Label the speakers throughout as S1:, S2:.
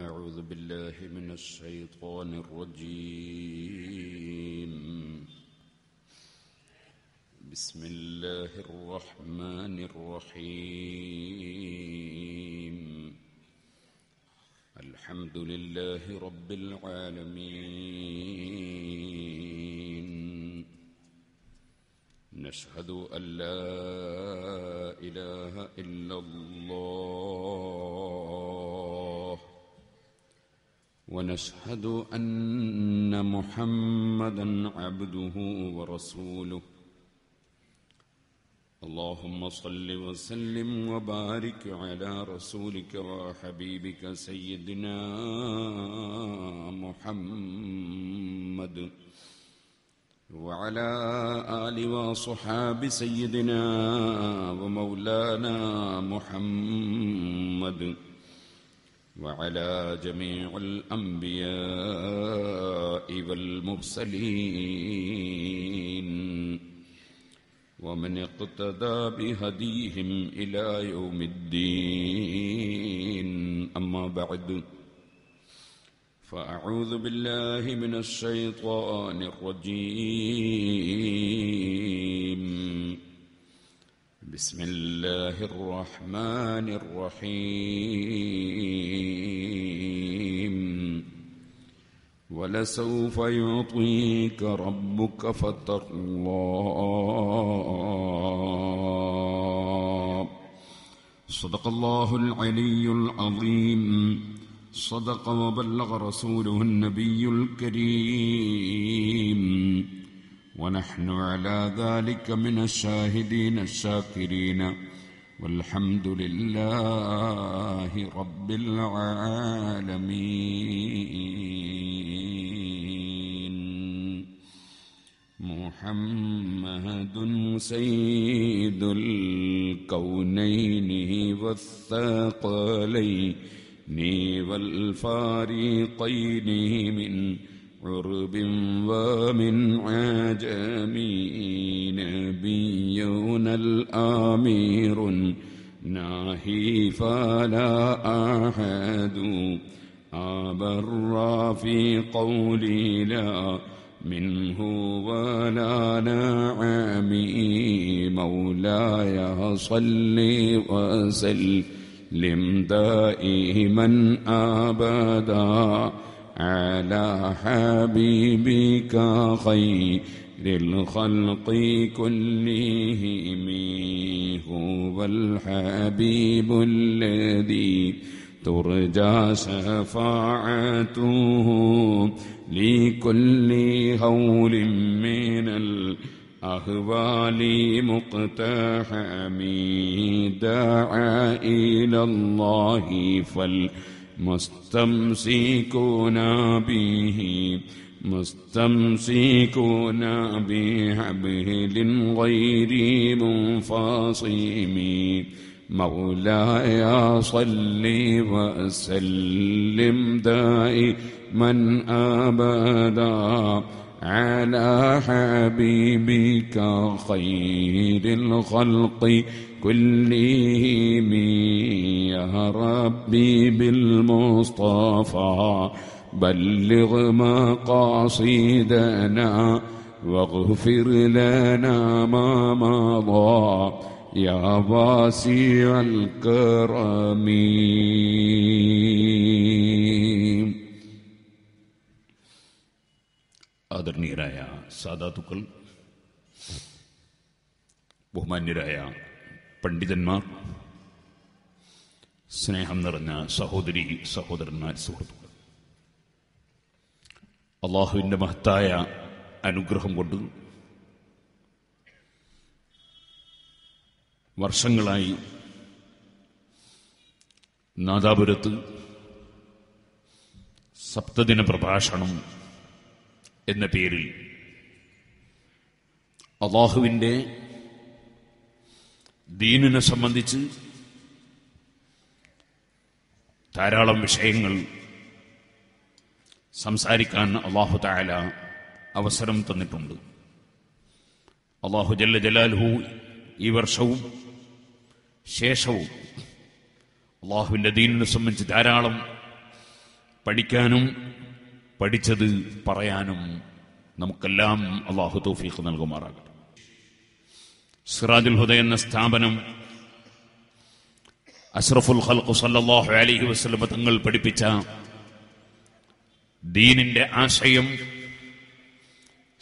S1: أعوذ بالله من الشيطان الرجيم. بسم الله الرحمن الرحيم. الحمد لله رب العالمين. نشهد أن لا إله إلا الله. ونشهد أن محمدا عبده ورسوله. اللهم صل وسلم وبارك على رسولك وحبيبك سيدنا محمد وعلى آل وصحاب سيدنا ومولانا محمد. وعلى جميع الأنبياء والمرسلين. ومن اقتدى بهديهم إلى يوم الدين. أما بعد فأعوذ بالله من الشيطان الرجيم. بسم الله الرحمن الرحيم. ولسوف يعطيك ربك فترضى. صدق الله العلي العظيم. صدق وبلغ رسوله النبي الكريم. ونحن على ذلك من الشاهدين الشاكرين. والحمد لله رب العالمين. محمد سيد الكونين والثقلين والفارقين من عرب ومن عجم نبينا الآمير ناهي فلا أحد. أبر في قولي لا منه ولا نعمي مولاي صل وسلم دائما أبدا. على حبيبك خير الخلق كلهم هو الحبيب الذي ترجى شفاعته لكل هول من الأهوال مقتحم. دعا إلى الله فالمستمسكون به مستمسكون بحبل غير منفصم. مولاي صل وسلم دائما أبدا على حبيبك خير الخلق. كلهم يا ربي بالمصطفى بلغ مقاصدنا واغفر لنا ما مضى يا واسع الكرم ആദരണീയരായ സാധാതുക്കൾ ബഹുമാന്യരായ പണ്ഡിതന്മാർ സ്നേഹം നിറഞ്ഞ സഹോദരി സഹോദരന്മാർ സുഹൃത്തുക്കൾ. അള്ളാഹുവിന്റെ മഹത്തായ അനുഗ്രഹം കൊണ്ട് വർഷങ്ങളായി നാദാപുരത്ത് സപ്തദിന പ്രഭാഷണം എന്ന പേരിൽ അള്ളാഹുവിന്റെ ദീനിനെ സംബന്ധിച്ച് ധാരാളം വിഷയങ്ങൾ സംസാരിക്കാൻ അള്ളാഹു താല അവസരം തന്നിട്ടുണ്ട്. അള്ളാഹു ജല്ല ജലാൽഹു ഈ വർഷവും ശേഷവും അള്ളാഹുവിന്റെ ദീനിനെ സംബന്ധിച്ച് ധാരാളം പഠിക്കാനും പഠിച്ചത് പറയാനും നമുക്കെല്ലാം അള്ളാഹു തൗഫീഖ് നൽകുമാറാകട്ടെ. സിറാജുൽ ഹുദ എന്ന സ്ഥാപനം അഷ്റഫുൽ ഖൽഖു സല്ലല്ലാഹു അലൈഹി വസല്ലം തങ്ങൾ പഠിപ്പിച്ച ദീനിന്റെ ആശയം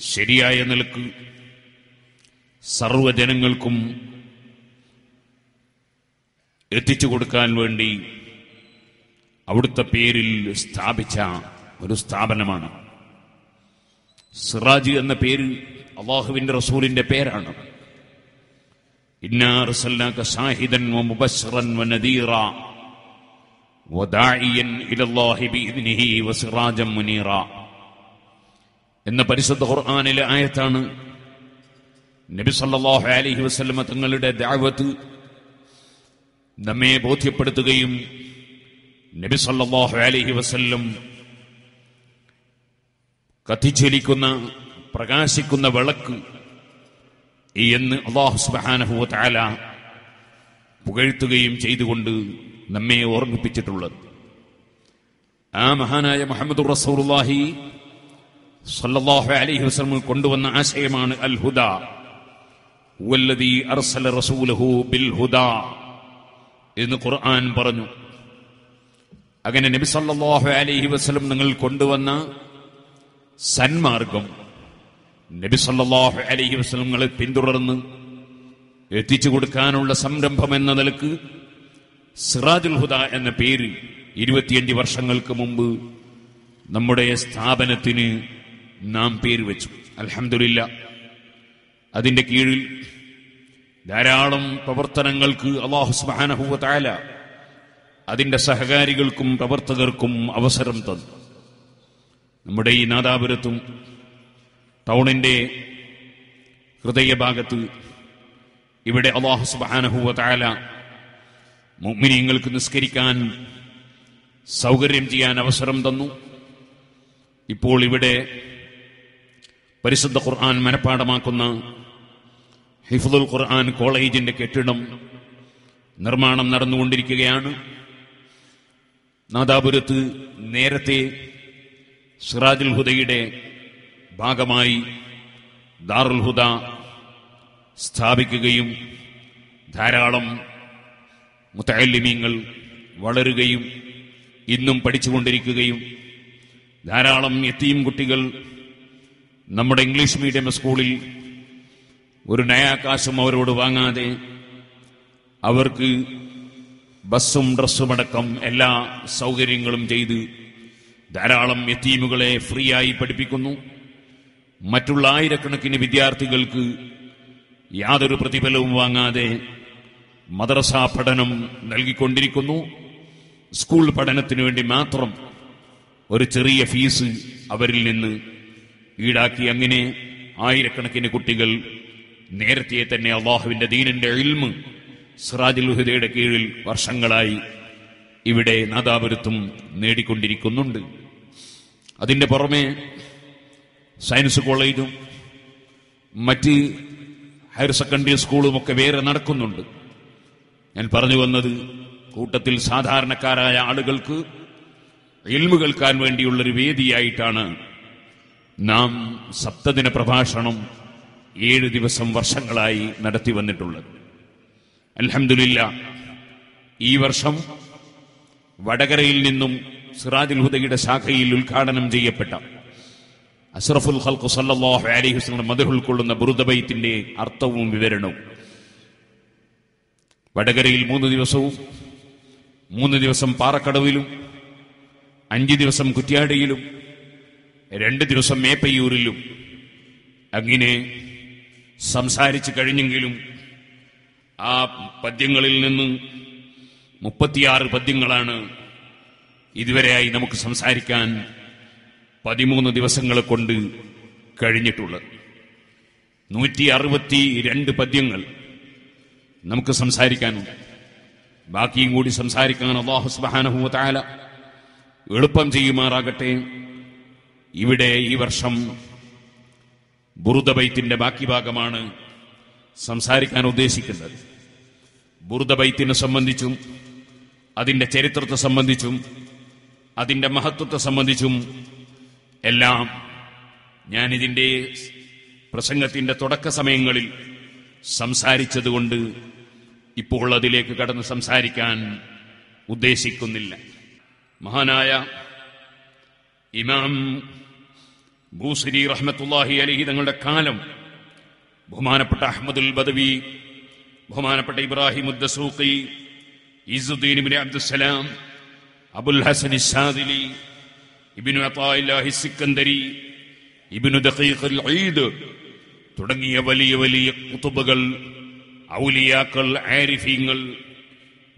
S1: ശരിയായ നിലയ്ക്ക് സർവജനങ്ങൾക്കും എത്തിച്ചു കൊടുക്കാൻ വേണ്ടി അവിടുത്തെ പേരിൽ സ്ഥാപിച്ച ഒരു സ്ഥാപനമാണ്. സിറാജ് എന്ന പേര് അള്ളാഹുവിന്റെ റസൂലിന്റെ പേരാണ്. എന്ന പരിശുദ്ധ ഖുർആാനിലെ ആയത്താണ് നബി സല്ലല്ലാഹു അലഹി വസ്ലമ തങ്ങളുടെ ദാവത്ത് നമ്മെ ബോധ്യപ്പെടുത്തുകയും നബി സല്ലല്ലാഹു അലഹി വസ്ല്ലം കത്തിച്ചൊലിക്കുന്ന പ്രകാശിക്കുന്ന വിളക്ക് എന്ന് അള്ളാഹു സുബാനഹുല പുകഴ്ത്തുകയും ചെയ്തുകൊണ്ട് നമ്മെ ഓർമ്മിപ്പിച്ചിട്ടുള്ളത്. ആ മഹാനായ മുഹമ്മദ് റസൂലുള്ളാഹി സല്ലാഹു അലൈഹി വസല്ലം കൊണ്ടുവന്ന ആശയമാണ് അൽ ഹുദ അർസല റസൂലഹു ബിൽ ഹുദ എന്ന് ഖുർആൻ പറഞ്ഞു. അങ്ങനെ നബി സല്ലാഹു അലൈഹി വസല്ലം നിങ്ങൾ കൊണ്ടുവന്ന സന്മാർഗം നബി അലഹി വസ്ലങ്ങളെ പിന്തുടർന്ന് എത്തിച്ചു കൊടുക്കാനുള്ള സംരംഭം എന്ന നിലയ്ക്ക് സിറാജുൽ ഹുദ എന്ന പേര് ഇരുപത്തിയഞ്ച് വർഷങ്ങൾക്ക് മുമ്പ് നമ്മുടെ സ്ഥാപനത്തിന് നാം പേര് വെച്ചു. അലഹമില്ല അതിന്റെ കീഴിൽ ധാരാളം പ്രവർത്തനങ്ങൾക്ക് അള്ളാഹു തആല അതിന്റെ സഹകാരികൾക്കും പ്രവർത്തകർക്കും അവസരം തന്നു. നമ്മുടെ ഈ നാദാപുരത്തും ടൗണിന്റെ ഹൃദയഭാഗത്ത് ഇവിടെ അള്ളാഹു സുബ്ഹാനഹു വ തആല മുഅ്മിനീങ്ങൾക്ക് നിസ്കരിക്കാൻ സൗകര്യം ചെയ്യാൻ അവസരം തന്നു. ഇപ്പോൾ ഇവിടെ പരിശുദ്ധ ഖുർആൻ മനഃപ്പാടമാക്കുന്ന ഹിഫുദുൽ ഖുർആൻ കോളേജിന്റെ കെട്ടിടം നിർമ്മാണം നടന്നുകൊണ്ടിരിക്കുകയാണ്. നാദാപുരത്ത് നേരത്തെ സിറാജുൽ ഹുദയുടെ ഭാഗമായി ദാറുൽ ഹുദ സ്ഥാപിക്കുകയും ധാരാളം മുത്തല്ലിമീങ്ങൾ വളരുകയും ഇന്നും പഠിച്ചുകൊണ്ടിരിക്കുകയും ധാരാളം എത്തിയും കുട്ടികൾ നമ്മുടെ ഇംഗ്ലീഷ് മീഡിയം സ്കൂളിൽ ഒരു നയാകാശം അവരോട് വാങ്ങാതെ അവർക്ക് ബസ്സും ഡ്രസ്സുമടക്കം എല്ലാ സൗകര്യങ്ങളും ചെയ്ത് ധാരാളം എത്തീമുകളെ ഫ്രീ ആയി പഠിപ്പിക്കുന്നു. മറ്റുള്ള ആയിരക്കണക്കിന് വിദ്യാർത്ഥികൾക്ക് യാതൊരു പ്രതിഫലവും വാങ്ങാതെ മദ്രസ പഠനം നൽകിക്കൊണ്ടിരിക്കുന്നു. സ്കൂൾ പഠനത്തിനു വേണ്ടി മാത്രം ഒരു ചെറിയ ഫീസ് അവരിൽ നിന്ന് ഈടാക്കി. അങ്ങനെ ആയിരക്കണക്കിന് കുട്ടികൾ നേരത്തെ തന്നെ അള്ളാഹുവിന്റെ ദീനിന്റെ ഇൽമ് സിറാജുൽ ഹുദയുടെ കീഴിൽ വർഷങ്ങളായി ഇവിടെ നാദാപുരത്തും നേടിക്കൊണ്ടിരിക്കുന്നുണ്ട്. അതിന്റെ പുറമെ സയൻസ് കോളേജും മറ്റ് ഹയർ സെക്കൻഡറി സ്കൂളും ഒക്കെ വേറെ നടക്കുന്നുണ്ട്. ഞാൻ പറഞ്ഞു വന്നത് കൂട്ടത്തിൽ സാധാരണക്കാരായ ആളുകൾക്ക് ഇൽമു കേൾക്കാൻ വേണ്ടിയുള്ളൊരു വേദിയായിട്ടാണ് നാം സപ്തദിന പ്രഭാഷണം ഏഴ് ദിവസം വർഷങ്ങളായി നടത്തി വന്നിട്ടുള്ളത്. അലഹമില്ല ഈ വർഷം വടകരയിൽ നിന്നും സിറാജുൽ ഹുദയുടെ ശാഖയിൽ ഉദ്ഘാടനം ചെയ്യപ്പെട്ട അഷ്റഫുൽ ഹൽക്കു സല്ലാഹു അലൈഹി വസ്ലം മധുർ ഉൾക്കൊള്ളുന്ന ബുറുദബൈത്തിന്റെ അർത്ഥവും വിവരണവും. വടകരയിൽ മൂന്ന് ദിവസവും മൂന്ന് ദിവസം പാറക്കടവിലും അഞ്ച് ദിവസം കുറ്റ്യാടിയിലും രണ്ട് ദിവസം മേപ്പയ്യൂരിലും അങ്ങനെ സംസാരിച്ചു കഴിഞ്ഞെങ്കിലും ആ പദ്യങ്ങളിൽ നിന്ന് മുപ്പത്തിയാറ് പദ്യങ്ങളാണ് ഇതുവരെയായി നമുക്ക് സംസാരിക്കാൻ പതിമൂന്ന് ദിവസങ്ങൾ കൊണ്ട് കഴിഞ്ഞിട്ടുള്ളത്. നൂറ്റി അറുപത്തി രണ്ട് പദ്യങ്ങൾ നമുക്ക് സംസാരിക്കാനുണ്ട് ബാക്കിയും കൂടി സംസാരിക്കാൻ അള്ളാഹു തആല എളുപ്പം ചെയ്യുമാറാകട്ടെ. ഇവിടെ ഈ വർഷം ബുറുദബൈത്തിന്റെ ബാക്കി ഭാഗമാണ് സംസാരിക്കാൻ ഉദ്ദേശിക്കുന്നത്. ബുറുദബൈത്തിനെ സംബന്ധിച്ചും അതിന്റെ ചരിത്രത്തെ സംബന്ധിച്ചും അതിന്റെ മഹത്വത്തെ സംബന്ധിച്ചും എല്ലാം ഞാൻ ഇതിന്റെ പ്രസംഗത്തിന്റെ തുടക്ക സമയങ്ങളിൽ സംസാരിച്ചതുകൊണ്ട് ഇപ്പോൾ അതിലേക്ക് കടന്ന് സംസാരിക്കാൻ ഉദ്ദേശിക്കുന്നില്ല. മഹാനായ ഇമാം ബൂസരി റഹ്മത്തുല്ലാഹി അലഹി തങ്ങളുടെ കാലം ബഹുമാനപ്പെട്ട അഹമ്മദുൽ ബദവി ബഹുമാനപ്പെട്ട Ibrahim Uddasuqi Izzuddin bin Abdussalam Abul Hasan Ishadili Sikandari Ibnu Daqiqul തുടങ്ങിയ വലിയ വലിയ കുത്തുബകൾ ഔലിയാക്കൾ ആരിഫീങ്ങൾ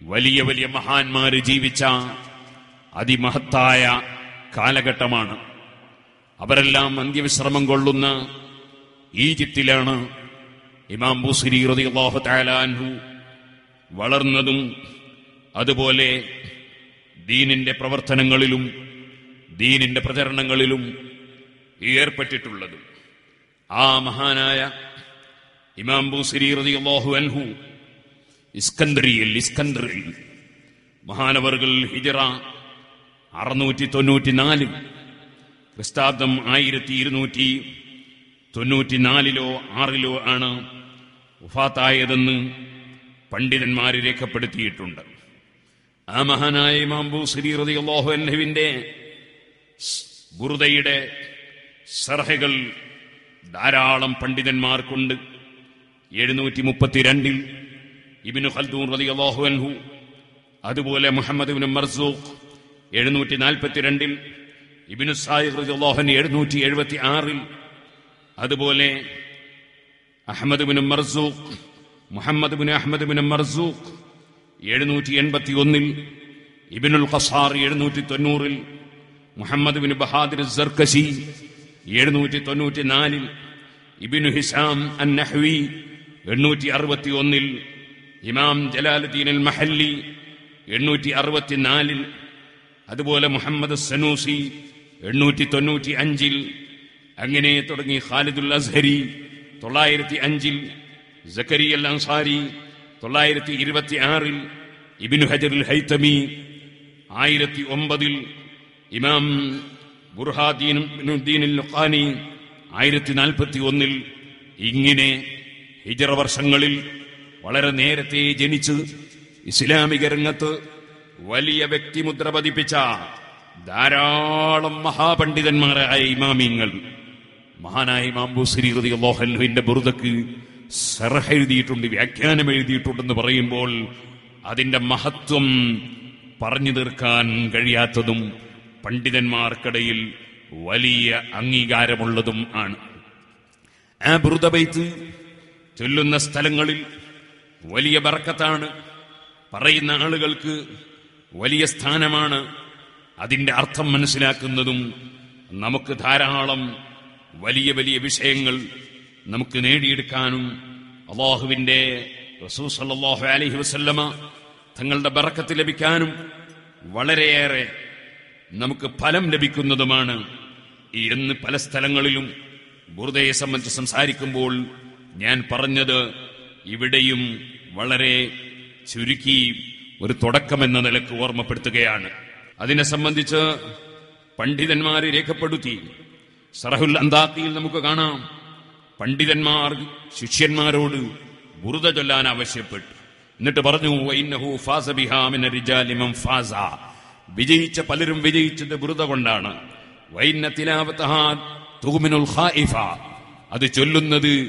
S1: വലിയ വലിയ മഹാന്മാര് ജീവിച്ച അതിമഹത്തായ കാലഘട്ടമാണ്. അവരെല്ലാം അന്ത്യവിശ്രമം കൊള്ളുന്ന ഈജിപ്തിലാണ് ഇമാം ബുസിരി റളിയല്ലാഹു തആല വളർന്നതും അതുപോലെ ദീനിന്റെ പ്രവർത്തനങ്ങളിലും ദീനിന്റെ പ്രചരണങ്ങളിലും ഏർപ്പെട്ടിട്ടുള്ളത്. ആ മഹാനായ ഇമാം ബൂസിരി റളിയല്ലാഹു അൻഹു ഇസ്കന്ദറിയിൽ ഇസ്കന്ദറിൽ മഹാനവറുകൾ ഹിജറ അറുന്നൂറ്റി തൊണ്ണൂറ്റിനാലിൽ ക്രിസ്താബ്ദം ആയിരത്തി ഇരുന്നൂറ്റി തൊണ്ണൂറ്റിനാലിലോ ആറിലോ ആണ് വഫാത്തായതെന്ന് പണ്ഡിതന്മാർ രേഖപ്പെടുത്തിയിട്ടുണ്ട്. ആ മഹാനായ ഇമാം റതി അള്ളാഹു അൻഹുവിന്റെ ബുറുദയുടെ സർഹകൾ ധാരാളം പണ്ഡിതന്മാർക്കുണ്ട്. എഴുന്നൂറ്റി മുപ്പത്തിരണ്ടിൽ ഇബിനു ഖൽദൂൻ റളിയല്ലാഹു അൻഹു അതുപോലെ മുഹമ്മദ് ഇബ്നു മർസൂഖ് എഴുന്നൂറ്റി നാൽപ്പത്തിരണ്ടിൽ ഇബിനു സായിഖ് റളിയല്ലാഹു അള്ളാഹുൻ എഴുന്നൂറ്റി എഴുപത്തി ആറിൽ അതുപോലെ Ahmad bin Marzuq Muhammad bin Ahmad bin Marzuq എഴുന്നൂറ്റി എൺപത്തി ഒന്നിൽ ഇബിനുൽ ഖസാർ എഴുന്നൂറ്റി തൊണ്ണൂറിൽ മുഹമ്മദ് ബിൻ ബഹാദിർ സർക്കശി എഴുന്നൂറ്റി തൊണ്ണൂറ്റി നാലിൽ ഇബിനു ഹിസാം അൻ നഹ്വി എണ്ണൂറ്റി അറുപത്തി ഒന്നിൽ ഇമാം ജലാലുദ്ദീൻ അൽ മഹല്ലി എണ്ണൂറ്റി അറുപത്തിനാലിൽ അതുപോലെ മുഹമ്മദ് സനൂസി എണ്ണൂറ്റി തൊണ്ണൂറ്റി അഞ്ചിൽ അങ്ങനെ തുടങ്ങി ഖാലിദുൽ അസ്ഹരി തൊള്ളായിരത്തി അഞ്ചിൽ ജക്കരി അൽ അൻസാരി തൊള്ളായിരത്തി ഇരുപത്തി ആറിൽ ഇബിനു ഹജറുൽ ഹൈത്തമി ആയിരത്തി ഒമ്പതിൽ ഇമാം ബുർഹാദീൻ ലുഖാനി ആയിരത്തി നാൽപ്പത്തി ഒന്നിൽ ഇങ്ങനെ ഹിജറ വർഷങ്ങളിൽ വളരെ നേരത്തെ ജനിച്ച് ഇസ്ലാമിക രംഗത്ത് വലിയ വ്യക്തിമുദ്ര പതിപ്പിച്ച ധാരാളം മഹാപണ്ഡിതന്മാരായ ഇമാമിങ്ങൾ. മഹാനായ ഇമാം ബുസ്രി ലോഹൻഹുവിന്റെ ബുറുദക്ക് സെറഹ എഴുതിയിട്ടുണ്ട് വ്യാഖ്യാനം എഴുതിയിട്ടുണ്ടെന്ന് പറയുമ്പോൾ അതിന്റെ മഹത്വം പറഞ്ഞു തീർക്കാൻ കഴിയാത്തതും പണ്ഡിതന്മാർക്കിടയിൽ വലിയ അംഗീകാരമുള്ളതും ആണ്. ആ ബുറുദബൈത്ത് ചൊല്ലുന്ന സ്ഥലങ്ങളിൽ വലിയ ബർക്കത്താണ് പറയുന്ന ആളുകൾക്ക് വലിയ സ്ഥാനമാണ്. അതിന്റെ അർത്ഥം മനസ്സിലാക്കുന്നതും നമുക്ക് ധാരാളം വലിയ വലിയ വിഷയങ്ങൾ നമുക്ക് നേടിയെടുക്കാനും അള്ളാഹുവിന്റെ റസൂൽ സല്ലല്ലാഹു അലൈഹി വസല്ലമ തങ്ങളുടെ ബറക്കത്ത് ലഭിക്കാനും വളരെയേറെ നമുക്ക് ഫലം ലഭിക്കുന്നതുമാണ്. എന്ന് പല സ്ഥലങ്ങളിലും ബുറുദയെ സംബന്ധിച്ച് സംസാരിക്കുമ്പോൾ ഞാൻ പറഞ്ഞത് ഇവിടെയും വളരെ ചുരുക്കി ഒരു തുടക്കമെന്ന നിലയ്ക്ക് ഓർമ്മപ്പെടുത്തുകയാണ്. അതിനെ സംബന്ധിച്ച് പണ്ഡിതന്മാരെ രേഖപ്പെടുത്തി. സറഹുൽ അന്താത്തിയിൽ നമുക്ക് കാണാം. പണ്ഡിതന്മാർ ശിഷ്യന്മാരോട് ബുറുദ ചൊല്ലാൻ ആവശ്യപ്പെട്ടു. എന്നിട്ട് പറഞ്ഞു വിജയിച്ച പലരും വിജയിച്ചത് ബുറുത കൊണ്ടാണ് അത് ചൊല്ലുന്നത്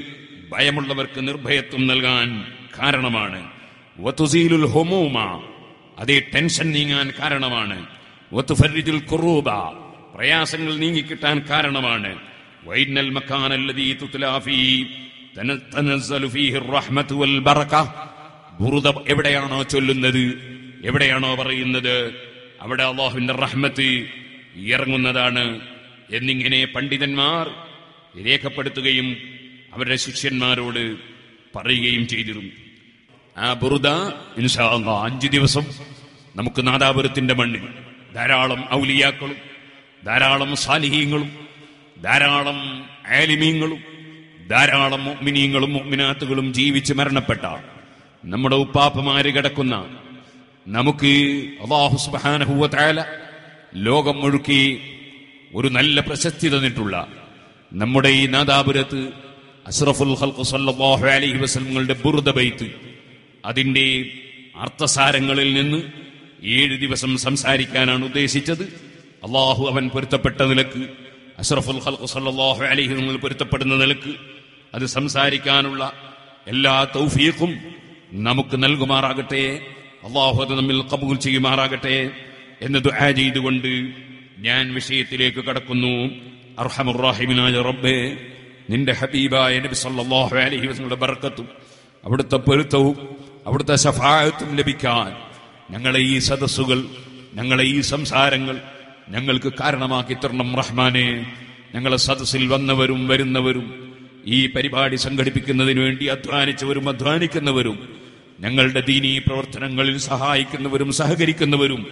S1: ഭയമുള്ളവർക്ക് നിർഭയത്വം നൽകാൻ കാരണമാണ്. അതേ ടെൻഷൻ നീങ്ങാൻ കാരണമാണ്. പ്രയാസങ്ങൾ നീങ്ങിക്കിട്ടാൻ കാരണമാണ്. എവിടെയാണോ ചൊല്ലുന്നത്? എവിടെയാണോ പറയുന്നത്? അവിടെ അള്ളാഹുവിന്റെ റഹ്മത്ത് ഇറങ്ങുന്നതാണ് എന്നിങ്ങനെ പണ്ഡിതന്മാർ രേഖപ്പെടുത്തുകയും അവരുടെ ശിഷ്യന്മാരോട് പറയുകയും ചെയ്തിരുന്നു. ആ ബുറുദ ഇൻഷാ അഞ്ചു ദിവസം നമുക്ക് നാദാപുരത്തിന്റെ മണ്ണിൽ ധാരാളം ഔലിയാക്കളും ധാരാളം സാലിഹീങ്ങളും ധാരാളം ആലിമീങ്ങളും ധാരാളം മുഅ്മിനീങ്ങളും മുഅ്മിനാത്തുകളും ജീവിച്ച് മരണപ്പെട്ട നമ്മുടെ ഉപ്പാപ്പമാര് കിടക്കുന്ന നമുക്ക് അള്ളാഹു തആല ലോകം മുഴുക്കി ഒരു നല്ല പ്രശസ്തി തന്നിട്ടുള്ള നമ്മുടെ ഈ നാദാപുരത്ത് അഷ്റഫുൽ ഹൽഖു സല്ലല്ലാഹു അലൈഹി വസല്ലമയുടെ ബുർദ ബൈത്ത് അതിന്റെ അർത്ഥസാരങ്ങളിൽ നിന്ന് ഏഴ് ദിവസം സംസാരിക്കാനാണ് ഉദ്ദേശിച്ചത്. അള്ളാഹു അവൻ പൊരുത്തപ്പെട്ട നിലയ്ക്ക് അഷ്റഫുൽ ഹൽഖു സല്ലല്ലാഹു അലൈഹി നിങ്ങൾ പൊരുത്തപ്പെടുന്ന നിലയ്ക്ക് അത് സംസാരിക്കാനുള്ള എല്ലാ തൗഫീഖും നമുക്ക് നൽകുമാറാകട്ടെ. അള്ളാഹു അത് നമ്മിൽ കബൂൽ ചെയ്യുമാറാകട്ടെ എന്ന് ദുആ ചെയ്തുകൊണ്ട് ഞാൻ വിഷയത്തിലേക്ക് കടക്കുന്നു. അർഹമുറാഹിമിനായ റബ്ബേ നിന്റെ ഹബീബായ നബി സല്ലല്ലാഹു അലൈഹി വസല്ലമയുടെ ബർക്കത്തും അവിടുത്തെ പൊരുത്തവും അവിടുത്തെ ശഫായത്തും ലഭിക്കാൻ ഞങ്ങളെ ഈ സദസ്സുകൾ ഞങ്ങളെ ഈ സംസാരങ്ങൾ ഞങ്ങൾക്ക് കാരണമാക്കി തരണം റഹ്മാനെ. ഞങ്ങളെ സദസ്സിൽ വന്നവരും വരുന്നവരും ഈ പരിപാടി സംഘടിപ്പിക്കുന്നതിന് വേണ്ടി അധ്വാനിച്ചവരും അധ്വാനിക്കുന്നവരും ഞങ്ങളുടെ ദീനീ പ്രവർത്തനങ്ങളിൽ സഹായിക്കുന്നവരും സഹകരിക്കുന്നവരും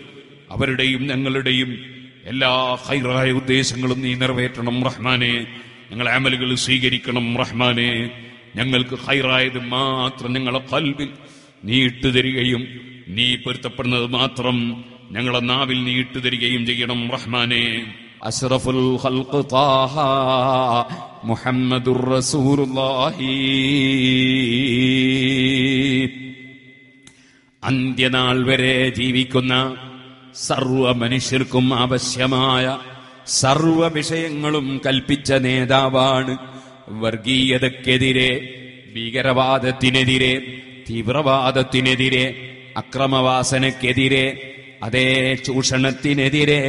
S1: അവരുടെയും ഞങ്ങളുടെയും എല്ലാ ഹൈറായ ഉദ്ദേശങ്ങളും നീ നിറവേറ്റണം റഹ്മാനെ. ഞങ്ങളെ അമലുകൾ സ്വീകരിക്കണം റഹ്മാനെ. ഞങ്ങൾക്ക് ഹൈറായത് മാത്രം ഞങ്ങളെ കൽവിൽ നീ ഇട്ടുതരികയും നീ പൊരുത്തപ്പെടുന്നത് മാത്രം ഞങ്ങളെ നാവിൽ നീ ഇട്ടുതരികയും ചെയ്യണം റഹ്മാനെ. അഷ്റഫുൽ മുഹമ്മദുർ റസൂലുള്ളാഹി. അന്ത്യനാൾ വരെ ജീവിക്കുന്ന സർവ മനുഷ്യർക്കും ആവശ്യമായ സർവ വിഷയങ്ങളും കൽപ്പിച്ച നേതാവാണ് വർഗീയതക്കെതിരെ ഭീകരവാദത്തിനെതിരെ തീവ്രവാദത്തിനെതിരെ അക്രമവാസനക്കെതിരെ അതേ ചൂഷണത്തിനെതിരെ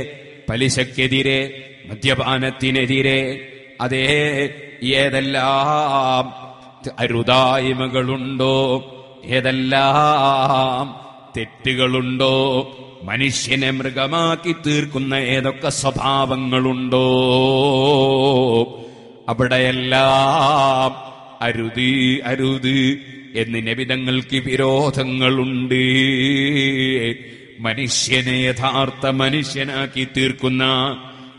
S1: പലിശക്കെതിരെ മദ്യപാനത്തിനെതിരെ അതേ ഏതെല്ലാം അരുതായ്മകളുണ്ടോ ഏതെല്ലാം തെറ്റുകളുണ്ടോ മനുഷ്യനെ മൃഗമാക്കി തീർക്കുന്ന ഏതൊക്കെ സ്വഭാവങ്ങളുണ്ടോ അവിടെയെല്ലാം അരുത് അരുത് എന്ന് നബിതങ്ങൾക്ക് വിരോധങ്ങളുണ്ട്. മനുഷ്യനെ യഥാർത്ഥ മനുഷ്യനാക്കി തീർക്കുന്ന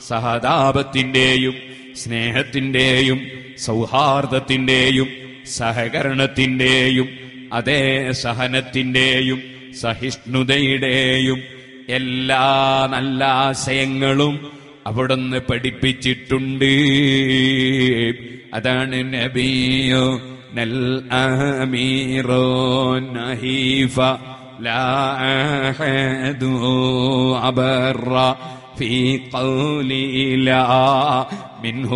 S1: സഹതാപത്തിന്റെയും സ്നേഹത്തിന്റെയും സൗഹാർദ്ദത്തിന്റെയും സഹകരണത്തിന്റെയും അതേ സഹനത്തിന്റെയും സഹിഷ്ണുതയുടെയും എല്ലാ നല്ല ആശയങ്ങളും അവിടുന്ന് പഠിപ്പിച്ചിട്ടുണ്ട് അതാണ് നബിയോ നൽ അമീറോ നഹീഫ لا أحد أبر في قولي لا منه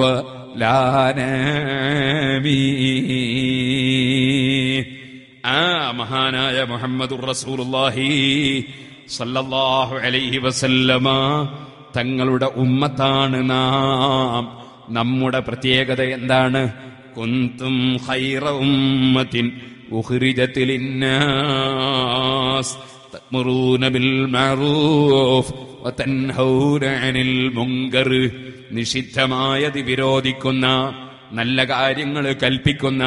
S1: ولا نبي ആ മഹാനായ മുഹമ്മദുർ റസൂലുള്ളാഹി അലൈഹി വസല്ലമ തങ്ങളുടെ ഉമ്മത്താണ് നാം. നമ്മുടെ പ്രത്യേകത എന്താണ്? കുന്തും ബിൽ മഅറൂഫ് വതൻഹൗന അനിൽ മുങ്കർ. നിഷിദ്ധമായത് വിരോധിക്കുന്ന നല്ല കാര്യങ്ങൾ കൽപ്പിക്കുന്ന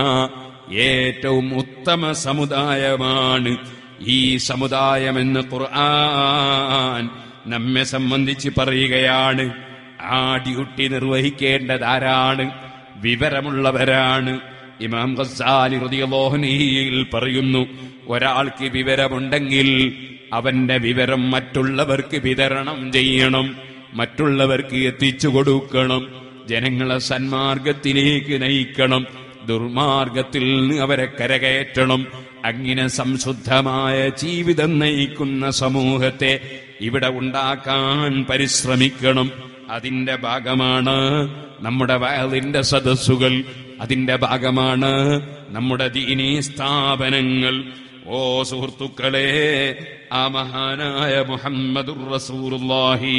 S1: ഏറ്റവും ഉത്തമ സമുദായമാണ് ഈ സമുദായമെന്ന് ഖുർആൻ നമ്മെ സംബന്ധിച്ച് പറയുകയാണ്. ആ ഡ്യൂട്ടി നിർവഹിക്കേണ്ടതാരാണ് വിവരമുള്ളവരാണ്. ഇമാം ഖസാലി ഹൃദയലോഹനിയിൽ പറയുന്നു ഒരാൾക്ക് വിവരമുണ്ടെങ്കിൽ അവന്റെ വിവരം മറ്റുള്ളവർക്ക് വിതരണം ചെയ്യണം മറ്റുള്ളവർക്ക് എത്തിച്ചു കൊടുക്കണം ജനങ്ങളെ സന്മാർഗത്തിലേക്ക് നയിക്കണം ദുർമാർഗത്തിൽ നിന്ന് അവരെ കരകയറ്റണം. അങ്ങനെ സംശുദ്ധമായ ജീവിതം നയിക്കുന്ന സമൂഹത്തെ ഇവിടെ ഉണ്ടാക്കാൻ പരിശ്രമിക്കണം. അതിന്റെ ഭാഗമാണ് നമ്മുടെ വയലിന്റെ സദസ്സുകൾ. അതിന്റെ ഭാഗമാണ് നമ്മുടെ ദീനീ സ്ഥാപനങ്ങൾ. ഓ സുഹൃത്തുക്കളെ ആ മഹാനായ മുഹമ്മദുർ റസൂലുള്ളാഹി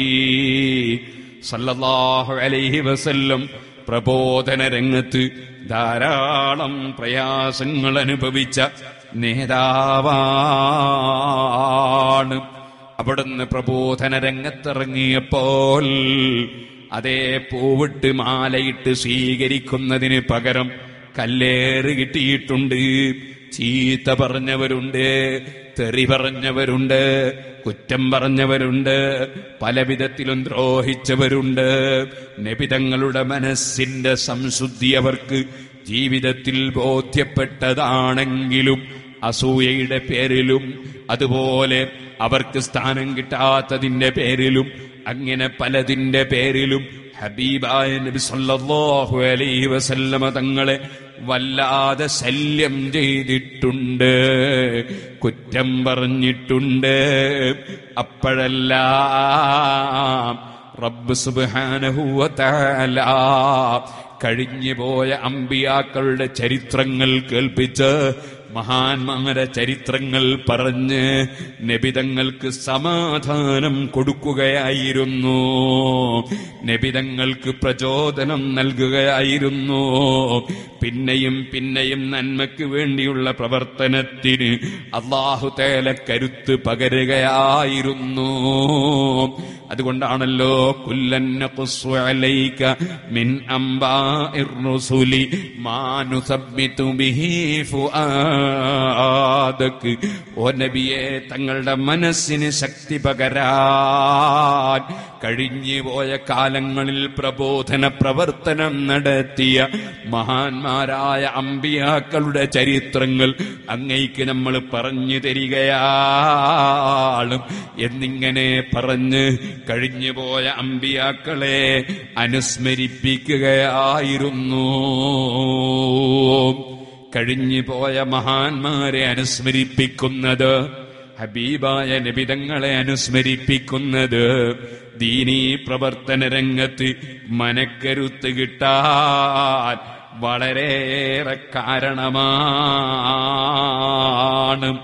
S1: സല്ലല്ലാഹു അലൈഹി വസല്ലം പ്രബോധന രംഗത്ത് ധാരാളം പ്രയാസങ്ങൾ അനുഭവിച്ച നേതാവാണ്. അവിടുന്ന് പ്രബോധന രംഗത്തിറങ്ങിയപ്പോൾ അതേ പൂവിട്ട് മാലയിട്ട് സ്വീകരിക്കുന്നതിന് പകരം കല്ലേറ് കിട്ടിയിട്ടുണ്ട്. ചീത്ത പറഞ്ഞവരുണ്ട്. തെറി പറഞ്ഞവരുണ്ട് കുറ്റം പറഞ്ഞവരുണ്ട് പല വിധത്തിലും ദ്രോഹിച്ചവരുണ്ട്. നബിതങ്ങളുടെ മനസ്സിന്റെ സംശുദ്ധി അവർക്ക് ജീവിതത്തിൽ ബോധ്യപ്പെട്ടതാണെങ്കിലും അസൂയയുടെ പേരിലും അതുപോലെ അവർക്ക് സ്ഥാനം കിട്ടാത്തതിന്റെ പേരിലും അങ്ങനെ പലതിന്റെ പേരിലും ഹബീബായ നബി സല്ലല്ലാഹു അലൈഹി വസല്ലമ തങ്ങളെ വല്ലാതെ ശല്യം ചെയ്തിട്ടുണ്ട്. കുറ്റം പറഞ്ഞിട്ടുണ്ട്. അപ്പോഴല്ല റബ്ബ് തആല കഴിഞ്ഞുപോയ അമ്പിയാക്കളുടെ ചരിത്രങ്ങൾ കേൾപ്പിച്ച് മഹാന്മാരെ ചരിത്രങ്ങൾ പറഞ്ഞ് നബിതങ്ങൾക്ക് സമാധാനം കൊടുക്കുകയായിരുന്നു. നബിതങ്ങൾക്ക് പ്രചോദനം നൽകുകയായിരുന്നു. പിന്നെയും പിന്നെയും നന്മയ്ക്ക് വേണ്ടിയുള്ള പ്രവർത്തനത്തിന് അള്ളാഹു തേല കരുത്ത് പകരുകയായിരുന്നു. അതുകൊണ്ടാണല്ലോ കുല്ലന്ന ഖുസ്വ അലൈക മിൻ നുസബ്ബിതു ബിഹി ഫുആദക് ഓ നബിയെ തങ്ങളുടെ മനസ്സിന് ശക്തി പകരാൻ കഴിഞ്ഞു പോയ കാലങ്ങളിൽ പ്രബോധന പ്രവർത്തനം നടത്തിയ മഹാന്മാരായ അമ്പിയാക്കളുടെ ചരിത്രങ്ങൾ അങ്ങേക്ക് നമ്മൾ പറഞ്ഞു തരികയാണ് എന്നിങ്ങനെ പറഞ്ഞ് കഴിഞ്ഞു പോയ അമ്പിയാക്കളെ അനുസ്മരിപ്പിക്കുകയായിരുന്നു. കഴിഞ്ഞുപോയ മഹാന്മാരെ അനുസ്മരിപ്പിക്കുന്നത് ഹബീബായ നബിതങ്ങളെ അനുസ്മരിപ്പിക്കുന്നത് ദീനീ പ്രവർത്തന രംഗത്ത് മനക്കരുത്ത് കിട്ടാൻ വളരെയേറെ കാരണമാണ്.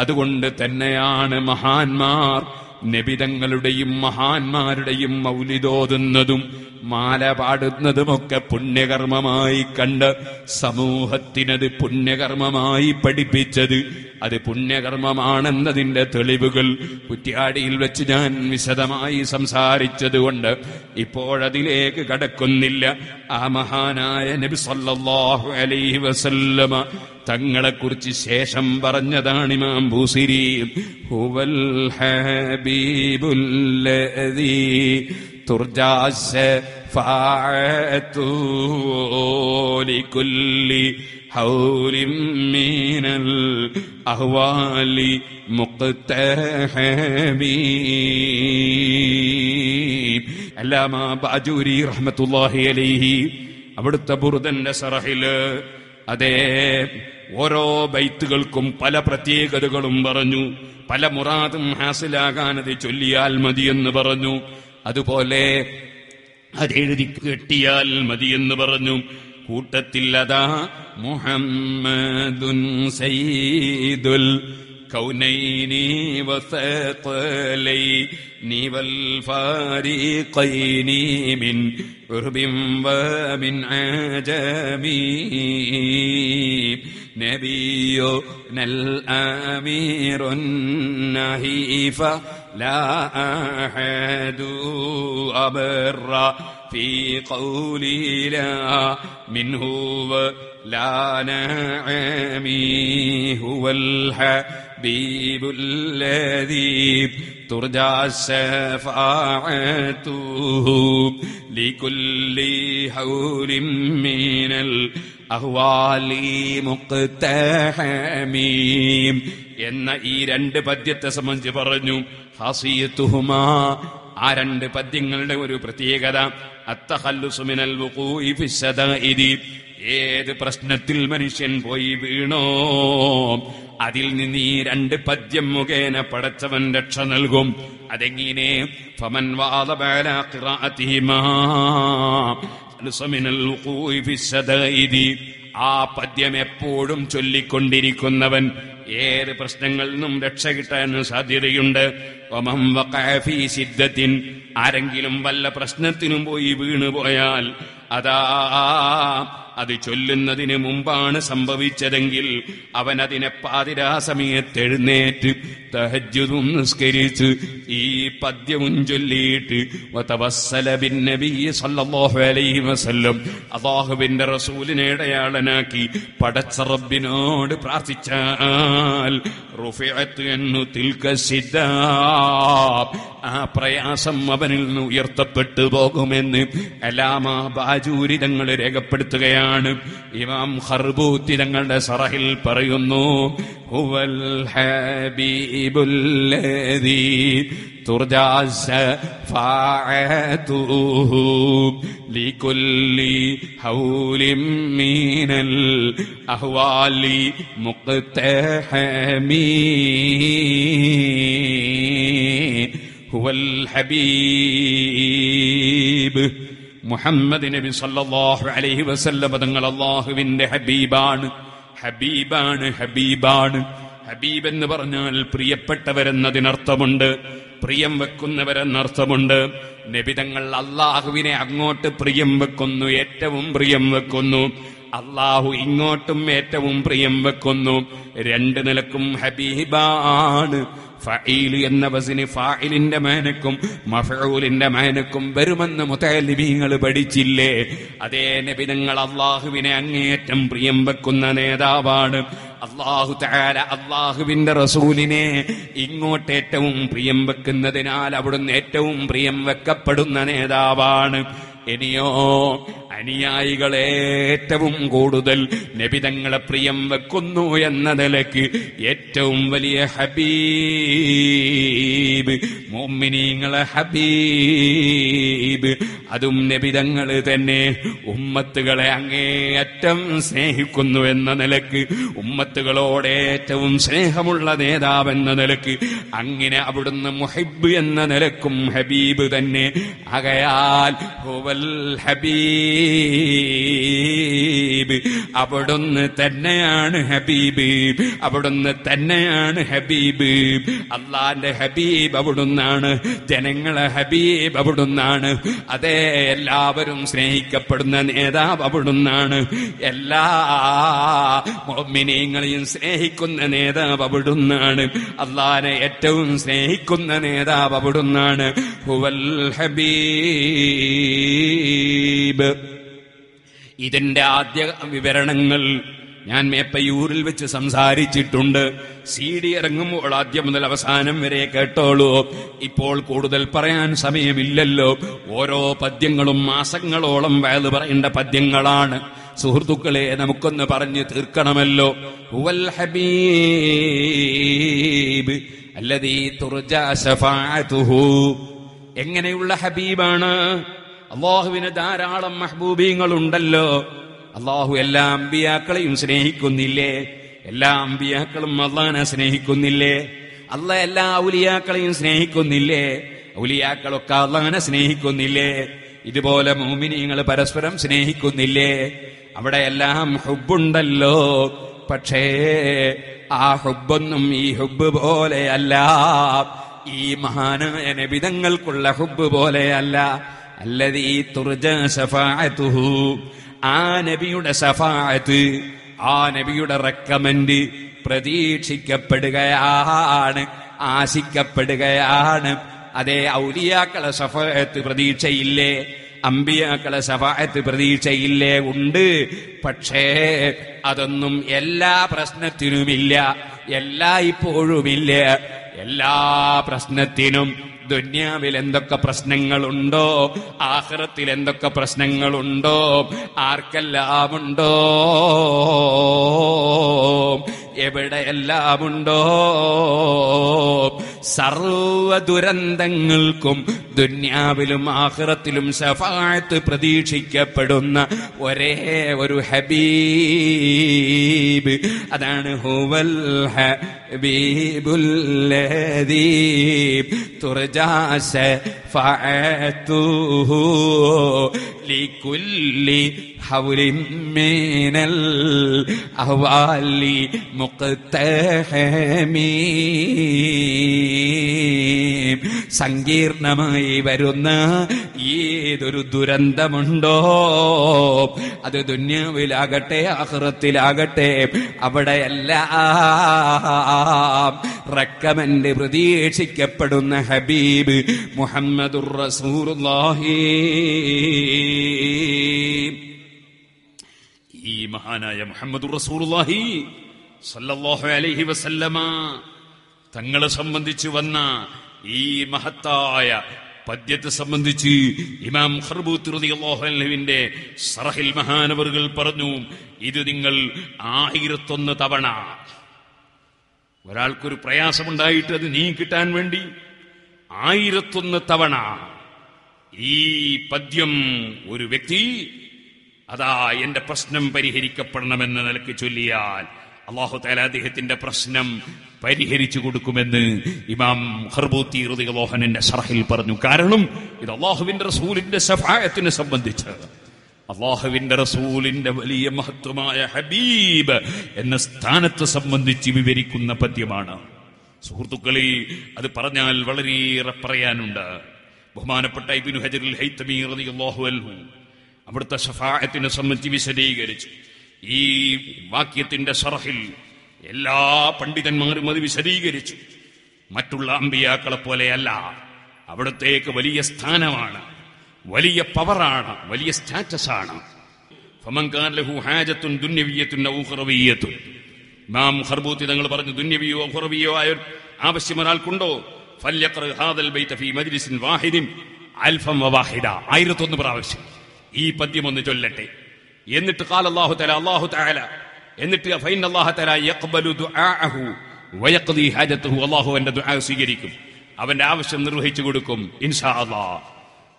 S1: അതുകൊണ്ട് തന്നെയാണ് മഹാന്മാർ നബിതങ്ങളുടെയും മഹാന്മാരുടെയും മൗലിതോതുന്നതും മാല പാടുന്നതുമൊക്കെ പുണ്യകർമ്മമായി കണ്ട് സമൂഹത്തിനത് പുണ്യകർമ്മമായി പഠിപ്പിച്ചത്. അത് പുണ്യകർമ്മമാണെന്നതിന്റെ തെളിവുകൾ കുറ്റ്യാടിയിൽ വെച്ച് ഞാൻ വിശദമായി സംസാരിച്ചതുകൊണ്ട് ഇപ്പോഴതിലേക്ക് കടക്കുന്നില്ല. ആ മഹാനായ നബി സല്ലാഹു അലൈഹി വസല്ലമ തങ്ങളെക്കുറിച്ച് ശേഷം പറഞ്ഞതാണ് ഇമാം ഭൂസിരി ഹുവൽ ഹബീബുല്ലദീ ترجى الشفاعة لكل حول من الأهوال مقتحمين അല്ലാമ ബാജൂരി റഹ്മത്തുല്ലാഹി അലൈഹി അവിടുത്തെ ബുറുദന്റെ സറഹില് അതേ ഓരോ ബൈത്തുകൾക്കും പല പ്രത്യേകതകളും പറഞ്ഞു പല മുറാദും ഹാസിലാകാനത് ചൊല്ലിയാൽ മതിയെന്ന് പറഞ്ഞു അതുപോലെ അതെഴുതി കെട്ടിയാൽ മതിയെന്ന് പറഞ്ഞു. കൂട്ടത്തിൽ അതാ മുഹമ്മദുൻ സയ്യിദുൽ കൗനൈനി മിൻ വമിൻ ആജമീ നബിയോ നൽ ആമീറുൻ لا أحد أبر في قولي لا منه لا نعمي هو الحبيب الذي ترجى شفاعته لكل حول من الأهوال مقتحمين. എന്ന ഈ രണ്ട് പദ്യത്തെ സംബന്ധിച്ച് പറഞ്ഞു. ഹസീത്തുഹുമാ. ആ രണ്ട് പദ്യങ്ങളുടെ ഒരു പ്രത്യേകത. അത്തഹല്ലുസുമിനൽ ഏത് പ്രശ്നത്തിൽ മനുഷ്യൻ പോയി വീണോ അതിൽ നിന്ന് ഈ രണ്ട് പദ്യം മുഖേന പടച്ചവൻ രക്ഷ നൽകും. അതെങ്ങനെ? ഫമൻ ആ പദ്യം എപ്പോഴും ചൊല്ലിക്കൊണ്ടിരിക്കുന്നവൻ ഏത് പ്രശ്നങ്ങളിൽ നിന്നും രക്ഷ കിട്ടാൻ സാധ്യതയുണ്ട്? ആരെങ്കിലും വല്ല പ്രശ്നത്തിനും പോയി വീണുപോയാൽ അതാ അത് ചൊല്ലുന്നതിന് മുമ്പാണ് സംഭവിച്ചതെങ്കിൽ അവൻ അതിനെ പാതിരാ സമയത്ത് എഴുന്നേറ്റ് തഹജ്ജുതും നിസ്കരിച്ച് ഈ പദ്യവും ചൊല്ലിയിട്ട് അള്ളാഹുവിന്റെ റസൂലിനെ ഇടയാളനാക്കി പടച്ച റബ്ബിനോട് പ്രാർത്ഥിച്ചാൽ റുഫിഅത്ത് എന്നു തിൽക up. ആ പ്രയാസം അവനിൽ നിന്ന് ഉയർത്തപ്പെട്ടു പോകുമെന്ന് അലാമ ബാജൂരി തങ്ങൾ രേഖപ്പെടുത്തുകയാണ് ഇമാം ഹർബൂത്തി തങ്ങളുടെ സറഹിൽ പറയുന്നു ഹുവൽ ഹബീബുല്ലദീ ترجى شفاعته لكل هول من الأهوال مقتحم ഹുവൽ ഹബീബ് മുഹമ്മദ് നബി സല്ലല്ലാഹു അലൈഹി വസല്ലം തങ്ങൾ അള്ളാഹുവിന്റെ ഹബീബാണ്. ഹബീബാണ് ഹബീബാണ്. ഹബീബ് എന്ന് പറഞ്ഞാൽ പ്രിയപ്പെട്ടവരെന്നതിനർത്ഥമുണ്ട്. പ്രിയം വെക്കുന്നവരെന്നർത്ഥമുണ്ട്. നബിതങ്ങൾ അള്ളാഹുവിനെ അങ്ങോട്ട് പ്രിയം വെക്കുന്നു ഏറ്റവും പ്രിയം വെക്കുന്നു. അള്ളാഹു ഇങ്ങോട്ടും ഏറ്റവും പ്രിയം വെക്കുന്നു. രണ്ട് നിലക്കും ഹബീബാണ്. ഫഈൽ എന്ന വസിന് ഫായിലിന്റെ മേനക്കും മഫഊലിന്റെ മേനക്കും വരുമെന്ന് മുത്തലിബീങ്ങൾ പഠിച്ചില്ലേ? അതേ നബിതങ്ങൾ അള്ളാഹുവിനെ അങ്ങേയറ്റം പ്രിയം വെക്കുന്ന നേതാവാണ്. അള്ളാഹു താര അള്ളാഹുവിന്റെ റസൂലിനെ ഇങ്ങോട്ട് ഏറ്റവും പ്രിയം വെക്കുന്നതിനാൽ അവിടുന്ന് ഏറ്റവും പ്രിയം വെക്കപ്പെടുന്ന നേതാവാണ്. ഇനിയോ അനുയായികളെ ഏറ്റവും കൂടുതൽ നബിതങ്ങളെ പ്രിയം വെക്കുന്നു എന്ന നിലയ്ക്ക് ഏറ്റവും വലിയ ഹബീബ് മോമിനിങ്ങളെ ഹബീബ്. അതും നബിതങ്ങൾ തന്നെ ഉമ്മത്തുകളെ അങ്ങേയറ്റം സ്നേഹിക്കുന്നു എന്ന നിലയ്ക്ക് ഉമ്മത്തുകളോട് ഏറ്റവും സ്നേഹമുള്ള നേതാവ് എന്ന നിലയ്ക്ക് അങ്ങനെ അവിടുന്ന് മുഹിബ് എന്ന നിലക്കും ഹബീബ് തന്നെ. ഹുവൽ ഹബീബ് അവിടുന്ന് തന്നെയാണ് ഹബീബ്. അവിടുന്ന് തന്നെയാണ് ഹബീബ്. അള്ളാന്റെ ഹബീബ് അവിടുന്നാണ്. ജനങ്ങളെ ഹബീബ് അവിടുന്നാണ്. അതെ എല്ലാവരും സ്നേഹിക്കപ്പെടുന്ന നേതാവ് അവിടുന്നാണ്. എല്ലാ മിനിയങ്ങളെയും സ്നേഹിക്കുന്ന നേതാവ് അവിടുന്നാണ്. അള്ളാനെ ഏറ്റവും സ്നേഹിക്കുന്ന നേതാവ് അവിടുന്നാണ്. ഹുവൽ ഹബീബ്. ഇതിന്റെ ആദ്യ വിവരണങ്ങൾ ഞാൻ മേപ്പയൂരിൽ വെച്ച് സംസാരിച്ചിട്ടുണ്ട്. സി ഡി ഇറങ്ങുമ്പോൾ ആദ്യം മുതൽ അവസാനം വരെ കേട്ടോളൂ. ഇപ്പോൾ കൂടുതൽ പറയാൻ സമയമില്ലല്ലോ. ഓരോ പദ്യങ്ങളും മാസങ്ങളോളം വയത് പറയേണ്ട പദ്യങ്ങളാണ്. സുഹൃത്തുക്കളെ നമുക്കൊന്ന് പറഞ്ഞു തീർക്കണമല്ലോ. ഹബീബ് അല്ലതീ തുർജ എങ്ങനെയുള്ള ഹബീബാണ്? അള്ളാഹുവിന് ധാരാളം മഹബൂബീങ്ങളുണ്ടല്ലോ. അള്ളാഹു എല്ലാ അമ്പിയാക്കളെയും സ്നേഹിക്കുന്നില്ലേ? എല്ലാ അമ്പിയാക്കളും അള്ളാഹിനെ സ്നേഹിക്കുന്നില്ലേ? അല്ല എല്ലാ ഔലിയാക്കളെയും സ്നേഹിക്കുന്നില്ലേ? ഔലിയാക്കളൊക്കെ അള്ളാഹിനെ സ്നേഹിക്കുന്നില്ലേ? ഇതുപോലെ മോമിനിയങ്ങൾ പരസ്പരം സ്നേഹിക്കുന്നില്ലേ? അവിടെ എല്ലാം ഹുബുണ്ടല്ലോ പക്ഷേ ആ ഹുബൊന്നും ഈ ഹുബ് പോലെയല്ല. ഈ മഹാനായ നബിതങ്ങൾക്കുള്ള ഹുബ് പോലെയല്ല. അല്ലതീ തുർജ ശഫാഅത്തുഹു. ആ നബിയുടെ ഷഫാഅത്ത് ആ നബിയുടെ റെക്കമെന്റ് പ്രതീക്ഷിക്കപ്പെടുകയാണ് ആശിക്കപ്പെടുകയാണ്. അതേ ഔലിയാക്കളെ സഫായത്ത് പ്രതീക്ഷയില്ലേ? അമ്പിയാക്കളെ സഫായത്ത് പ്രതീക്ഷയില്ലേ? ഉണ്ട്. പക്ഷേ അതൊന്നും എല്ലാ പ്രശ്നത്തിനുമില്ല എല്ലാ ഇപ്പോഴുമില്ല എല്ലാ പ്രശ്നത്തിനും ദുന്യാവിൽ എന്തൊക്കെ പ്രശ്നങ്ങളുണ്ടോ? ആഹ്റത്തിൽ എന്തൊക്കെ പ്രശ്നങ്ങളുണ്ടോ? ആർക്കെല്ലാമുണ്ടോ? എവിടെയെല്ലാമുണ്ടോ സർവ ദുരന്തങ്ങൾക്കും ദുന്യാവിലും ആഹ്റത്തിലും സഫായത്ത് പ്രതീക്ഷിക്കപ്പെടുന്ന ഒരേ ഒരു ഹബീബ്. അതാണ് ഹുവൽ ഹബീബുല്ലദീബ് ഫു ലി ലികുല്ലി ഹൗലിൻ من അഹ്വാലി മുഖ്തഹമീ സങ്കീർണമായി വരുന്ന ഏതൊരു ദുരന്തമുണ്ടോ? അത് ദുന്യാവിലാകട്ടെ അഹ്റത്തിലാകട്ടെ അവിടെയെല്ലാം റെക്കമെന്റ് പ്രതീക്ഷിക്കപ്പെടുന്ന ഹബീബ് മുഹമ്മദുർ റസൂലുള്ളാഹി. ഈ മഹാനായ മുഹമ്മദ് റസൂലുള്ളാഹി സല്ലാഹു അലൈഹി വസല്ലമ തങ്ങളെ സംബന്ധിച്ച് വന്ന ഈ മഹത്തായ പദ്യത്തെ സംബന്ധിച്ച് ഇമാം ഹർബുത്തിന്റെ സറഹിൽ മഹാനവറുകൾ പറഞ്ഞു ഇത് നിങ്ങൾ ആയിരത്തൊന്ന് തവണ ഒരാൾക്കൊരു പ്രയാസമുണ്ടായിട്ട് അത് നീ കിട്ടാൻ വേണ്ടി ആയിരത്തൊന്ന് തവണ ഈ പദ്യം ഒരു വ്യക്തി അതാ എന്റെ പ്രശ്നം പരിഹരിക്കപ്പെടണമെന്ന നിലയ്ക്ക് ചൊല്ലിയാൽ അള്ളാഹു താല അദ്ദേഹത്തിന്റെ പ്രശ്നം പരിഹരിച്ചു കൊടുക്കുമെന്ന് ഇമാം ഹർബൂത്തി ഹൃദയലോഹനന്റെ സർഹിൽ പറഞ്ഞു. കാരണം ഇത് അള്ളാഹുവിന്റെ റസൂലിന്റെ സഫായത്തിനെ സംബന്ധിച്ച് അള്ളാഹുവിന്റെ റസൂലിന്റെ വലിയ മഹത്വമായ ഹബീബ് എന്ന സ്ഥാനത്തെ സംബന്ധിച്ച് വിവരിക്കുന്ന പദ്യമാണ്. സുഹൃത്തുക്കളെ അത് പറഞ്ഞാൽ വളരെയേറെ പറയാനുണ്ട്. ബഹുമാനപ്പെട്ട ഇബിനു ഹജറിൽ ഹൈത്തമീർ അള്ളാഹു അൻഹു അവിടുത്തെ ഷഫായത്തിനെ സംബന്ധിച്ച് വിശദീകരിച്ചു. ഈ വാക്യത്തിന്റെ ഷറഹിൽ എല്ലാ പണ്ഡിതന്മാരും അത് വിശദീകരിച്ചു. മറ്റുള്ള അമ്പിയാക്കളെ പോലെയല്ല. അവിടത്തേക്ക് വലിയ സ്ഥാനമാണ്. വലിയ പവറാണ്. വലിയ സ്റ്റാറ്റസ് ആണ് ഫമൻകാൻ ലഹു ഹാജത്തുൻ ദുന്യവിയത്തുൻ ഔ ഇമാം ഖർബൂത്തി തങ്ങൾ പറഞ്ഞു ദുന്യവിയോ ഖറവിയോ ആയ ആവശ്യം ഒരാൾക്കുണ്ടോ? ഫല്യഖ്റ ഹാദൽ ബൈത ഫീ മജ്ലിസിൻ വാഹിദിൻ അൽഫം വവാഹിദ. ആയിരത്തൊന്ന് പ്രാവശ്യം. ഈ പദ്യം ഒന്ന് ചൊല്ലട്ടെ. എന്നിട്ട് കാൽ അള്ളാഹു തല അള്ളാഹു തആല എന്നിട്ട് ഫൈൻ അവന്റെ ദുആ സ്വീകരിക്കും. അവന്റെ ആവശ്യം നിർവഹിച്ചു കൊടുക്കും ഇൻഷാ അള്ളാ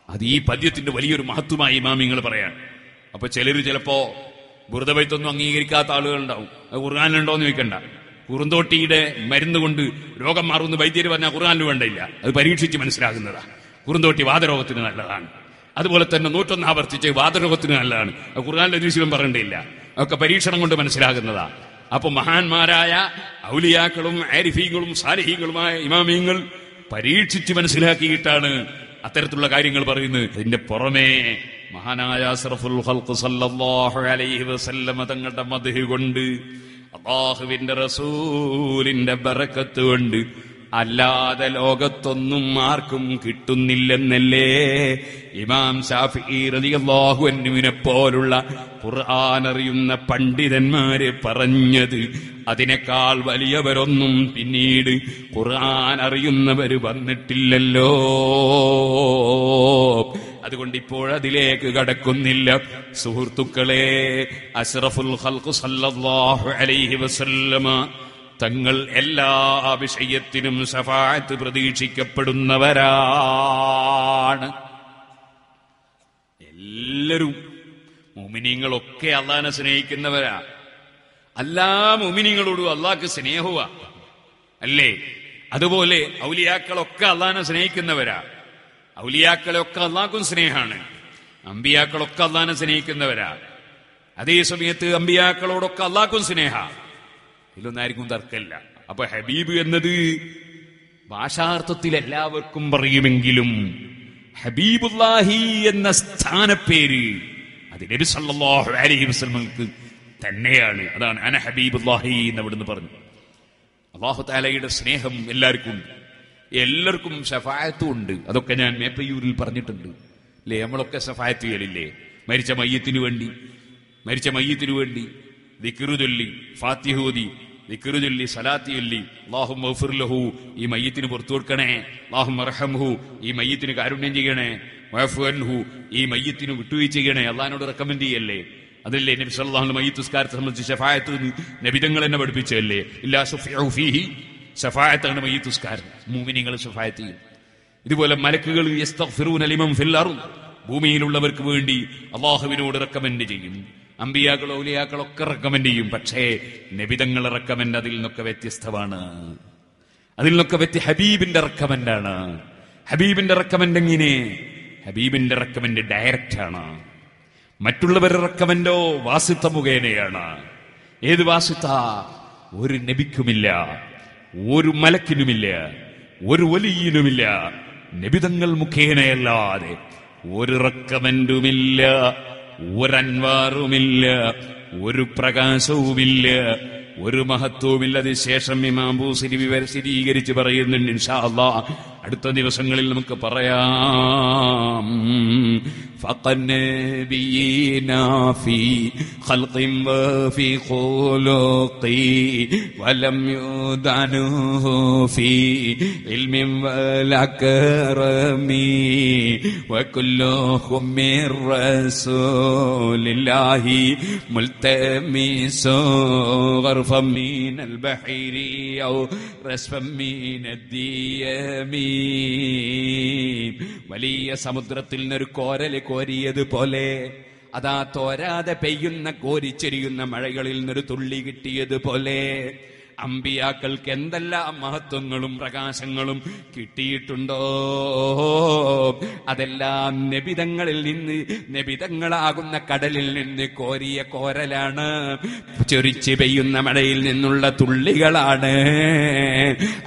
S1: അത് ഈ പദ്യത്തിന്റെ വലിയൊരു മഹത്വമായി ഇമാമിങ്ങൾ പറയാൻ. അപ്പൊ ചിലർ ചിലപ്പോ ബുറുദബൈത്തൊന്നും അംഗീകരിക്കാത്ത ആളുകൾ ഉണ്ടാവും അത് ഖുർആാനിലുണ്ടോന്ന് ചോദിക്കണ്ട. കുറുന്തോട്ടിയുടെ മരുന്ന് കൊണ്ട് രോഗം മാറുന്ന വൈദ്യര് പറഞ്ഞാൽ ഖുർആാനിൽ വേണ്ടയില്ല അത് പരീക്ഷിച്ച് മനസ്സിലാകുന്നതാ കുറുന്തോട്ടി വാതരോഗത്തിന് നല്ലതാണ്. അതുപോലെ തന്നെ നൂറ്റൊന്ന് ആവർത്തിച്ച് വാതരോഗത്തിന് നല്ലതാണ്. ഖുർആാനിലെ ദിവസം പറയേണ്ടിയില്ല അതൊക്കെ പരീക്ഷണം കൊണ്ട് മനസ്സിലാകുന്നതാ. അപ്പൊ മഹാന്മാരായ ഔലിയാക്കളും ആരിഫീങ്ങളും സാലിഹീങ്ങളുമായ ഇമാമിയങ്ങൾ പരീക്ഷിച്ച് മനസ്സിലാക്കിയിട്ടാണ് അത്തരത്തിലുള്ള കാര്യങ്ങൾ പറയുന്നത്. ഇതിന്റെ പുറമേ മഹാനായ അസ്റഫുൽ ഖൽഖ് സല്ലല്ലാഹു അലൈഹി വസല്ലമ തങ്ങളുടെ മധു കൊണ്ട് അള്ളാഹുവിന്റെ റസൂലിന്റെ ബറക്കത്ത് കൊണ്ട് അല്ലാതെ ലോകത്തൊന്നും ആർക്കും കിട്ടുന്നില്ലെന്നല്ലേ? ഇമാം ഷാഫി റളിയല്ലാഹു അൻഹുവിനെ പോലുള്ള ഖുർആൻ അറിയുന്ന പണ്ഡിതന്മാര് പറഞ്ഞത് അതിനേക്കാൾ വലിയവരൊന്നും പിന്നീട് ഖുർആൻ അറിയുന്നവര് വന്നിട്ടില്ലല്ലോ. അതുകൊണ്ട് ഇപ്പോൾ അതിലേക്ക് കടക്കുന്നില്ല. സുഹൃത്തുക്കളെ അഷ്റഫുൽ ഖൽഖ് സല്ലല്ലാഹു അലൈഹി വസല്ലമ തങ്ങൾ എല്ലാ വിഷയത്തിനും സഫായത്ത് പ്രതീക്ഷിക്കപ്പെടുന്നവരാണ്. എല്ലാവരും മുമിനിങ്ങളൊക്കെ അള്ളാഹിനെ സ്നേഹിക്കുന്നവരാ. എല്ലാ മുമിനിങ്ങളോടും അള്ളാഹ്ക്ക് സ്നേഹവുക അല്ലേ? അതുപോലെ ഔലിയാക്കളൊക്കെ അള്ളാഹിനെ സ്നേഹിക്കുന്നവരാ. ഔലിയാക്കളൊക്കെ അള്ളാഹ്ക്കും സ്നേഹമാണ് അമ്പിയാക്കളൊക്കെ അള്ളാഹിനെ സ്നേഹിക്കുന്നവരാ. അതേ സമയത്ത് അമ്പിയാക്കളോടൊക്കെ അള്ളാഹ്ക്കും സ്നേഹ. ഇതിലൊന്നും ആർക്കും തർക്കമില്ല അപ്പൊ ഹബീബ് എന്നത് ഭാഷാർത്ഥത്തിൽ എല്ലാവർക്കും പറയുമെങ്കിലും ഹബീബുല്ലാഹി എന്ന സ്ഥാനപ്പേര് അത് നബി സല്ലല്ലാഹു അലൈഹി വസല്ലമക്ക് തന്നെയാണ്. അതാണ് അന ഹബീബുല്ലാഹി എന്ന് അവിടുന്ന് പറഞ്ഞു. അള്ളാഹു താലയുടെ സ്നേഹം എല്ലാവർക്കും ഉണ്ട്. എല്ലാവർക്കും ഷഫായത്തും ഉണ്ട്. അതൊക്കെ ഞാൻ മേപ്പയ്യൂരിൽ പറഞ്ഞിട്ടുണ്ട്. അല്ലേ നമ്മളൊക്കെ ഷഫായത്ത് ചെയ്യലില്ലേ മരിച്ച മയ്യത്തിനു വേണ്ടി. മരിച്ച മയ്യത്തിനു വേണ്ടി. ദിക്റു ഫാത്തിഹൂതി ഫാത്തിഹൂദി ദിക്റു ചൊല്ലി സലാത്തി ചൊല്ലി അള്ളാഹും ലഹു ഈ മയ്യത്തിന് പുറത്തു കൊടുക്കണേ. അള്ളാഹും അർഹംഹു ഈ മയ്യത്തിന് കാരുണ്യം ചെയ്യണേ. മഹഫുഅൻഹു അൻഹു ഈ മയ്യത്തിന് വിട്ടുവീഴ്ച ചെയ്യണേ. അള്ളഹാനോട് റെക്കമെൻഡ് ചെയ്യല്ലേ? അതല്ലേ നബി സല്ലാഹു മയ്യത്ത് നിസ്കാരത്തെ സംബന്ധിച്ച് ഷഫായത്ത് നബിതങ്ങൾ എന്നെ പഠിപ്പിച്ചല്ലേ ഇല്ലാ സുഫിഹി ഫീഹി ഷഫായത്താണ് മയ്യത്ത് നിസ്കാരം മൂമിനിങ്ങൾ ഷഫായത്ത് ചെയ്യും. ഇതുപോലെ മലക്കുകൾ ഫിൽ ഭൂമിയിലുള്ളവർക്ക് വേണ്ടി അള്ളാഹുവിനോട് റെക്കമെൻഡ് ചെയ്യും. അമ്പിയാക്കൾ ഔലിയാക്കളൊക്കെ റെക്കമെൻഡ് ചെയ്യും. പക്ഷേ നബിതങ്ങളെ റെക്കമെൻഡ് അതിൽ നിന്നൊക്കെ വ്യത്യസ്തമാണ്. അതിൽ നിന്നൊക്കെ വ്യത്യ ഹബീബിന്റെ റെക്കമെൻഡാണ്. ഹബീബിന്റെ റെക്കമെൻഡ് എങ്ങനെ? ഹബീബിന്റെ റെക്കമെൻഡ് ഡയറക്റ്റ് ആണ് മറ്റുള്ളവരുടെ റെക്കമെൻഡോ വാസിത്ത മുഖേനയാണ്. ഏത് വാസിത്ത? ഒരു നബിക്കുമില്ല ഒരു മലക്കിനുമില്ല ഒരു വലിയനുമില്ല. നബിതങ്ങൾ മുഖേനയല്ലാതെ ഒരു റെക്കമെൻഡുമില്ല. ഒരൻവാറുമില്ല ഒരു പ്രകാശവുമില്ല ഒരു മഹത്വവുമില്ല. അതിനുശേഷം ഇമാംബൂസിരി വിവര സ്ഥിരീകരിച്ച് പറയുന്നുണ്ട് ഇൻഷാ അല്ലാ അടുത്ത ദിവസങ്ങളിൽ നമുക്ക് പറയാം فقنبينا في خلق وفي خلق ولم يدعنه في علم ولا كرم وكلهم من رسول الله ملتمس غرفا من البحر أو رسفا من الديم വലിയ സമുദ്രത്തിൽ നിന്നൊരു കോരൽ കോരിയതുപോലെ അതാ തോരാതെ പെയ്യുന്ന കോരിച്ചെരിയുന്ന മഴകളിൽ നിന്നൊരു തുള്ളി കിട്ടിയതുപോലെ അമ്പിയാക്കൾക്ക് എന്തെല്ലാം മഹത്വങ്ങളും പ്രകാശങ്ങളും കിട്ടിയിട്ടുണ്ടോ? അതെല്ലാം നബിതങ്ങളിൽ നിന്ന് നബിതങ്ങളാകുന്ന കടലിൽ നിന്ന് കോരിയ കോരലാണ്. ചൊരിച്ച് പെയ്യുന്ന മഴയിൽ നിന്നുള്ള തുള്ളികളാണ്.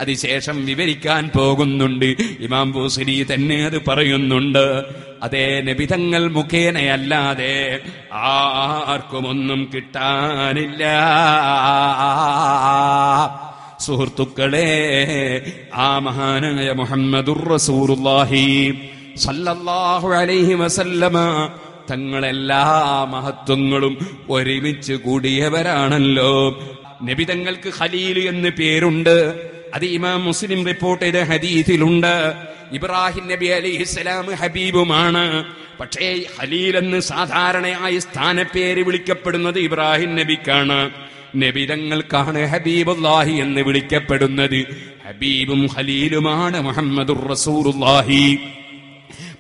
S1: അതിശേഷം വിവരിക്കാൻ പോകുന്നുണ്ട്. ഇമാം ബൂസരി തന്നെ അത് പറയുന്നുണ്ട്. അതേ നബിതങ്ങൾ മുഖേനയല്ലാതെ ആർക്കുമൊന്നും കിട്ടാനില്ല. സുഹൃത്തുക്കളെ ആ മഹാനായ മുഹമ്മദുർ റസൂലുള്ളാഹി സല്ലല്ലാഹു അലൈഹി വസല്ലമ തങ്ങളെല്ലാ മഹത്വങ്ങളും ഒരുമിച്ച് കൂടിയവരാണല്ലോ. നബിതങ്ങൾക്ക് ഖലീൽ എന്ന് പേരുണ്ട്. അത് ഇമാം മുസ്ലിം റിപ്പോർട്ട് ചെയ്ത ഹദീസിലുണ്ട്. ഇബ്രാഹിം നബി അലിഹിസ്സലാം ഹബീബുമാണ്. പക്ഷേ ഹലീൽ എന്ന് സാധാരണയായി സ്ഥാനപ്പേര് വിളിക്കപ്പെടുന്നത് ഇബ്രാഹിം നബിക്കാണ്. നബിതങ്ങൾക്കാണ് ഹബീബുല്ലാഹി എന്ന് വിളിക്കപ്പെടുന്നത്. ഹബീബും ഹലീലുമാണ് മുഹമ്മദുർ റസൂലുള്ളാഹി.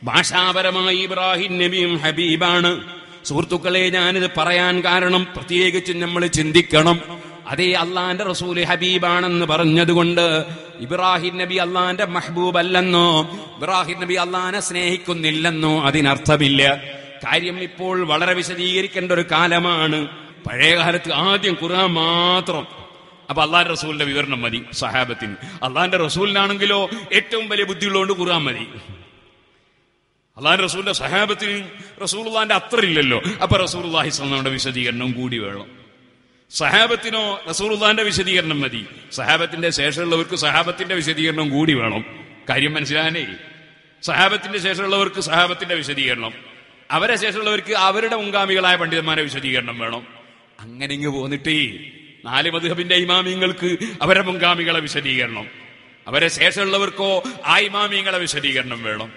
S1: ഭാഷാപരമായി ഇബ്രാഹിം നബിയും ഹബീബാണ്. സുഹൃത്തുക്കളെ ഞാനിത് പറയാൻ കാരണം പ്രത്യേകിച്ച് നമ്മൾ ചിന്തിക്കണം. അതേ അള്ളാന്റെ റസൂൽ ഹബീബാണെന്ന് പറഞ്ഞതുകൊണ്ട് ഇബ്രാഹിം നബി അള്ളാന്റെ മഹബൂബ് അല്ലെന്നോ ഇബ്രാഹിം നബി അള്ളാനെ സ്നേഹിക്കുന്നില്ലെന്നോ അതിനർത്ഥമില്ല. കാര്യം ഇപ്പോൾ വളരെ വിശദീകരിക്കേണ്ട ഒരു കാലമാണ്. പഴയകാലത്ത് ആദ്യം ഖുർആൻ മാത്രം. അപ്പൊ അള്ളാന്റെ റസൂലിന്റെ വിവരണം മതി സഹാബത്തിന്. അള്ളാന്റെ റസൂലിനാണെങ്കിലോ ഏറ്റവും വലിയ ബുദ്ധിയുള്ളതുകൊണ്ട് ഖുർആൻ മതി. അള്ളാഹ് റസൂലിന്റെ സഹാബത്തിന് റസൂൽ അത്ര ഇല്ലല്ലോ. അപ്പൊ റസൂൽ സ്വന്തയുടെ വിശദീകരണം കൂടി വേണം. സഹാബത്തിനോ റസൂറുല്ലാന്റെ വിശദീകരണം മതി. സഹാബത്തിന്റെ ശേഷമുള്ളവർക്ക് സഹാബത്തിന്റെ വിശദീകരണം കൂടി വേണം. കാര്യം മനസ്സിലാനേ സഹാബത്തിന്റെ ശേഷമുള്ളവർക്ക് സഹാബത്തിന്റെ വിശദീകരണം. അവരെ ശേഷമുള്ളവർക്ക് അവരുടെ മുൻഗാമികളായ പണ്ഡിതന്മാരെ വിശദീകരണം വേണം. അങ്ങനെ ഇങ്ങ് പോന്നിട്ടേ നാല് മധുഹബിന്റെ ഇമാമിങ്ങൾക്ക് അവരെ മുൻഗാമികളെ വിശദീകരണം. അവരെ ശേഷമുള്ളവർക്കോ ആ ഇമാമിങ്ങളെ വിശദീകരണം വേണം.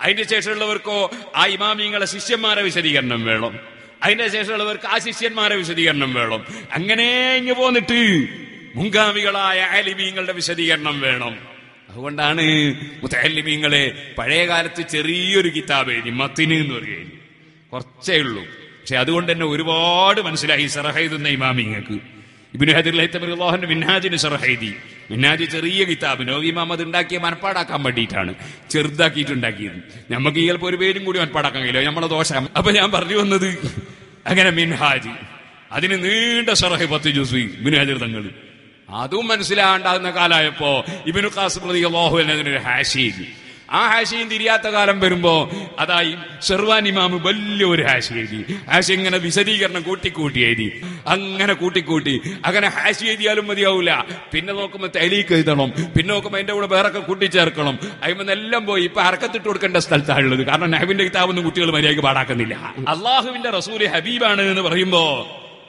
S1: അതിന്റെ ശേഷമുള്ളവർക്കോ ആ ഇമാമിങ്ങളെ ശിഷ്യന്മാരെ വിശദീകരണം വേണം. അതിന്റെ ശേഷമുള്ളവർക്ക് ആ ശിഷ്യന്മാരെ വിശദീകരണം വേണം. അങ്ങനെ ഇങ്ങ് പോന്നിട്ട് മുൻഗാമികളായ അലിമീങ്ങളുടെ വിശദീകരണം വേണം. അതുകൊണ്ടാണ് മുത്തലിമീങ്ങളെ പഴയ കാലത്ത് ചെറിയൊരു കിതാബ് എഴുതി മത്തിന് എന്ന് പറയുക കുറച്ചേ ഉള്ളൂ. പക്ഷെ അതുകൊണ്ട് തന്നെ ഒരുപാട് മനസ്സിലായി സറഹൈദുന്ന ഇമാമിങ്ങൾക്ക്. ഇബിന് ഹദിർലാഹിന്റെ മിന്നാജിന് സറഹൈദി മിന്നാജ് ചെറിയ കിതാബ്. നോഗി മുഹമ്മദ് ഉണ്ടാക്കിയ മനപ്പാടാക്കാൻ വേണ്ടിയിട്ടാണ് ചെറുതാക്കിയിട്ടുണ്ടാക്കിയത്. നമുക്ക് ചിലപ്പോൾ ഒരു പേരും കൂടി മനപ്പാടാക്കാൻ കഴിയില്ല. നമ്മളെ ദോഷം. അപ്പൊ ഞാൻ പറഞ്ഞു വന്നത് അങ്ങനെ മിൻഹാജ്. അതിന് നീണ്ട സറഹ് പത്ത് ജൂസ് മിൻഹാജ് തങ്ങൾ അതും മനസ്സിലാണ്ടാകുന്ന കാലമായപ്പോ ഇബിനു കാസ് പ്രതി ലോഹു എന്നതിനൊരു ഹാഷി ആ ഹാഷിയും തിരിയാത്ത കാലം വരുമ്പോ അതായി ഷെർവാൻ ഇമാമ് വലിയൊരു ഹാഷി എഴുതി. ഹാഷി ഇങ്ങനെ വിശദീകരണം കൂട്ടിക്കൂട്ടി എഴുതി. അങ്ങനെ കൂട്ടിക്കൂട്ടി അങ്ങനെ ഹാഷി എഴുതിയാലും മതിയാവൂല. പിന്നെ നോക്കുമ്പോ തൈലീക്ക് എഴുതണം. പിന്നെ നോക്കുമ്പോ അതിന്റെ കൂടെ വേറൊക്കെ കൂട്ടിച്ചേർക്കണം. അതിമെന്നെല്ലാം പോയി. ഇപ്പൊ അറക്കത്തിട്ട് കൊടുക്കേണ്ട സ്ഥലത്താണുള്ളത്. കാരണം നഹബിന്റെ കിതാബൊന്നും കുട്ടികൾ മര്യാദയ്ക്ക് പാടാക്കുന്നില്ല. അള്ളാഹുവിന്റെ റസൂൽ ഹബീബാണ് എന്ന് പറയുമ്പോ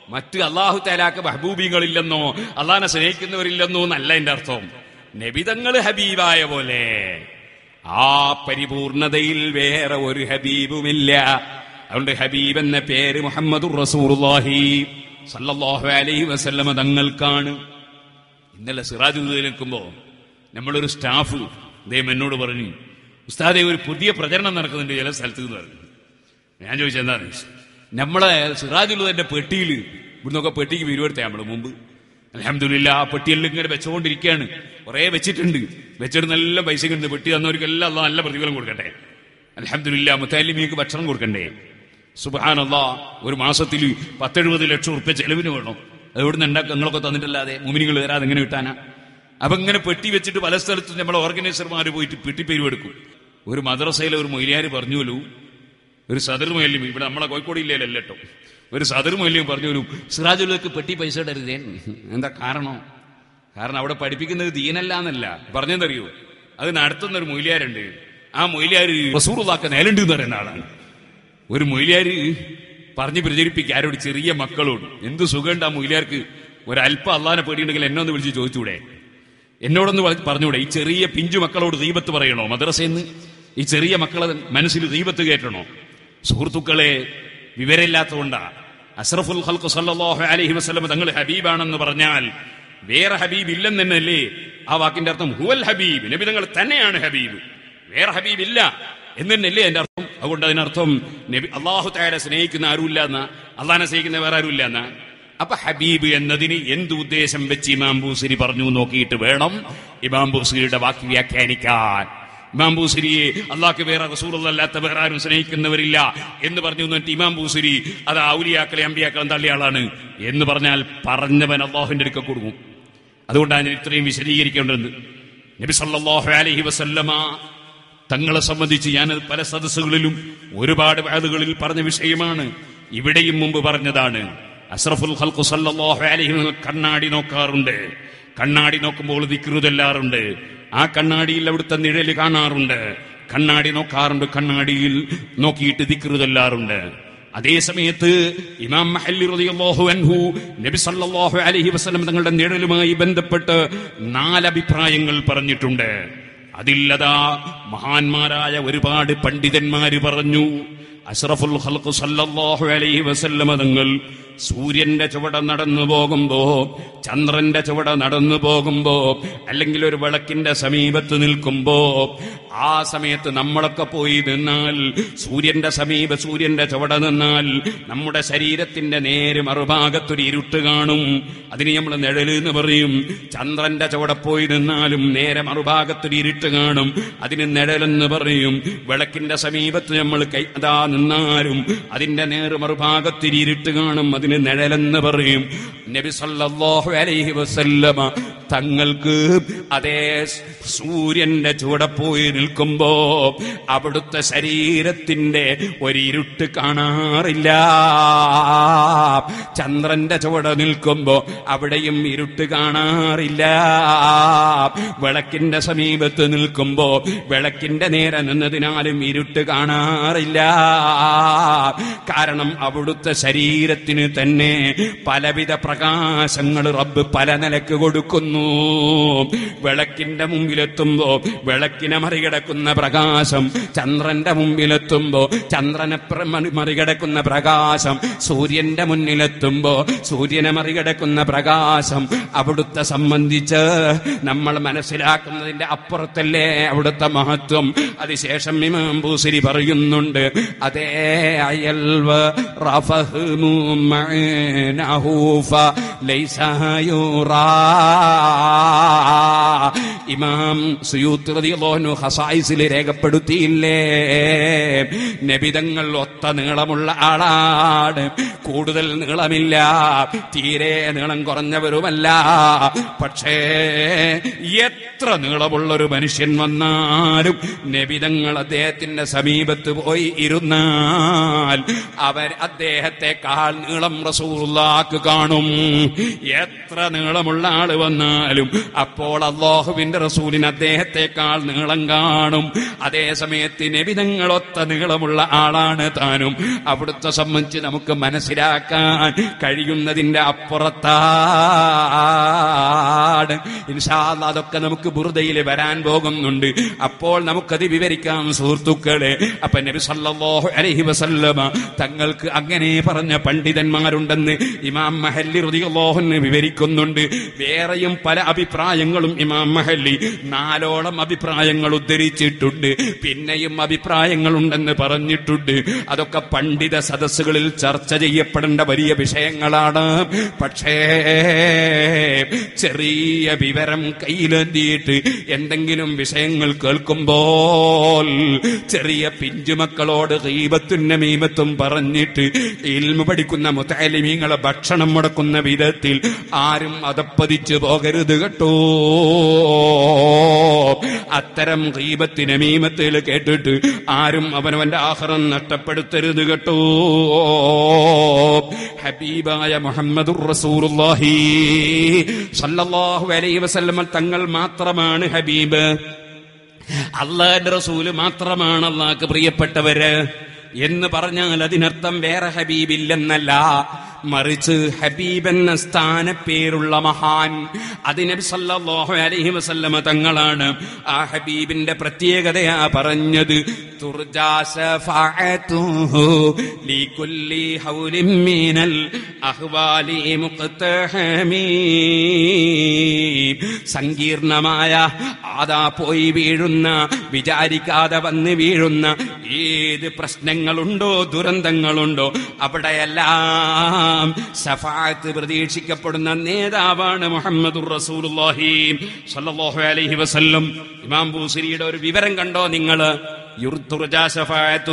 S1: മറ്റ് അള്ളാഹു തലാക്ക് മഹബൂബികളില്ലെന്നോ അള്ളാഹിനെ സ്നേഹിക്കുന്നവരില്ലെന്നോ എന്നല്ല എന്റെ അർത്ഥം. നബിതങ്ങൾ ഹബീബായ പോലെ. ആ പരിപൂർണതയിൽ വേറെ ഒരു ഹബീബുമില്ല. അതുകൊണ്ട് ഹബീബ് എന്ന പേര് മുഹമ്മദ് റസൂർഹി സല്ലാഹു അലൈഹി വസല്ലമ തങ്ങൾക്കാണ്. ഇന്നലെ സിറാജ് നിൽക്കുമ്പോ നമ്മളൊരു സ്റ്റാഫ് അദ്ദേഹം എന്നോട് പറഞ്ഞു ഉസ്താദെ ഒരു പുതിയ പ്രചരണം നടക്കുന്നുണ്ട് ചില സ്ഥലത്ത് എന്ന് പറഞ്ഞു. ഞാൻ ചോദിച്ചെന്താണ് നമ്മളെ സിറാജുള്ളതിന്റെ പെട്ടിയിൽ ഇവിടുന്നൊക്കെ പെട്ടിക്ക് വിരുവെടുത്തേ നമ്മൾ മുമ്പ്. അലഹമില്ല ആ പെട്ടിയെല്ലാം ഇങ്ങനെ വെച്ചുകൊണ്ടിരിക്കുകയാണ്. കുറെ വെച്ചിട്ടുണ്ട്. വെച്ചിട്ട് നല്ല പൈസ കിട്ടുന്ന പെട്ടി തന്നവർക്കെല്ലാം അല്ല നല്ല പ്രതിഫലം കൊടുക്കട്ടെ. അലഹമില്ല മുത്താലിമിക്ക് ഭക്ഷണം കൊടുക്കണ്ടേ? സുബാനല്ല ഒരു മാസത്തിൽ പത്തെഴുപത് ലക്ഷം ഉറുപ്പ്യ ചെലവിന് വേണം. അത് നിന്ന് ഉണ്ടാക്കുക നിങ്ങളൊക്കെ തന്നിട്ടല്ലാതെ മുമിനികൾ വരാതെ എങ്ങനെ കിട്ടാനാ? അപ്പൊ ഇങ്ങനെ പെട്ടി വെച്ചിട്ട് പല സ്ഥലത്തും നമ്മളെ ഓർഗനൈസർമാർ പോയിട്ട് പെട്ടി പിരിവെടുക്കും. ഒരു മദ്രസയിലെ ഒരു മൊയിലാർ പറഞ്ഞുവല്ലോ ഒരു സദർ മൊയിലും ഇവിടെ നമ്മളെ കോഴിക്കോട് ജില്ലയിലല്ലോ ഒരു സദർ പറഞ്ഞു പറഞ്ഞോലു സിറാജുലേക്ക് പെട്ടി പൈസ ഇടരുതേ. എന്താ കാരണം? കാരണം അവിടെ പഠിപ്പിക്കുന്നത് ദീനല്ല എന്നല്ല പറഞ്ഞെന്നറിയോ അത് നടത്തുന്ന ഒരു മൂല്യാരുണ്ട് ആ മൊയിലാര് റസൂറുള്ളാക്ക നേലുണ്ട് എന്ന് പറയുന്ന ആളാണ്. ഒരു മൊയിലാര് പറഞ്ഞ് പ്രചരിപ്പിക്കുക ആരോട് ചെറിയ മക്കളോട്. എന്ത് സുഖമുണ്ട് ആ മൊയിലാർക്ക് ഒരല്പം അള്ളാനെ പേടിയുണ്ടെങ്കിൽ എന്നെ ഒന്ന് വിളിച്ച് ചോദിച്ചൂടെ? എന്നോടൊന്ന് പറഞ്ഞൂടെ? ഈ ചെറിയ പിഞ്ചു മക്കളോട് ദീപത്ത് പറയണോ മദ്രസയെന്ന് ഈ ചെറിയ മക്കളെ മനസ്സിൽ ദീപത്ത് കയറ്റണോ സുഹൃത്തുക്കളെ വിവരമില്ലാത്തതുകൊണ്ടാ അഷ്റഫുൽ ഹൽക്കു സല്ലാഹു അലഹി വസ്ലം തങ്ങൾ ഹബീബാണെന്ന് പറഞ്ഞാൽ വേറെ ഹബീബ് ഇല്ലെന്ന് തന്നെയല്ലേ ആ വാക്കിന്റെ അർത്ഥം? ഹുവൽ ഹബീബ്. നബി തങ്ങൾ തന്നെയാണ് ഹബീബ്. വേറെ ഹബീബ് ഇല്ല എന്ന് തന്നെയല്ലേ എന്റെ അർത്ഥം? അതുകൊണ്ട് അതിനർത്ഥം നബി അള്ളാഹു താരെ സ്നേഹിക്കുന്ന ആരുമില്ല എന്ന? അള്ളാഹിനെ സ്നേഹിക്കുന്ന വേറെ ആരുമില്ല എന്ന? അപ്പൊ ഹബീബ് എന്നതിന് എന്ത് ഉദ്ദേശം വെച്ച് ഇമാം ബൂസിരി പറഞ്ഞു നോക്കിയിട്ട് വേണം ഇമാം ബൂസിരിയുടെ വാക്ക് വ്യാഖ്യാനിക്കാൻ. ഇമാം ബൂസിരിയെ അള്ളാഹ്ക്ക് വേറെ റസൂറല്ലാത്ത വേറെ ആരും സ്നേഹിക്കുന്നവരില്ല എന്ന് പറഞ്ഞു എന്നിട്ട് ഇമാം ബൂസിരി അത് ഔലിയാക്കളെ അമ്പിയാക്കളും തള്ളിയാളാണ് എന്ന് പറഞ്ഞാൽ പറഞ്ഞവൻ അള്ളാഹുവിന്റെ അടുക്ക കൊടുക്കും. അതുകൊണ്ടാണ് ഇത്രയും വിശദീകരിക്കേണ്ടത്. നബി സല്ലാഹു അലഹി വസല്ലമ തങ്ങളെ സംബന്ധിച്ച് ഞാൻ പല സദസ്സുകളിലും ഒരുപാട് വാദുകളിൽ പറഞ്ഞ വിഷയമാണ്. ഇവിടെയും മുമ്പ് പറഞ്ഞതാണ് അഷ്റഫുൽ ഖൽഖു സല്ലല്ലാഹു അലൈഹി കണ്ണാടി നോക്കാറുണ്ട്. കണ്ണാടി നോക്കുമ്പോൾ ദിക്റുതെല്ലാറുണ്ട് ആ കണ്ണാടിയിൽ അവിടുത്തെ നിഴൽ കാണാറുണ്ട്. കണ്ണാടി നോക്കാറുണ്ട് കണ്ണാടിയിൽ നോക്കിയിട്ട് ദിക്റുതെല്ലാറുണ്ട് അതേ സമയത്ത് ഇമാം മഹല്ലി റളിയല്ലാഹു അൻഹു നബി സല്ലല്ലാഹു അലൈഹി വസല്ലം തങ്ങളുടെ നിഴലുമായി ബന്ധപ്പെട്ട് നാല് അഭിപ്രായങ്ങൾ പറഞ്ഞിട്ടുണ്ട്. അതില്ലതാ മഹാന്മാരായ ഒരുപാട് പണ്ഡിതന്മാര് പറഞ്ഞു അഷ്റഫുൽ ഖൽഖ് സല്ലല്ലാഹു അലൈഹി വസല്ലം തങ്ങൾ സൂര്യന്റെ ചുവട നടന്നു പോകുമ്പോ ചന്ദ്രന്റെ ചുവട നടന്നു പോകുമ്പോ അല്ലെങ്കിൽ ഒരു വിളക്കിന്റെ സമീപത്ത് നിൽക്കുമ്പോ ആ സമയത്ത് നമ്മളൊക്കെ പോയി നിന്നാൽ സൂര്യന്റെ സമീപ സൂര്യന്റെ ചുവട നിന്നാൽ നമ്മുടെ ശരീരത്തിന്റെ നേര് മറുഭാഗത്തൊരു ഇരുട്ട് കാണും. അതിന് നമ്മൾ നിഴൽ എന്ന് പറയും. ചന്ദ്രന്റെ ചുവട പോയി നിന്നാലും നേരെ മറുഭാഗത്തൊരു ഇരുട്ട് കാണും. അതിന് നിഴലെന്ന് പറയും. വിളക്കിന്റെ സമീപത്ത് നമ്മൾ കൈ അതാ നിന്നാലും അതിന്റെ നേര് മറുഭാഗത്തൊരു ഇരുട്ട് കാണും. അതിന് നിഴലെന്ന് പറയും. നബി സല്ലല്ലാഹു അലൈഹി വസല്ലമ തങ്ങൾക്ക് അതേ സൂര്യന്റെ ചൂടെ പോയി നിൽക്കുമ്പോ അവിടുത്തെ ശരീരത്തിന്റെ ഒരിരുട്ട് കാണാറില്ല. ചന്ദ്രന്റെ ചുവടെ നിൽക്കുമ്പോ അവിടെയും ഇരുട്ട് കാണാറില്ല. വിളക്കിന്റെ സമീപത്ത് നിൽക്കുമ്പോ വിളക്കിന്റെ നേരെ നിന്നതിനാലും ഇരുട്ട് കാണാറില്ല. കാരണം അവിടുത്തെ ശരീരത്തിന് തന്നെ പലവിധ പ്രകാശങ്ങൾ റബ്ബ് പല നിലയ്ക്ക് കൊടുക്കുന്നു. വിളക്കിന്റെ മുമ്പിലെത്തുമ്പോ വിളക്കിനെ മറികടക്കുന്ന പ്രകാശം ചന്ദ്രന്റെ മുമ്പിലെത്തുമ്പോ ചന്ദ്രനെ മറികടക്കുന്ന പ്രകാശം സൂര്യന്റെ മുന്നിലെത്തുമ്പോ സൂര്യനെ മറികടക്കുന്ന പ്രകാശം അവിടുത്തെ സംബന്ധിച്ച് നമ്മൾ മനസ്സിലാക്കുന്നതിന്റെ അപ്പുറത്തല്ലേ അവിടുത്തെ മഹത്വം. അതിശേഷം ഇമാം പൂസിരി പറയുന്നുണ്ട് അതേ അയൽവ റഫഹ്മു عينه فليس يرى. ഇമാം സുയൂത്ത് റളിയല്ലാഹു അൻഹു ഖസായിസിൽ രേഖപ്പെടുത്തിയില്ലേ? നബിതങ്ങൾ ഒത്ത നീളമുള്ള ആളാണ്. കൂടുതൽ നീളമില്ല. തീരെ നീളം കുറഞ്ഞവരുമല്ല. പക്ഷേ എത്ര നീളമുള്ള ഒരു മനുഷ്യൻ വന്നാലും നബിതങ്ങൾ അദ്ദേഹത്തിന്റെ സമീപത്ത് പോയി ഇരുന്നാൽ അവർ അദ്ദേഹത്തെ കാൽ നീളം റസൂലുള്ളാക്ക് കാണും. എത്ര നീളമുള്ള ആൾ വന്നാലും അപ്പോൾ അള്ളാഹുവിന്റെ റസൂലിന് അദ്ദേഹത്തെക്കാൾ നീളം കാണും. അതേ സമയത്ത് നബിതങ്ങളൊത്ത നീളമുള്ള ആളാണ് താനും. അവിടുത്തെ സംബന്ധിച്ച് നമുക്ക് മനസ്സിലാക്കാൻ കഴിയുന്നതിന്റെ അപ്പുറത്താണ്. ഇൻഷാല്ല അതൊക്കെ നമുക്ക് ബുറുദയിൽ വരാൻ പോകുന്നുണ്ട്. അപ്പോൾ നമുക്കത് വിവരിക്കാം സുഹൃത്തുക്കളെ. അപ്പൊ നബി സല്ലല്ലാഹു അലൈഹി വസല്ലമ തങ്ങൾക്ക് അങ്ങനെ പറഞ്ഞ പണ്ഡിതന്മാരുണ്ടെന്ന് ഇമാം മഹല്ലി റുദിയോഹന് വിവരിക്കുന്നുണ്ട്. വേറെയും പല അഭിപ്രായങ്ങളും ഇമാം മഹല്ലി നാലോളം അഭിപ്രായങ്ങൾ ഉദ്ധരിച്ചിട്ടുണ്ട്. പിന്നെയും അഭിപ്രായങ്ങൾ ഉണ്ടെന്ന് പറഞ്ഞിട്ടുണ്ട്. അതൊക്കെ പണ്ഡിത സദസ്സുകളിൽ ചർച്ച ചെയ്യപ്പെടേണ്ട വലിയ വിഷയങ്ങളാണ്. പക്ഷേ ചെറിയ വിവരം കയ്യിലെന്തിയിട്ട് എന്തെങ്കിലും വിഷയങ്ങൾ കേൾക്കുമ്പോൾ ചെറിയ പിഞ്ചുമക്കളോട് ഗീബത്തും നമീമത്തും പറഞ്ഞിട്ട് ഇൽമ പഠിക്കുന്ന മുത്താലിമീങ്ങളെ ഭക്ഷണം മുടക്കുന്ന വിധത്തിൽ ആരും അതപ്പതിച്ചു പോകരുത് കേട്ടോ. അത്തരം ഗീബത്തിന് മീമത്തിൽ കേട്ടിട്ട് ആരും അവനവന്റെ ആഹ്റം നഷ്ടപ്പെടുത്തരുത് കേട്ടോ. ഹബീബായ മുഹമ്മദുർ റസൂലുള്ളാഹി അലൈഹി തങ്ങൾ മാത്രമാണ് ഹബീബ്. അള്ളാന്റെ റസൂൽ മാത്രമാണ് അള്ളാഹ്ക്ക് പ്രിയപ്പെട്ടവര്.
S2: എന്ന് പറഞ്ഞാൽ അതിനർത്ഥം വേറെ ഹബീബില്ലെന്നല്ല. മറിച്ച് ഹബീബ് എന്ന സ്ഥാനപ്പേരുള്ള മഹാൻ അതിനബി സല്ലാഹു അലഹി വസല്ലമ തങ്ങളാണ്. ആ ഹബീബിന്റെ പ്രത്യേകതയാ പറഞ്ഞത് സങ്കീർണമായ ആദാ പോയി വീഴുന്ന വിചാരിക്കാതെ വന്ന് വീഴുന്ന ഏത് പ്രശ്നങ്ങളുണ്ടോ ദുരന്തങ്ങളുണ്ടോ അവിടെയെല്ലാം സഫാത്ത് പ്രതീക്ഷിക്കപ്പെടുന്ന നേതാവാണ് മുഹമ്മദ് സ്വല്ലല്ലാഹു അലൈഹി വസല്ലം. ഇമാം ബൂസിരിയുടെ ഒരു വിവരം കണ്ടോ നിങ്ങൾ സഫായത്ത്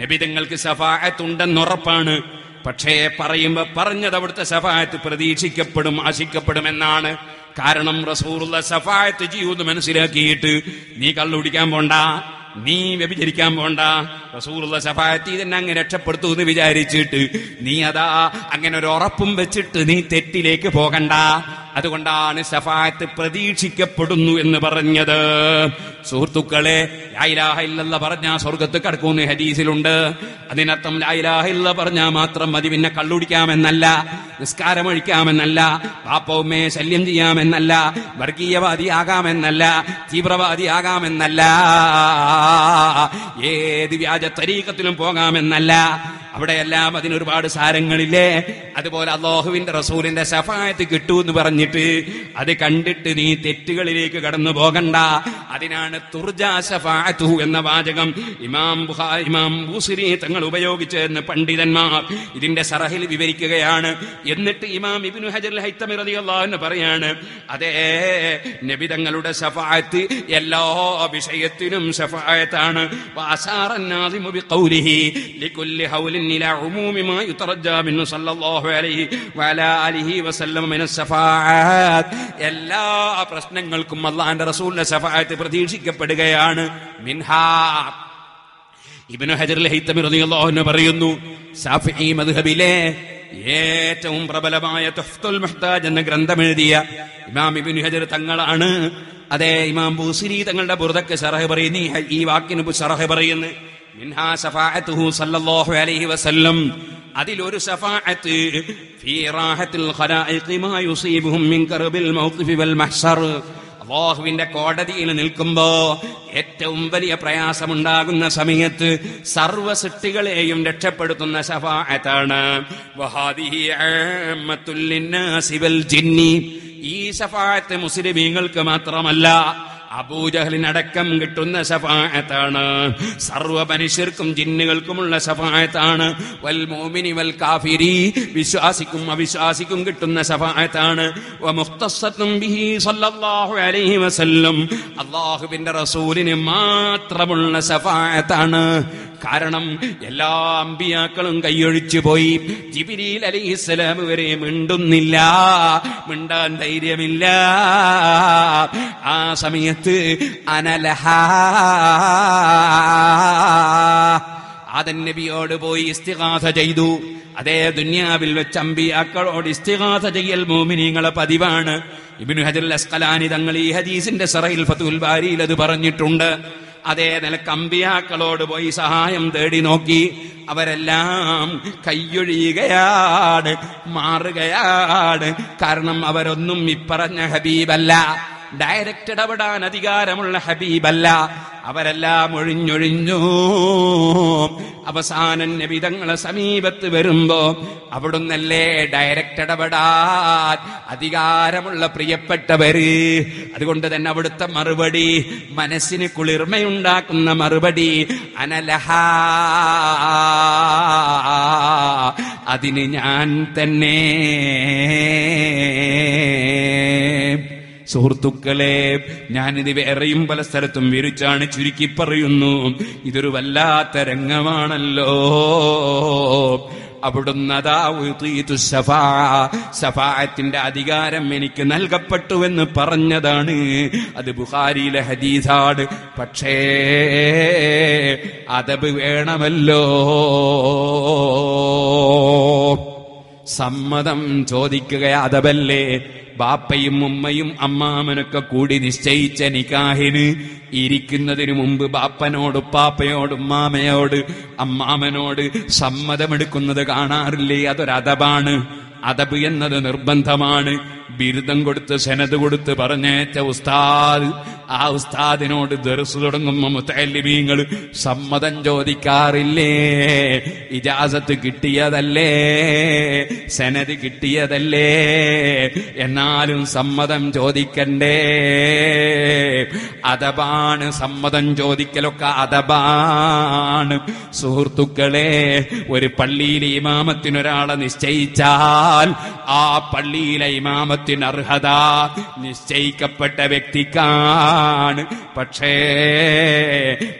S2: നബി തങ്ങൾക്ക് സഫാഅത്ത് ഉണ്ടെന്ന് ഉറപ്പാണ്. പക്ഷേ പറയുമ്പോ പറഞ്ഞത് അവിടുത്തെ സഫായത്ത് പ്രതീക്ഷിക്കപ്പെടും ആശിക്കപ്പെടുമെന്നാണ്. കാരണം റസൂറുള്ള സഫായത്ത് ജീവിതം മനസ്സിലാക്കിയിട്ട് നീ കള്ളുപിടിക്കാൻ പോണ്ട? നീ വ്യഭിചരിക്കാൻ പോണ്ട. റസൂറുള്ള ശഫായത്തി തന്നെ അങ്ങ് രക്ഷപ്പെടുത്തു എന്ന് വിചാരിച്ചിട്ട് നീ അതാ അങ്ങനെ ഒരു ഉറപ്പും വെച്ചിട്ട് നീ തെറ്റിലേക്ക് പോകണ്ട. അതുകൊണ്ടാണ് സഫായത്ത് പ്രതീക്ഷിക്കപ്പെടുന്നു എന്ന് പറഞ്ഞത്. സുഹൃത്തുക്കളെ ലായിലാഹ ഇല്ലല്ല പറഞ്ഞ സ്വർഗത്ത് കടക്കുമെന്ന് ഹദീസിലുണ്ട്. അതിനർത്ഥം ലായിലാഹ ഇല്ല പറഞ്ഞാൽ മാത്രം മതി പിന്നെ കള്ളുടിക്കാമെന്നല്ല നിസ്കാരം ഒഴിക്കാമെന്നല്ല പാപ്പവുമേ ശല്യം ചെയ്യാമെന്നല്ല വർഗീയവാദിയാകാമെന്നല്ല തീവ്രവാദിയാകാമെന്നല്ല ഏത് വ്യാജ തരീക്കത്തിലും പോകാമെന്നല്ല അവിടെയെല്ലാം അതിനൊരുപാട് സാരങ്ങളില്ലേ? അതുപോലെ അള്ളാഹുവിന്റെ റസൂലിന്റെ സഫായത്ത് കിട്ടൂ എന്ന് പറഞ്ഞിട്ട് അത് കണ്ടിട്ട് നീ തെറ്റുകളിലേക്ക് കടന്നു പോകണ്ട. അതിനാണ് തുർജാ സഫായത്തു എന്ന വാചകം ഇമാം ഇമാം ബുസിരി തങ്ങൾ ഉപയോഗിച്ചതെന്ന് പണ്ഡിതന്മാർ ഇതിന്റെ സറഹിൽ വിവരിക്കുകയാണ്. എന്നിട്ട് ഇമാം ഇബിനു ഹജർ എന്ന് പറയാണ് അതേ നബി തങ്ങളുടെ സഫായത്ത് എല്ലാ വിഷയത്തിനും സഫായത്താണ്. إلى عموم ما يترجى منه صلى الله عليه وعلى آله وسلم من الشفاعات എല്ലാ പ്രശ്നങ്ങൾക്കും അള്ളാന്റെ റസൂലിന്റെ സഫായത്ത് പ്രതീക്ഷിക്കപ്പെടുകയാണ് മിൻഹാ ഇബ്നു ഹജർ ഹൈത്തമി റളിയല്ലാഹു അൻഹു പറയുന്നു ശാഫിഈ മദ്ഹബിലെ ഏറ്റവും പ്രബലമായ തുഹ്ഫത്തുൽ മുഹ്താജ് എന്ന ഗ്രന്ഥം എഴുതിയ ഇമാം ഇബ്നു ഹജർ തങ്ങളാണ് അതെ ഇമാം ബൂസിരി തങ്ങളുടെ ബുർദക്ക് ശറഹ് പറയുന്നു ഈ- ഈ വാക്കിന് ശറഹ് പറയുന്നു അതിലൊരു അള്ളാഹുവിന്റെ കോടതിയിൽ നിൽക്കുമ്പോ ഏറ്റവും വലിയ പ്രയാസമുണ്ടാകുന്ന സമയത്ത് സർവ സൃഷ്ടികളെയും രക്ഷപ്പെടുത്തുന്ന ജിന്നി. ഈ സഫാഅത്ത് മുസ്ലിമീങ്ങൾക്ക് മാത്രമല്ല അബൂജഹലിനടക്കം കിട്ടുന്ന ശഫായത്താണ്. സർവ മനുഷ്യർക്കും ജിന്നുകൾക്കുമുള്ള ശഫായത്താണ്. വൽ മോമിനി വൽ കാഫിരി വിശ്വാസിക്കും അവിശ്വാസിക്കും കിട്ടുന്ന വസല്ലം. അള്ളാഹുവിന്റെ റസൂലിന് മാത്രമുള്ള ശഫായത്താണ്. കാരണം എല്ലാ അമ്പിയാക്കളും കൈയൊഴിച്ചു പോയി. ജിബിരിയിൽ അലിഹിസ്സലാം വരെ മിണ്ടുന്നില്ല. മിണ്ടാൻ ധൈര്യമില്ല. ആ സമയത്ത് അനലഹ. ആദൻ നബിയോട് പോയി ഇസ്തികാഥ ചെയ്തു. അതേ ദുന്യാവിൽ വെച്ച് അമ്പിയാക്കളോട് ഇസ്തികാഥ ചെയ്യൽ മോമിനിങ്ങളെ പതിവാണ്. ഇബ്നു ഹജർ അസ്കലാനി തങ്ങൾ ഈ ഹദീസിന്റെ സറയിൽ ഫതുൽ ബാരിയിൽ അത് പറഞ്ഞിട്ടുണ്ട്. അതേ നിലയ്ക്ക് അമ്പിയാക്കളോട് പോയി സഹായം തേടി നോക്കി. അവരെല്ലാം കൈയൊഴിയുകയാണ് മാറുകയാണ്. കാരണം അവരൊന്നും ഇപ്പറഞ്ഞ ഹബീബല്ല. ഡയറക്റ്റ് ഇടപെടാൻ അധികാരമുള്ള ഹബീബല്ല. അവരെല്ലാം ഒഴിഞ്ഞൊഴിഞ്ഞു. അവസാനം നബിതങ്ങളെ സമീപത്ത് വരുമ്പോ അവിടുന്നല്ലേ ഡയറക്റ്റ് ഇടപെടാൻ അധികാരമുള്ള പ്രിയപ്പെട്ടവര്. അതുകൊണ്ട് തന്നെ അവിടുത്തെ മറുപടി മനസ്സിന് കുളിർമയുണ്ടാക്കുന്ന മറുപടി അനലഹ. അതിന് ഞാൻ തന്നെ. സുഹൃത്തുക്കളെ ഞാനിത് വേറെയും പല സ്ഥലത്തും വിരിച്ചാണ് ചുരുക്കി പറയുന്നു. ഇതൊരു വല്ലാത്ത രംഗമാണല്ലോ. അവിടുന്ന് അതാ ഉതീതു ശഫാ ശഫാഅത്തിന്റെ അധികാരം എനിക്ക് നൽകപ്പെട്ടു എന്ന് പറഞ്ഞതാണ്. അത് ബുഹാരിയിലെ ഹദീസാട് പക്ഷേ അതബ് വേണമല്ലോ. സമ്മതം ചോദിക്കുക അതബല്ലേ? ബാപ്പയും ഉമ്മയും അമ്മാമനൊക്കെ കൂടി നിശ്ചയിച്ച നിക്കാഹിന് ഇരിക്കുന്നതിന് മുമ്പ് ബാപ്പനോട് ഉപ്പാപ്പയോട് ഉമ്മാമയോട് അമ്മാമനോട് സമ്മതമെടുക്കുന്നത് കാണാറില്ലേ? അതൊരതബാണ് അതബ് എന്നത് നിർബന്ധമാണ്. ബിരുദം കൊടുത്ത് സെനത് കൊടുത്ത് പറഞ്ഞേറ്റ ഉസ്താദ് ആ ഉസ്താദിനോട് ദർസ് തുടങ്ങുമ്പോ മുത്തല്ലിമീങ്ങൾ സമ്മതം ചോദിക്കാറില്ലേ? ഇജാസത്ത് കിട്ടിയതല്ലേ? സെനത് കിട്ടിയതല്ലേ? എന്നാലും സമ്മതം ചോദിക്കണ്ടേ? അതബാണ് സമ്മതം ചോദിക്കലൊക്കെ അതബാണ് സുഹൃത്തുക്കളെ ഒരു പള്ളിയിലെ ഇമാമത്തിനൊരാളെ നിശ്ചയിച്ചാൽ ആ പള്ളിയിലെ ഇമാമത്തിന് അർഹത നിശ്ചയിക്കപ്പെട്ട വ്യക്തിക്കാണ്. പക്ഷേ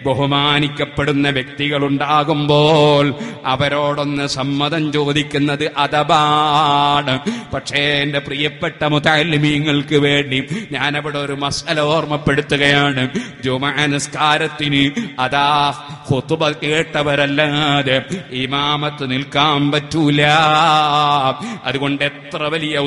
S2: ബഹുമാനിക്കപ്പെടുന്ന വ്യക്തികളുണ്ടാകുമ്പോൾ അവരോടൊന്ന് സമ്മതം ചോദിക്കുന്നത് അതബാണ് പക്ഷേ എന്റെ പ്രിയപ്പെട്ട മുതാലിമീങ്ങൾക്ക് വേണ്ടി ഞാനവിടെ ഒരു മസല ഓർമ്മപ്പെടുത്തുകയാണ്. ജുമാനസ്കാരത്തിന് അതാ ഹുത്തുബ കേട്ടവരല്ലാതെ ഇമാമത്ത് നിൽക്കാൻ പറ്റൂല. അതുകൊണ്ട് എത്ര വലിയ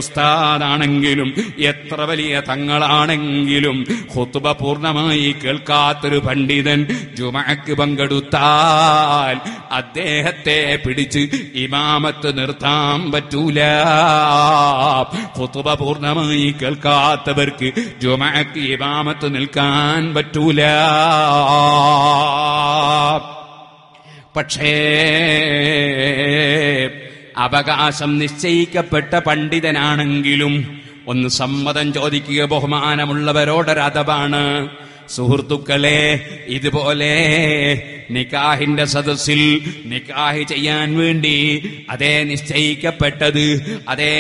S2: ഉസ്താദാണെങ്കിലും എത്ര വലിയ തങ്ങളാണെങ്കിലും ഹുത്തുബ പൂർണമായി കേൾക്കാത്തൊരു പണ്ഡിതൻ ജുമക്ക് പങ്കെടുത്താൽ അദ്ദേഹത്തെ പിടിച്ച് ഇമാമത്ത് നിർത്താൻ പറ്റൂല. ഹുത്തുബ പൂർണമായി കേൾക്കാത്തവർക്ക് ജുമക്ക് ഇമാമത്ത് നിൽക്കാൻ പറ്റൂല. പക്ഷേ അവകാശം നിശ്ചയിക്കപ്പെട്ട പണ്ഡിതനാണെങ്കിലും ഒന്ന് സമ്മതം ചോദിക്കുക ബഹുമാനമുള്ളവരോടൊരതവാണ് സുഹൃത്തുക്കളെ ഇതുപോലെ നിക്കാഹിന്റെ സദസ്സിൽ നിക്കാഹ് ചെയ്യാൻ വേണ്ടി അതേ നിശ്ചയിക്കപ്പെട്ടത് അതേ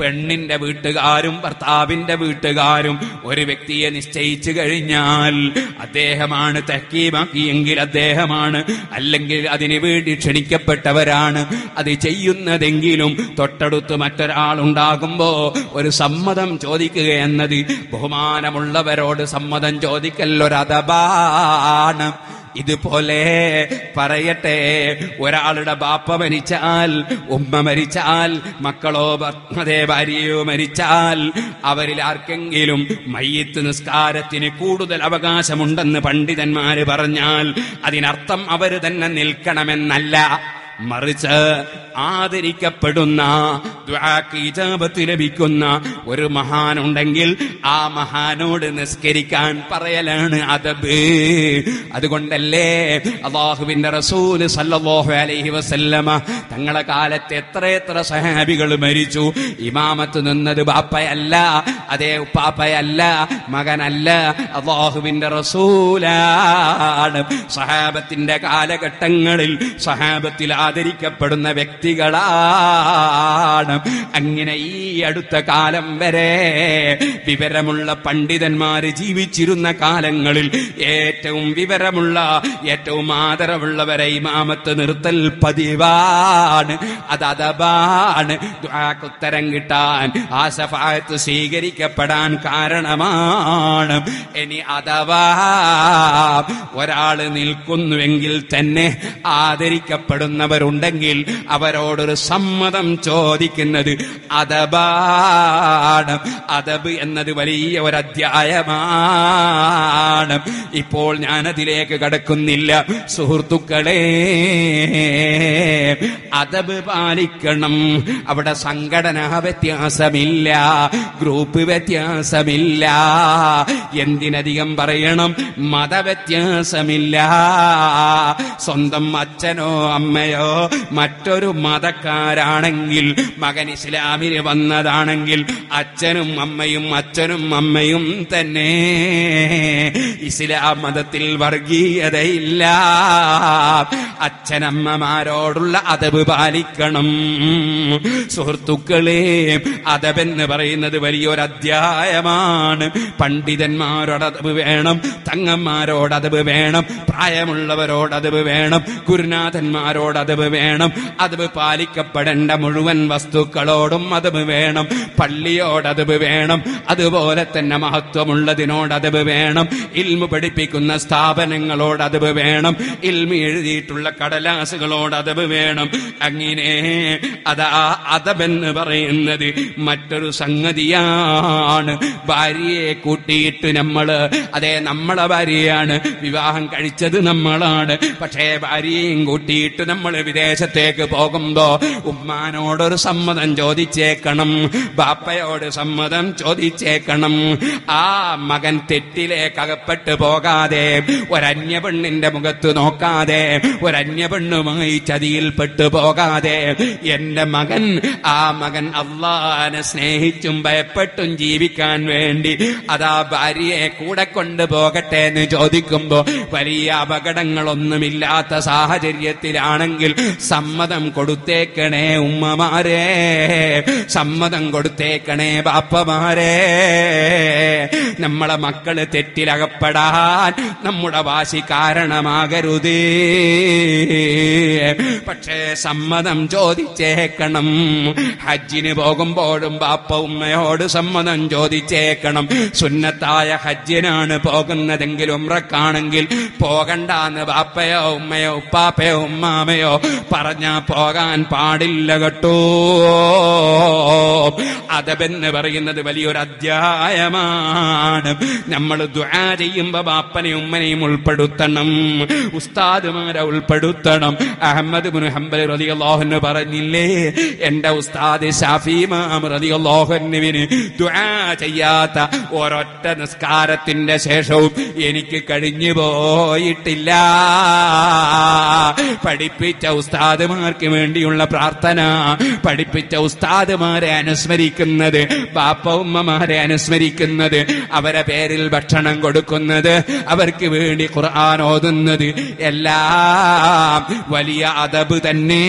S2: പെണ്ണിന്റെ വീട്ടുകാരും ഭർത്താവിന്റെ വീട്ടുകാരും ഒരു വ്യക്തിയെ നിശ്ചയിച്ചു കഴിഞ്ഞാൽ അദ്ദേഹമാണ് തക്കീമാക്കിയെങ്കിൽ അദ്ദേഹമാണ് അല്ലെങ്കിൽ അതിനു വേണ്ടി ക്ഷണിക്കപ്പെട്ടവരാണ്. അത് ചെയ്യുന്നതെങ്കിലും തൊട്ടടുത്ത് മറ്റൊരാളുണ്ടാകുമ്പോ ഒരു സമ്മതം ചോദിക്കുക എന്നത് ബഹുമാനമുള്ളവരോട് സമ്മതം ചോദിക്കൽ ഒരതബാണ് ഇതുപോലെ പറയട്ടെ. ഒരാളുടെ ബാപ്പ മരിച്ചാൽ ഉമ്മ മരിച്ചാൽ മക്കളോ അതേ ഭാര്യയോ മരിച്ചാൽ അവരിൽ ആർക്കെങ്കിലും മയ്യത്ത് നിസ്കാരത്തിന് കൂടുതൽ അവകാശമുണ്ടെന്ന് പണ്ഡിതന്മാര് പറഞ്ഞാൽ അതിനർത്ഥം അവർ തന്നെ നിൽക്കണമെന്നല്ല. മറിച്ച് ആദരിക്കപ്പെടുന്ന ഇജാബത്ത് ലഭിക്കുന്ന ഒരു മഹാനുണ്ടെങ്കിൽ ആ മഹാനോട് നിസ്കരിക്കാൻ പറയലാണ് അതബ് അതുകൊണ്ടല്ലേ അള്ളാഹുവിന്റെ റസൂൽ സല്ലല്ലാഹു അലൈഹി വസല്ലമ തങ്ങളെ കാലത്ത് എത്രയെത്ര സഹാബികൾ മരിച്ചു. ഇമാമത്ത് നിന്നത് ബാപ്പയല്ല അതേ ഉപ്പാപ്പയല്ല മകനല്ല അള്ളാഹുവിന്റെ റസൂലാണ്. സഹാബത്തിന്റെ കാലഘട്ടങ്ങളിൽ സഹാബത്തിൽ ആദരിക്കപ്പെടുന്ന വ്യക്തികളാണ്. അങ്ങനെ ഈ അടുത്ത കാലം വരെ വിവരമുള്ള പണ്ഡിതന്മാര് ജീവിച്ചിരുന്ന കാലങ്ങളിൽ ഏറ്റവും വിവരമുള്ള ഏറ്റവും ആദരവുള്ളവരെ ഇമാമത്ത് നിർത്തൽ പതിവാണ്. അത് അതബാണ് ഉത്തരം കിട്ടാൻ ആ സഫായത്ത് സ്വീകരിക്കപ്പെടാൻ കാരണമാണ്. ഇനി അഥവാ ഒരാൾ നിൽക്കുന്നുവെങ്കിൽ തന്നെ ആദരിക്കപ്പെടുന്നവരുണ്ടെങ്കിൽ അവരോടൊരു സമ്മതം ചോദിക്കുന്നത് അതബാണ്. അതബ് എന്നത് വലിയ ഒരു അധ്യായമാണ് ഇപ്പോൾ ഞാനതിലേക്ക് കടക്കുന്നില്ല. സുഹൃത്തുക്കളെ അതബ് പാലിക്കണം. അവിടെ സംഘടനാ വ്യത്യാസമില്ല. ഗ്രൂപ്പ് വ്യത്യാസമില്ല. എന്തിനധികം പറയണം? മതവ്യത്യാസമില്ല. സ്വന്തം അച്ഛനോ അമ്മയോ മറ്റൊരു മതക്കാരാണെങ്കിൽ മകൻ ഇസ്ലാമിന് വന്നതാണെങ്കിൽ അച്ഛനും അമ്മയും അച്ഛനും അമ്മയും തന്നെ ഇസ്ലാം മതത്തിൽ വർഗീയതയില്ല. അച്ഛനമ്മമാരോടുള്ള അതവ് പാലിക്കണം. സുഹൃത്തുക്കളെ അതവെന്ന് പറയുന്നത് വലിയൊരു അധ്യായമാണ്. പണ്ഡിതന്മാരോട് അതവ് വേണം തങ്ങന്മാരോട് അതവ് വേണം പ്രായമുള്ളവരോട് അതവ് വേണം ഗുരുനാഥന്മാരോട് അതവ് വേണം. അതവ് പാലിക്കപ്പെടേണ്ട മുഴുവൻ വസ്തുക്കളോടും അതവ് വേണം. പള്ളിയോടതവ് വേണം. അതുപോലെ തന്നെ മഹത്വമുള്ളതിനോടതവ് വേണം. ഇൽമു പഠിപ്പിക്കുന്ന സ്ഥാപനങ്ങളോടതവ് വേണം. ഇൽമി എഴുതിയിട്ടുള്ള കടലാസുകളോടതവ് വേണം. അങ്ങനെ അതാ അതവെന്ന് പറയുന്നത് മറ്റൊരു സംഗതിയാണ്. ഭാര്യയെ കൂട്ടിയിട്ട് നമ്മൾ അതെ നമ്മളെ ഭാര്യയാണ്. വിവാഹം കഴിച്ചത് നമ്മളാണ്. പക്ഷേ ഭാര്യയും കൂട്ടിയിട്ട് നമ്മൾ വിദേശത്തേക്ക് പോകുമ്പോ ഉമ്മാനോടൊരു സമ്മതം ചോദിച്ചേക്കണം ബാപ്പയോട് സമ്മതം ചോദിച്ചേക്കണം. ആ മകൻ തെറ്റിലേക്ക് അകപ്പെട്ട് പോകാതെ ഒരന്യ പെണ്ണിന്റെ മുഖത്ത് നോക്കാതെ ഒരന്യ പെണ്ണുമായി ചതിയിൽപ്പെട്ടു പോകാതെ എന്റെ മകൻ ആ മകൻ അള്ളാനെ സ്നേഹിച്ചും ഭയപ്പെട്ടും ജീവിക്കാൻ വേണ്ടി അതാ ഭാര്യയെ കൂടെ കൊണ്ടുപോകട്ടെ എന്ന് ചോദിക്കുമ്പോ വലിയ അപകടങ്ങളൊന്നുമില്ലാത്ത സാഹചര്യത്തിലാണെങ്കിൽ സമ്മതം കൊടുത്തേക്കണേ ഉമ്മമാരെ. സമ്മതം കൊടുത്തേക്കണേ ബാപ്പമാരെ. നമ്മളെ മക്കൾ തെറ്റിലകപ്പെടാൻ നമ്മുടെ വാശി കാരണമാകരുത്. പക്ഷേ സമ്മതം ചോദിച്ചേക്കണം. ഹജ്ജിന് പോകുമ്പോഴും ബാപ്പ ഉമ്മയോട് സമ്മതം ചോദിച്ചേക്കണം. സുന്നത്തായ ഹജ്ജിനാണ് പോകുന്നതെങ്കിൽ ഉമ്രക്കാണെങ്കിൽ പോകണ്ടെന്ന് ബാപ്പയോ ഉമ്മയോ ഉപ്പാപ്പയോ ഉമ്മാമയോ പറഞ്ഞാ പോകാൻ പാടില്ല കേട്ടോ. അതബെന്ന് പറയുന്നത് വലിയൊരു അധ്യായമാണ്. നമ്മൾ ദ്വാ ചെയ്യുമ്പോ ബാപ്പനെയും ഉമ്മനെയും ഉൾപ്പെടുത്തണം ഉസ്താദുമാരെ ഉൾപ്പെടുത്തണം. അഹമ്മദ് മുൻ ഹംബൽ റളിയല്ലാഹുവിന് പറഞ്ഞില്ലേ എന്റെ ഉസ്താദ് ഷാഫിമാം ഇമാം ദ്വാ ചെയ്യാത്ത ഒരൊറ്റ നിസ്കാരത്തിന്റെ ശേഷവും എനിക്ക് കഴിഞ്ഞു പോയിട്ടില്ല. പഠിപ്പിച്ച ഉസ്താദുമാർക്ക് വേണ്ടിയുള്ള പ്രാർത്ഥന. പഠിപ്പിച്ച ഉസ്താദുമാരെ അനുസ്മരിക്കുന്നത് ബാപ്പ ഉമ്മമാരെ അനുസ്മരിക്കുന്നത് അവരെ പേരിൽ ഭക്ഷണം കൊടുക്കുന്നത് അവർക്ക് വേണ്ടി ഖുർആൻ ഓതുന്നത് എല്ലാം വലിയ അതബ് തന്നെ.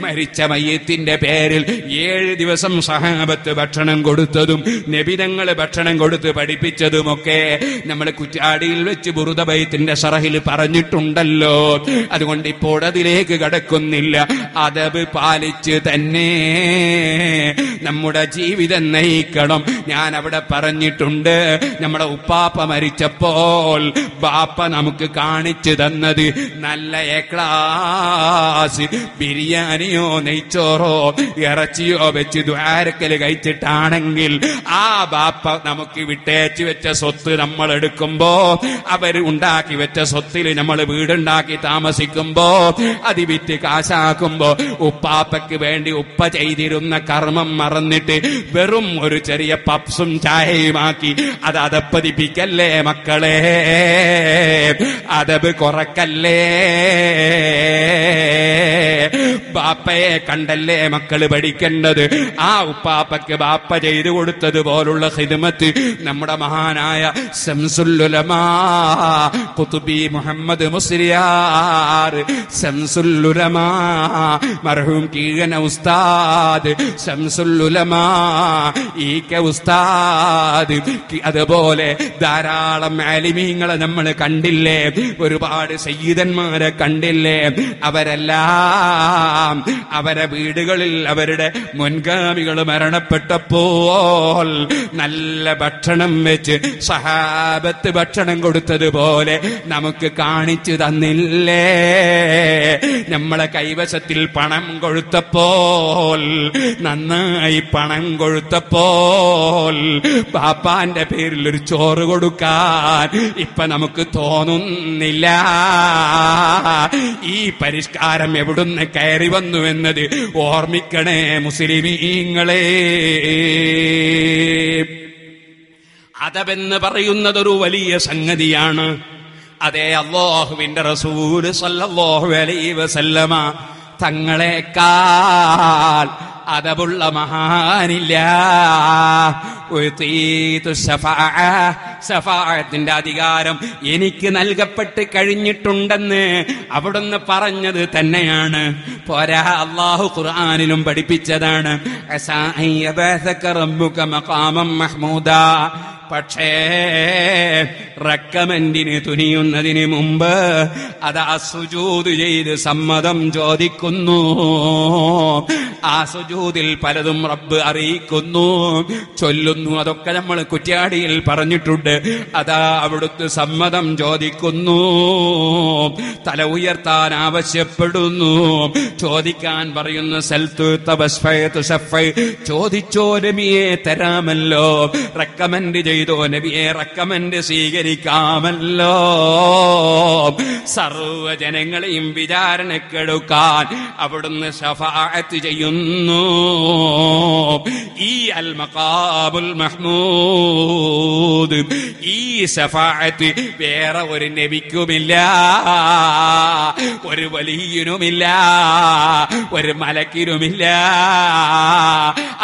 S2: മരിച്ച മയ്യത്തിന്റെ പേരിൽ ഏഴ് ദിവസം സഹാബത്ത് ഭക്ഷണം കൊടുത്തതും നബിതങ്ങൾ ഭക്ഷണം കൊടുത്ത് പഠിപ്പിച്ചതുമൊക്കെ നമ്മൾ കുറ്റാടിയിൽ വെച്ച് ബുറുദബൈത്തിന്റെ സറഹിൽ പറഞ്ഞിട്ടുണ്ടല്ലോ. അതുകൊണ്ട് ഇപ്പോൾ അതിലേക്ക് കടക്കുന്നില്ല. അതവ് പാലിച്ച് തന്നെ നമ്മുടെ ജീവിതം നയിക്കണം. ഞാൻ അവിടെ പറഞ്ഞിട്ടുണ്ട് നമ്മുടെ ഉപ്പാപ്പ മരിച്ചപ്പോൾ ബാപ്പ നമുക്ക് കാണിച്ചു തന്നത് നല്ല എ ക്ലാസ് ബിരിയാണിയോ നെയ്ച്ചോറോ ഇറച്ചിയോ വെച്ച് ദ്വാരക്കൽ കഴിച്ചിട്ടാണെങ്കിൽ ആ ബാപ്പ നമുക്ക് വിട്ടേച്ച് വെച്ച സ്വത്ത് നമ്മൾ എടുക്കുമ്പോ അവർ ഉണ്ടാക്കി വെച്ച സ്വത്തിൽ നമ്മൾ വീടുണ്ടാക്കി താമസിക്കുമ്പോ അത് വിറ്റ് കാശാക്കുമ്പോ ഉപ്പാപ്പയ്ക്ക് വേണ്ടി ഉപ്പ ചെയ്തിരുന്ന കർമ്മം മറന്നിട്ട് വെറും ഒരു ചെറിയ പപ്സും ചായയുമാക്കി അത് അതപ്പതിപ്പിക്കല്ലേ മക്കളെ? അതബ് കുറക്കല്ലേ? ബാപ്പയെ കണ്ടല്ലേ മക്കൾ പഠിക്കേണ്ടത്? ആ ഉപ്പാപ്പയ്ക്ക് ബാപ്പ ചെയ്തു കൊടുത്തതുപോലുള്ള ഹിദ്മത്ത് നമ്മുടെ മഹാനായ ശംസുല്ലുലമാ കുത്തുബി മുഹമ്മദ് മുസ്ലിയാർ ശംസുല്ലുലമാ മർഹൂം കീഴന ഉസ്താദ് ഈ കെ ഉസ്താദ്. അതുപോലെ ധാരാളം അലിമീങ്ങളെ നമ്മൾ കണ്ടില്ലേ? ഒരുപാട് സയ്യിദന്മാരെ കണ്ടില്ലേ? അവരെല്ലാം അവരെ വീടുകളിൽ അവരുടെ മുൻഗാമികൾ മരണപ്പെട്ടപ്പോൾ നല്ല ഭക്ഷണം വെച്ച് സഹാബത്ത് ഭക്ഷണം കൊടുത്തതുപോലെ നമുക്ക് കാണിച്ചു തന്നില്ലേ? നമ്മളെ കൈവശത്തിൽ പണം കൊഴുത്തപ്പോൾ നന്നായി പണം കൊഴുത്തപ്പോൾ പാപ്പാന്റെ പേരിൽ ഒരു ചോറ് കൊടുക്കാൻ ഇപ്പൊ നമുക്ക് തോന്നുന്നില്ല. ഈ പരിഷ്കാരം എവിടുന്ന് കയറി വന്നു എന്നത് ഓർമ്മിക്കണേ മുസ്ലിമീങ്ങളെ. അതവെന്ന് പറയുന്നത് ഒരു വലിയ സംഗതിയാണ്. അതേ അള്ളാഹുവിന്റെ റസൂൽ സല്ലല്ലാഹു അലൈഹി വസല്ലമ തങ്ങളെക്കാൾ അതവുള്ള മഹാനില്ല. ശഫാഅത്തിന്റെ അധികാരം എനിക്ക് നൽകപ്പെട്ട് കഴിഞ്ഞിട്ടുണ്ടെന്ന് അവിടുന്ന് പറഞ്ഞത് തന്നെയാണ്. പോരാ അള്ളാഹു ഖുർആാനിലും പഠിപ്പിച്ചതാണ്. പക്ഷേ റെക്കമെന്റിന് തുനിയുന്നതിന് മുമ്പ് അത് അസുജൂത് ചെയ്ത് സമ്മതം ചോദിക്കുന്നു. ആ സുജൂതിൽ പലതും റബ്ബ് അറിയിക്കുന്നു. ചൊല്ലുന്നു. അതൊക്കെ നമ്മൾ കുറ്റ്യാടിയിൽ പറഞ്ഞിട്ടുണ്ട്. അതാ അവിടുത്തെ സമ്മതം ചോദിക്കുന്നു. തല ഉയർത്താൻ ആവശ്യപ്പെടുന്നു. ചോദിക്കാൻ പറയുന്ന സ്ഥലത്ത് തപസ്ഫയത്ത് സഫൈ ചോദിച്ചോ രമിയെ തരാമല്ലോ. റെക്കമെൻഡ് ചെയ്തോ നബിയെ റക്കമെന്റ് സ്വീകരിക്കാമല്ലോ. സർവജനങ്ങളെയും വിചാരണക്കെടുക്കാൻ അവിടുന്ന് ഷഫാഅത്ത് ചെയ്യുന്നു. ഈ അൽ മക്കാബുൽ മഹ്മൂദ് ഈ ഷഫാഅത്ത് വേറെ ഒരു നബിക്കുമില്ല ഒരു വലിയനുമില്ല ഒരു മലക്കിനുമില്ല.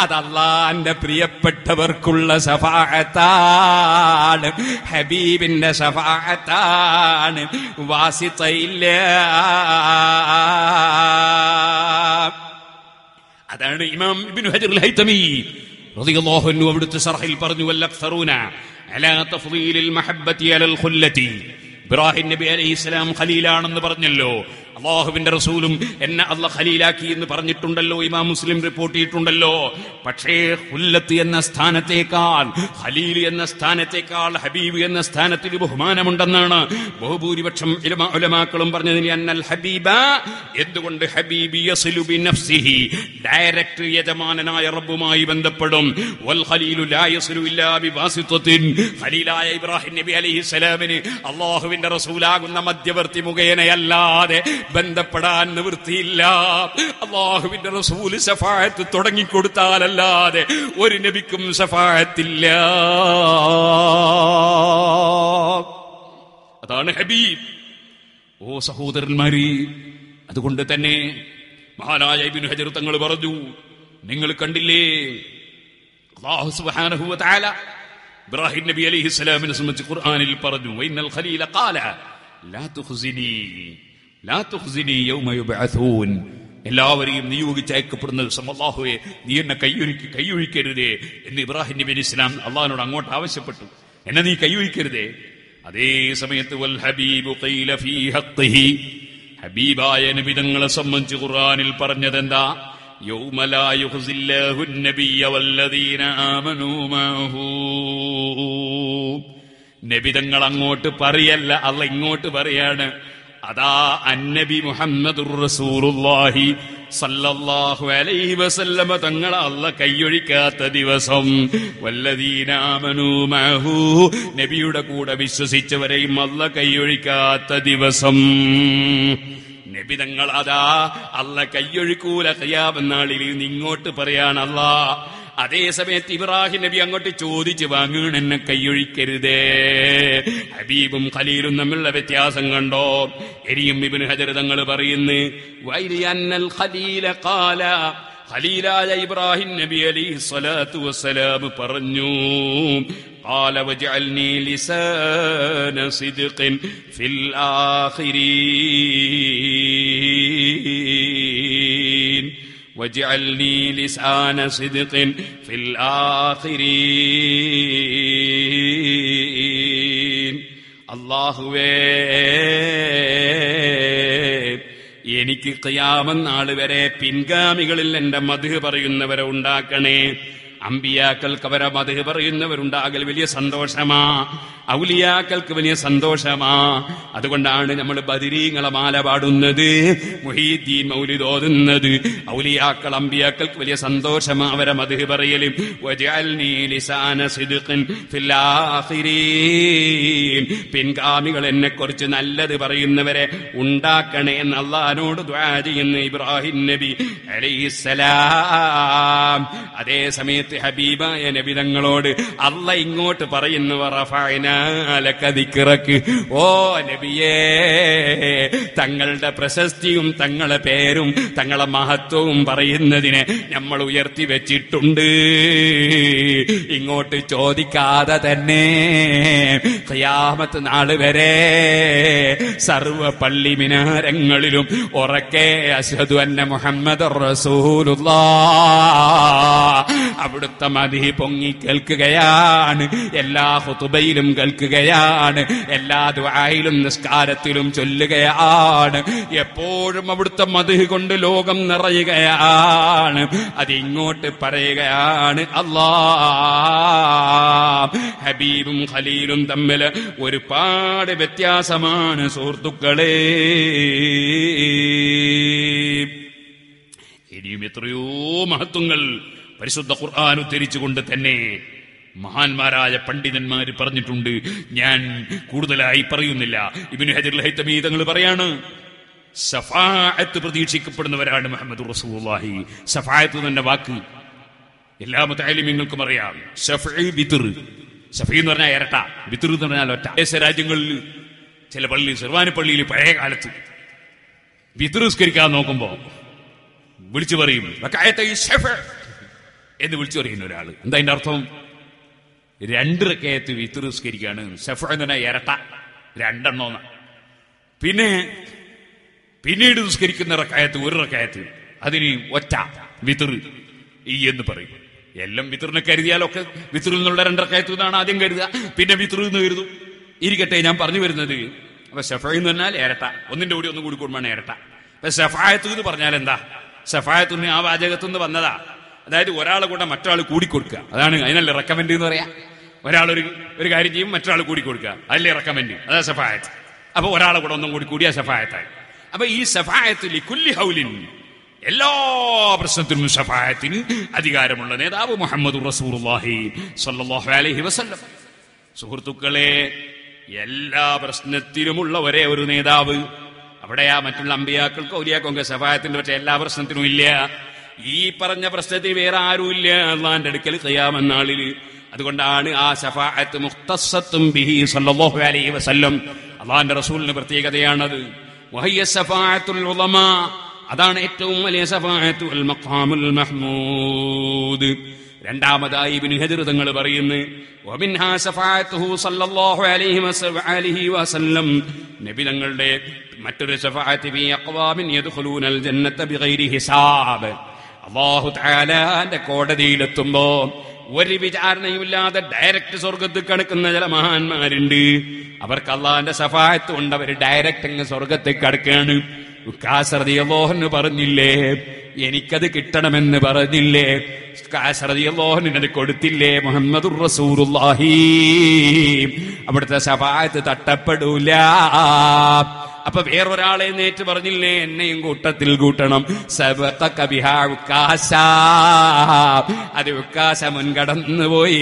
S2: അതല്ലാന്റെ പ്രിയപ്പെട്ടവർക്കുള്ള സഫാഅത്താണ് ഹബീബിന്റെ സഫാഅത്താണ് വാസിത്തയില്ല അതാണ് ഇമാം ഇബ്നു ഹജർ ഹൈതമി റളിയല്ലാഹു അൻഹു അവിടുത്തെ ശർഹിൽ പറഞ്ഞു വല്ലക്സറൂന അലാ തഫ്ദീലിൽ മഹബ്ബത്തി അലൽ ഖുല്ലത്തി ഇബ്രാഹിം നബി അലൈഹിസ്സലാം ഖലീലാണെന്ന് പറഞ്ഞല്ലോ. അള്ളാഹുവിന്റെ റസൂലും എന്നെ അല്ല ഖലീലാക്കി എന്ന് പറഞ്ഞിട്ടുണ്ടല്ലോ ഇമാം മുസ്ലിം റിപ്പോർട്ട് ചെയ്തിട്ടുണ്ടല്ലോ. പക്ഷേ ഹുല്ലത്ത് എന്ന സ്ഥാനത്തേക്കാൾ ഖലീൽ എന്ന സ്ഥാനത്തേക്കാൾ ഹബീബ് എന്ന സ്ഥാനത്തിന് ബഹുമാനമുണ്ടെന്നാണ് ബഹുഭൂരിപക്ഷം ഉലമാക്കളും പറഞ്ഞതിന് അന്നൽ ഹബീബ എന്തുകൊണ്ട് ഹബീബി യസ്ലു ബിനഫ്സിഹി ഡയറക്റ്റ് യജമാനനായ റബ്ബുമായി ബന്ധപ്പെടും. വൽ ഖലീലു ലാ യസ്ലു ഇല്ലാ ബിവാസിത്വത്തിൻ. ഖലീലായ ഇബ്രാഹിം നബി അലൈഹിസ്സലാമിന് അള്ളാഹുവിന്റെ റസൂലാകുന്ന മധ്യവർത്തി മുഖേനയല്ലാതെ ബന്ധപ്പെടാൻ നിവൃത്തിയില്ല. അള്ളാഹുവിന്റെ റസൂൽ സഫായത്ത് തുടങ്ങിക്കൊടുത്താലല്ലാതെ ഒരു നബിക്കും സഫായത്തില്ല അതാണ് ഹബീബ്. ഓ സഹോദരന്മാരെ അതുകൊണ്ട് തന്നെ മഹാനായ ഇബ്നു ഹജർ തങ്ങൾ പറഞ്ഞു നിങ്ങൾ കണ്ടില്ലേ? അല്ലാഹു സുബ്ഹാനഹു ഇബ്രാഹിം നബി അലൈഹി സ്വലാമിനെ സംബന്ധിച്ച് ഖുർആനിൽ പറഞ്ഞു ഖലീല ഖാല ലാ തുഖ്സിനി. എല്ലാവരെയും നിയോഗിച്ച് അയക്കപ്പെടുന്നത് സമല്ലാഹുവെ നീ എന്നെ കൈയൊരുക്കി കൈയൊഴിക്കരുതേ എന്ന് ഇബ്രാഹിം നബി ഇസ്ലാം അള്ളാഹിനോട് അങ്ങോട്ട് ആവശ്യപ്പെട്ടു. എന്നെ നീ കൈയൊഴിക്കരുതേ. അതേ സമയത്ത് വൽ ഹബീബു ഫീ ഹബീബായ നബിതങ്ങളെ സംബന്ധിച്ച് ഖുർആനിൽ പറഞ്ഞത് എന്താ നബിതങ്ങൾ അങ്ങോട്ട് പറയല്ല അല്ല ഇങ്ങോട്ട് പറയാണ്. അതാ അന്നബി മുഹമ്മദ് സല്ലല്ലാഹു അലൈഹി വസല്ലമ തങ്ങൾ അല്ല കൈയൊഴിക്കാത്ത ദിവസം. വല്ലദീനാമനു മഹു നബിയുടെ കൂടെ വിശ്വസിച്ചവരെയും അല്ല കൈയൊഴിക്കാത്ത ദിവസം. നബി തങ്ങൾ അതാ അല്ല കൈയൊഴിക്കൂല കയ്യാമെന്നാളിൽ നിങ്ങോട്ട് ഇങ്ങോട്ട് പറയാണ് അല്ലാ അതേ സമയത്ത് ഇബ്രാഹിം നബി അങ്ങോട്ട് ചോദിച്ചു വാങ്ങണം എന്നെ കൈയൊഴിക്കരുതേ ഹബീബും ഖലീലും തമ്മിലുള്ള വ്യത്യാസം കണ്ടോ എരിയും ഇബിന് ഹജർ തങ്ങൾ പറയുന്നു വൈരിയന്നൽ ഖലീല കാല ഖലീലായ ഇബ്രാഹിം നബി അലൈഹി സ്വലാത്തു വസ്സലാം പറഞ്ഞു قال واجعلني لسان صدق في الآخرين واجعلني لسان صدق في الآخرين അള്ളാഹുവേ എനിക്ക് ഖിയാമന്നാള് വരെ പിൻഗാമികളിൽ എന്റെ മധു പറയുന്നവരെ ഉണ്ടാക്കണേ അമ്പിയാക്കൾക്ക് അവരെ മതഹ് പറയുന്നവരുണ്ടാകൽ വലിയ സന്തോഷമാ. ഔലിയാക്കൾക്ക് വലിയ സന്തോഷമാ. അതുകൊണ്ടാണ് നമ്മൾ ബദിരീങ്ങളെ മാല പാടുന്നത് മുഹീദ്ദീൻ മൗലിദ് ഓതുന്നത്. ഔലിയാക്കൾ അമ്പിയാക്കൾക്ക് വലിയ സന്തോഷമാ അവരെ മതഹ് പറയലും. പിൻഗാമികൾ എന്നെ കുറിച്ച് നല്ലത് പറയുന്നവരെ ഉണ്ടാക്കണേ എന്ന് അള്ളഹാനോട് ചെയ്യുന്ന ഇബ്രാഹിം നബി അലൈഹിസ്സലാം. അതേ സമയത്ത് ഹബീബായ നബിതങ്ങളോട് അല്ല ഇങ്ങോട്ട് പറയുന്നവർ റഫായനാലക്കതിക്കിറക്ക് ഓ നബിയേ തങ്ങളുടെ പ്രശസ്തിയും തങ്ങളെ പേരും തങ്ങളെ മഹത്വവും പറയുന്നതിനെ നമ്മൾ ഉയർത്തി വെച്ചിട്ടുണ്ട്. ഇങ്ങോട്ട് ചോദിക്കാതെ തന്നെ ഖിയാമത്ത് നാൾ വരെ സർവ പള്ളി മിനാരങ്ങളിലും ഉറക്കെ അശ്വതു അന്ന മുഹമ്മദ് റസൂലുള്ള. അവിടുത്തെ മതി പൊങ്ങി കേൾക്കുകയാണ്. എല്ലാ ഹുതുബയിലും കേൾക്കുകയാണ്. എല്ലാ ദുആയിലും നിസ്കാരത്തിലും ചൊല്ലുകയാണ്. എപ്പോഴും അവിടുത്തെ മതി കൊണ്ട് ലോകം നിറയുകയാണ്. അതിങ്ങോട്ട് പറയുകയാണ് അല്ലാ ഹബീബും ഖലീലും തമ്മിൽ ഒരുപാട് വ്യത്യാസമാണ് സുഹൃത്തുക്കളെ. ഇനിയും എത്രയോ മഹത്വങ്ങൾ പരിശുദ്ധ ഖുർആൻ ഉദ്ധരിച്ചുകൊണ്ട് തന്നെ മഹാന്മാരായ പണ്ഡിതന്മാര് പറഞ്ഞിട്ടുണ്ട് ഞാൻ കൂടുതലായി പറയുന്നില്ല. ഇബിന് ഹജർ ഹൈത്തമി തങ്ങൾ പറയാണ് സഫായത്ത് പ്രതീക്ഷിക്കപ്പെടുന്നവരാണ് മുഹമ്മദ് റസൂലുള്ളാഹി. സഫായത്ത് തന്നെ വാക്ക്. എല്ലാ മുത്താലിമ്യങ്ങൾക്കും അറിയാം സഫീന്ന് എന്ന് പറഞ്ഞാൽ ഇരട്ട വിത്തർ എന്ന് പറഞ്ഞാൽ ഒറ്റ. ദേശ രാജ്യങ്ങളിൽ ചില പള്ളി സിർവാനി പള്ളിയിൽ പഴയ കാലത്ത് വിത്തിർ സ്കരിക്കാൻ നോക്കുമ്പോ വിളിച്ചു പറയും എന്ന് വിളിച്ചു പറയുന്ന ഒരാൾ. എന്താ അതിന്റെ അർത്ഥം? രണ്ട് റക്കയത്ത് വിത്ത് നിസ്കരിക്കുകയാണ് ഷഫ ഇരട്ട. രണ്ടെണ്ണോന്ന. പിന്നെ പിന്നീട് നിസ്കരിക്കുന്ന റക്കായത്ത് ഒരു റക്കായത്ത്. അതിന് ഒറ്റ വിത്തിർ ഈ എന്ന് പറയും. എല്ലാം വിത്തറിനെ കരുതിയാലൊക്കെ വിത്തറിൽ നിന്നുള്ള രണ്ടറക്കായത്ത് എന്നാണ് ആദ്യം കരുതുക. പിന്നെ വിത്തർ എന്ന് കരുതും. ഇരിക്കട്ടെ ഞാൻ പറഞ്ഞു വരുന്നത്. അപ്പൊ സെഫായി എന്ന് പറഞ്ഞാൽ ഇരട്ട. ഒന്നിന്റെ കൂടി ഒന്നും കൂടി കൂടുമ്പോഴാണ് ഇരട്ട. അപ്പൊ ഷഫായത്ത് എന്ന് പറഞ്ഞാൽ എന്താ? ഷഫായത്ത് ആ വാചകത്തുനിന്ന് വന്നതാ. അതായത് ഒരാളെ കൂടെ മറ്റൊരാൾ കൂടിക്കൊടുക്കുക. അതാണ് അതിനല്ലേ റെക്കമെൻഡ് എന്ന് പറയാ. ഒരാൾ ഒരു ഒരു കാര്യം ചെയ്യും മറ്റൊരാൾ കൂടി കൊടുക്കുക അതല്ലേ റെക്കമെൻഡ് അതാ സഫായത്ത് അപ്പൊ ഒരാളെ കൂടെ ഒന്നും കൂടി കൂടിയ സഫായത്തായി അപ്പൊ ഈ സഫായത്തിൽ കുല്ലി ഹൗലിൻ. എല്ലാ പ്രശ്നത്തിനും സഫായത്തിന് അധികാരമുള്ള നേതാവ് മുഹമ്മദ് റസൂർഹി വസല്ലം. സുഹൃത്തുക്കളെ എല്ലാ പ്രശ്നത്തിനുമുള്ള ഒരേ ഒരു നേതാവ് അവിടെയാ മറ്റുള്ള അമ്പിയാക്കൾക്കോ ഔലിയാക്കൊക്കെ സഫായത്തിന്റെ പക്ഷെ എല്ലാ പ്രശ്നത്തിനും ഇല്ല. ഈ പറഞ്ഞ പ്രശ്നത്തിൽ വേറെ ആരുമില്ല. അള്ളാന്റെ അടുക്കൽ ചെയ്യാമെന്നാളിൽ അതുകൊണ്ടാണ് ആ ഷഫാഅത്ത് മുഖ്തസത്തും ബിഹി സല്ലല്ലാഹു അലൈഹി വസല്ലം അള്ളാന്റെ റസൂലിന് പ്രത്യേകതയാണത്. വഹിയ സഫാഅത്തുൽ ഉലമ. അതാണ് ഏറ്റവും വലിയ സഫാഅത്തു അൽ മഖാമുൽ മഹ്മൂദ്. രണ്ടാമതായി ഇബ്നു ഹജർ തങ്ങൾ പറയുന്നു വമിൻഹാ ഷഫാഅത്തുഹു സല്ലല്ലാഹു അലൈഹി അലൈഹി വസല്ലം. നബി തങ്ങളുടെ മറ്റൊരു സഫാഅത്ത് ബി അഖ്വാമിൻ യദ്ഖുലൂനൽ ജന്നത ബിഗൈരി ഹിസാബ്. അല്ലാഹു താലാന്റെ കോടതിയിലെത്തുമ്പോ ഒരു വിചാരണയുമില്ലാതെ ഡയറക്റ്റ് സ്വർഗത്തിൽ കടക്കുന്ന ചില മഹാന്മാരുണ്ട്. അവർക്ക് അള്ളാഹന്റെ സഫായത്ത് കൊണ്ട് അവർ ഡയറക്റ്റ് അങ്ങ് സ്വർഗത്തിൽ കടക്കാണ്. ോഹന് പറഞ്ഞില്ലേ എനിക്കത് കിട്ടണമെന്ന് പറഞ്ഞില്ലേ കാസറതിയല്ലോഹന് അത് കൊടുത്തില്ലേ മുഹമ്മദ് അവിടുത്തെ സഫായത്ത് തട്ടപ്പെടൂല. അപ്പൊ വേറൊരാളെ നേറ്റ് പറഞ്ഞില്ലേ? എന്നെയും കൂട്ടത്തിൽ കൂട്ടണം. ഉക്കാസ. അത് ഉക്കാശ മുൻകടന്നു പോയി.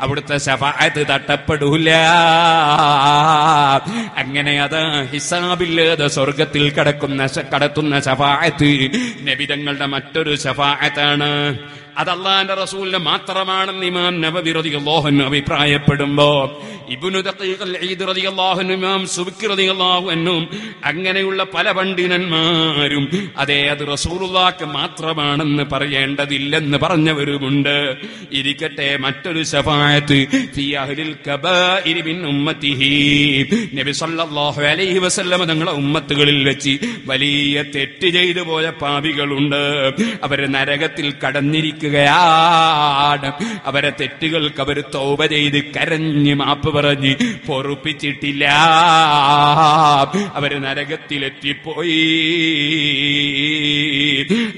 S2: അവിടുത്തെ സഫായത്ത് തട്ടപ്പെടൂല. അങ്ങനെ അത് ഹിസാബില്ലാതെ സ്വർഗത്തിൽ കടക്കുന്ന കടത്തുന്ന ശപായത്ത് നബിതങ്ങളുടെ മറ്റൊരു സഫായത്താണ് അത് അള്ളാന്റെ റസൂലിന് മാത്രമാണെന്ന് ഇമാം നബവി റളിയല്ലാഹു അൻഹു അഭിപ്രായപ്പെടുമ്പോ ഇബ്നു ഈദ് ഇമാം അങ്ങനെയുള്ള പല പണ്ഡിതന്മാരും അതേ അത് റസൂലുള്ളാക്ക് മാത്രമാണെന്ന് പറയേണ്ടതില്ലെന്ന് പറഞ്ഞവരുമുണ്ട്. ഇരിക്കട്ടെ മറ്റൊരു ശഫായത്ത് നബി സല്ലല്ലാഹു അലൈഹി വസല്ലമ തങ്ങളെ ഉമ്മത്തുകളിൽ വെച്ച് വലിയ തെറ്റ് ചെയ്തു പോയ പാപികളുണ്ട്. അവർ നരകത്തിൽ കടന്നിരിക്കുകയാണ് അവരെ തെറ്റുകൾക്ക് അവർ തോപ ചെയ്ത് കരഞ്ഞ് മാപ്പ് പറഞ്ഞ് പൊറുപ്പിച്ചിട്ടില്ല. അവർ നരകത്തിലെത്തിപ്പോയി.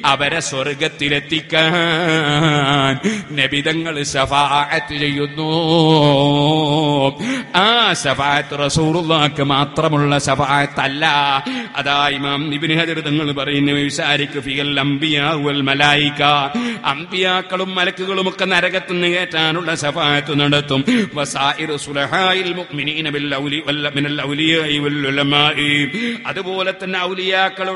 S2: അവരെ സ്വർഗത്തിലെത്തിക്കാൻ നബിതങ്ങൾ ശഫാഅത്ത് ചെയ്യുന്നു. ആ ശഫായത്ത് റസൂലുള്ളാഹിക്ക് മാത്രമുള്ള ശഫായത്തല്ല അതാ ഇമാം ഇബ്നു ഹജർ തങ്ങൾ പറയുന്നു വിസാരിക്ക് ഫിയൽ അംബിയാ വൽ മലായിക. അംബിയാക്കളും മലക്കുകളും ഒക്കെ നരകത്തിൽ നിന്ന് കയറ്റാനുള്ള സഫായത്ത് നടത്തും അതുപോലെ തന്നെ ഔലിയാക്കൾ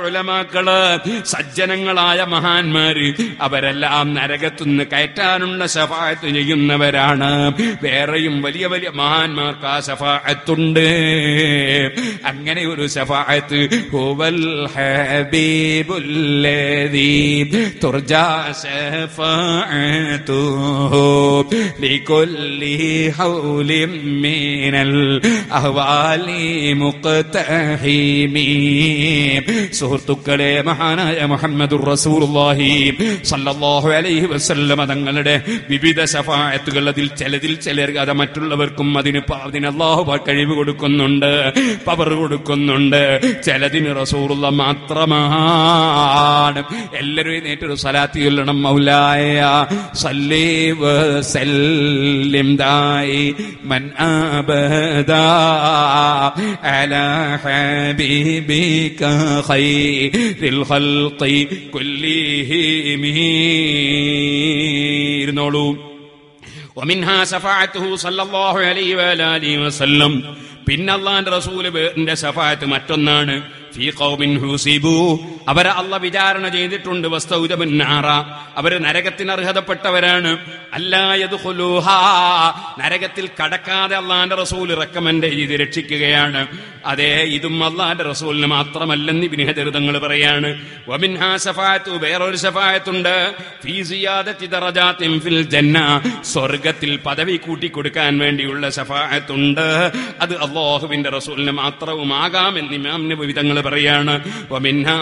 S2: സജ്ജനങ്ങളായ മഹാന്മാര് അവരെല്ലാം നരകത്തു നിന്ന് കയറ്റാനുള്ള സഫായത്ത് ചെയ്യുന്നവരാണ്. വേറെയും വലിയ വലിയ മഹാന്മാർക്ക് ആ സഫായത്തുണ്ട് അങ്ങനെ ഒരു സഫായത്ത് ഹുവൽ ഹബീബുല്ലദീ തുർജാ ശഫാഅത്തുഹു شفاعته لكل حول من الأهوال مقتحم സുഹൃത്തുക്കളെ മഹാനായ മുഹമ്മദ് റസൂലുള്ളാഹി സല്ലല്ലാഹു അലൈഹി വസല്ലമ തങ്ങളുടെ വിവിധ ശഫായത്തുകൾ അതിൽ ചിലതിൽ ചിലർ അത് മറ്റുള്ളവർക്കും അതിന് പ- അതിന് അള്ളാഹു കഴിവ് കൊടുക്കുന്നുണ്ട് പവർ കൊടുക്കുന്നുണ്ട് ചിലതിന് റസൂലുള്ള മാത്രമാണ് എല്ലാവരും നേറ്റൊരു സലാത്തി ചൊല്ലണം മൗലായ സല്ലി വസല്ലിം ദായി മൻ അബദാ അലാ ഹബീബിക ഖൈറിൽ ഖൽഖി കുല്ലിഹിം ഇരുന്നോളൂ ومنها شفاعته صلى الله عليه وآله وسلم പിന്നെ അള്ളാന്റെ റസൂലിന്റെ ശഫായത്ത് മറ്റൊന്നാണ് ഫീ ഖൗമിൻ ഹുസിബു അവരെ അള്ള വിചാരണ ചെയ്തിട്ടുണ്ട് വസ്തൗജബന്നാറ അവർ നരകത്തിന് അർഹതപ്പെട്ടവരാണ്. അല്ലായത് നരകത്തിൽ കടക്കാതെ അള്ളാന്റെ റസൂൽ റെക്കമെൻഡ് ചെയ്ത് രക്ഷിക്കുകയാണ്. അതെ ഇതും അള്ളാന്റെ റസൂലിന് മാത്രമല്ലെന്ന് വിനിഹചരിതങ്ങൾ പറയാണ്. വമിൻഹാ വേറൊരു സഫായത്തുണ്ട് ഫിൽ ജന്ന. സ്വർഗത്തിൽ പദവി കൂട്ടിക്കൊടുക്കാൻ വേണ്ടിയുള്ള സഫായത്തുണ്ട് അത് അള്ളാഹുവിന്റെ റസൂലിന് മാത്രവുമാകാമെന്ന് ഇമാമിന് വിധങ്ങൾ പറയാണ്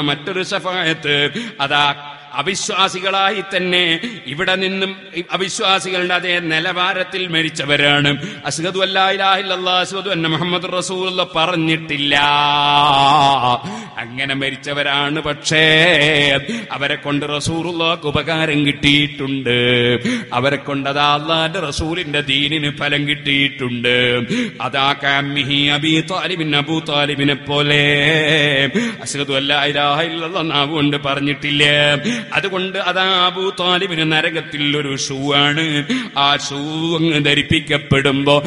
S2: മറ്റൊരു സഫായത്ത് അതാ അവിശ്വാസികളായി തന്നെ ഇവിടെ നിന്നും അവിശ്വാസികളുടെ അതേ നിലവാരത്തിൽ മരിച്ചവരാണ്. അസ്ഹദു അല്ലാഹില്ലാ അസ്ഹദു അന്ന മുഹമ്മദ് റസൂൽ പറഞ്ഞിട്ടില്ല. അങ്ങനെ മരിച്ചവരാണ് പക്ഷേ അവരെ കൊണ്ട് റസൂറുള്ളക്ക് ഉപകാരം കിട്ടിയിട്ടുണ്ട്. അവരെ കൊണ്ട് അതാ അള്ളാന്റെ റസൂലിന്റെ ദീനിന് ഫലം കിട്ടിയിട്ടുണ്ട്. അതാ കാമിഹി അബി താലിബിൻ അബൂ താലിബിനെ പോലെ അസ്ഹദു അല്ലാഹില്ലാ നാവ് കൊണ്ട് പറഞ്ഞിട്ടില്ല. അതുകൊണ്ട് അതാ അബൂ താലിബിന് നരകത്തിൽ ഒരു ഷൂ ആണ് ആ ഷൂ അങ്ങ് ധരിപ്പിക്കപ്പെടുമ്പോ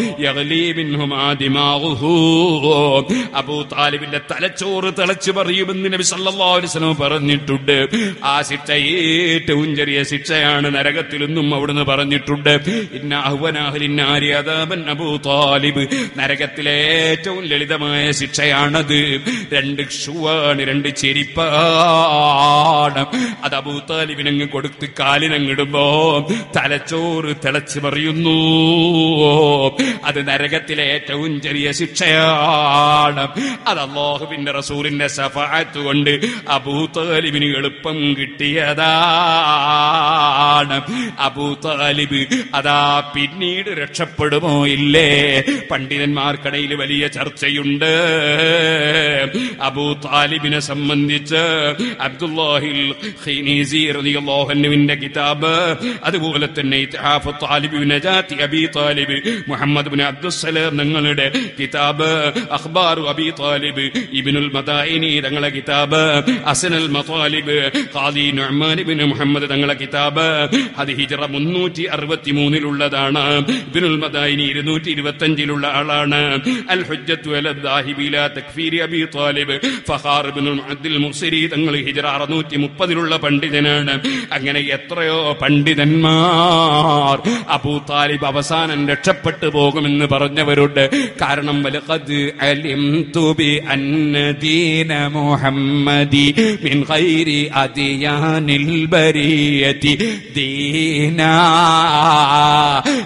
S2: അബു താലിബിന്റെ തലച്ചോറ് തിളച്ചു പറയുമെന്ന് നബി പറഞ്ഞിട്ടുണ്ട്. ആ ശിക്ഷ ഏറ്റവും ചെറിയ ശിക്ഷയാണ് നരകത്തിൽ നിന്നും അവിടുന്ന് പറഞ്ഞിട്ടുണ്ട്. അബൂ നരകത്തിലെ ഏറ്റവും ലളിതമായ ശിക്ഷയാണത്. രണ്ട് ഷൂവാണ് രണ്ട് ചെരിപ്പാണ്. അത് അബൂ താലിബിനങ്ങ് കൊടുത്ത് കാലിനങ്ങിടുമ്പോ തലച്ചോറ് തിളച്ചു പറയുന്നു അത് നരകത്തിലെ ഏറ്റവും ചെറിയ ശിക്ഷയാണ്. അത് അള്ളാഹുവിന്റെ റസൂലിന്റെ സഫാത്ത് കൊണ്ട് അബൂ താലിബിന് എളുപ്പം കിട്ടിയതാണ്. അബൂ താലിബ് അതാ പിന്നീട് രക്ഷപ്പെടുമോ ഇല്ലേ? പണ്ഡിതന്മാർക്കിടയിൽ വലിയ ചർച്ചയുണ്ട്. അബൂ താലിബിനെ സംബന്ധിച്ച് അബ്ദുല്ലാഹിൽ ഖിനീസി റളിയല്ലാഹു അൻഹുവിന്റെ കിതാബ് അതുപോലെ തന്നെ Ithaf Talib Najathi Abi Talib Muhammad bin Abdussalam നിങ്ങളുടെ കിതാബ് അഖ്ബാറു അബി താലിബ് ഇബ്നുൽ മദായിനി തങ്ങളെ കിതാബ് അസനൽ മതാലിബ് ഖാദി നുഅ്മാൻ ഇബ്നു മുഹമ്മദ് തങ്ങളെ കിതാബ് അത് ഹിജ്റ മുന്നൂറ്റി അറുപത്തി മൂന്നിലുള്ളതാണ് ഇബ്നുൽ മദായിനി ഇരുന്നൂറ്റി ഇരുപത്തി അഞ്ചിലുള്ള ആളാണ്. അൽ ഹുജ്ജത്തു അല ദാഹിബി ലാ തക്ഫീരി അബി താലിബ് ഫഖാർ ഇബ്നുൽ മുഅദ്ദിൽ മുർസിരി തങ്ങൾ ഹിജ്റ അറുന്നൂറ്റി മുപ്പതിലുള്ള പണ്ഡിതനാണ്. അങ്ങനെ എത്രയോ പണ്ഡിതന്മാർ അബൂ താലിബ് അവസാനം രക്ഷപ്പെട്ടു പോകുമെന്ന് പറഞ്ഞവരുണ്ട്. കാരണം വലഖദ് അലിം തുബി അന്നദീന മുഹമ്മദി മിൻ ഖൈരി അദിയാനിൽ ബരിയതി ദീനാ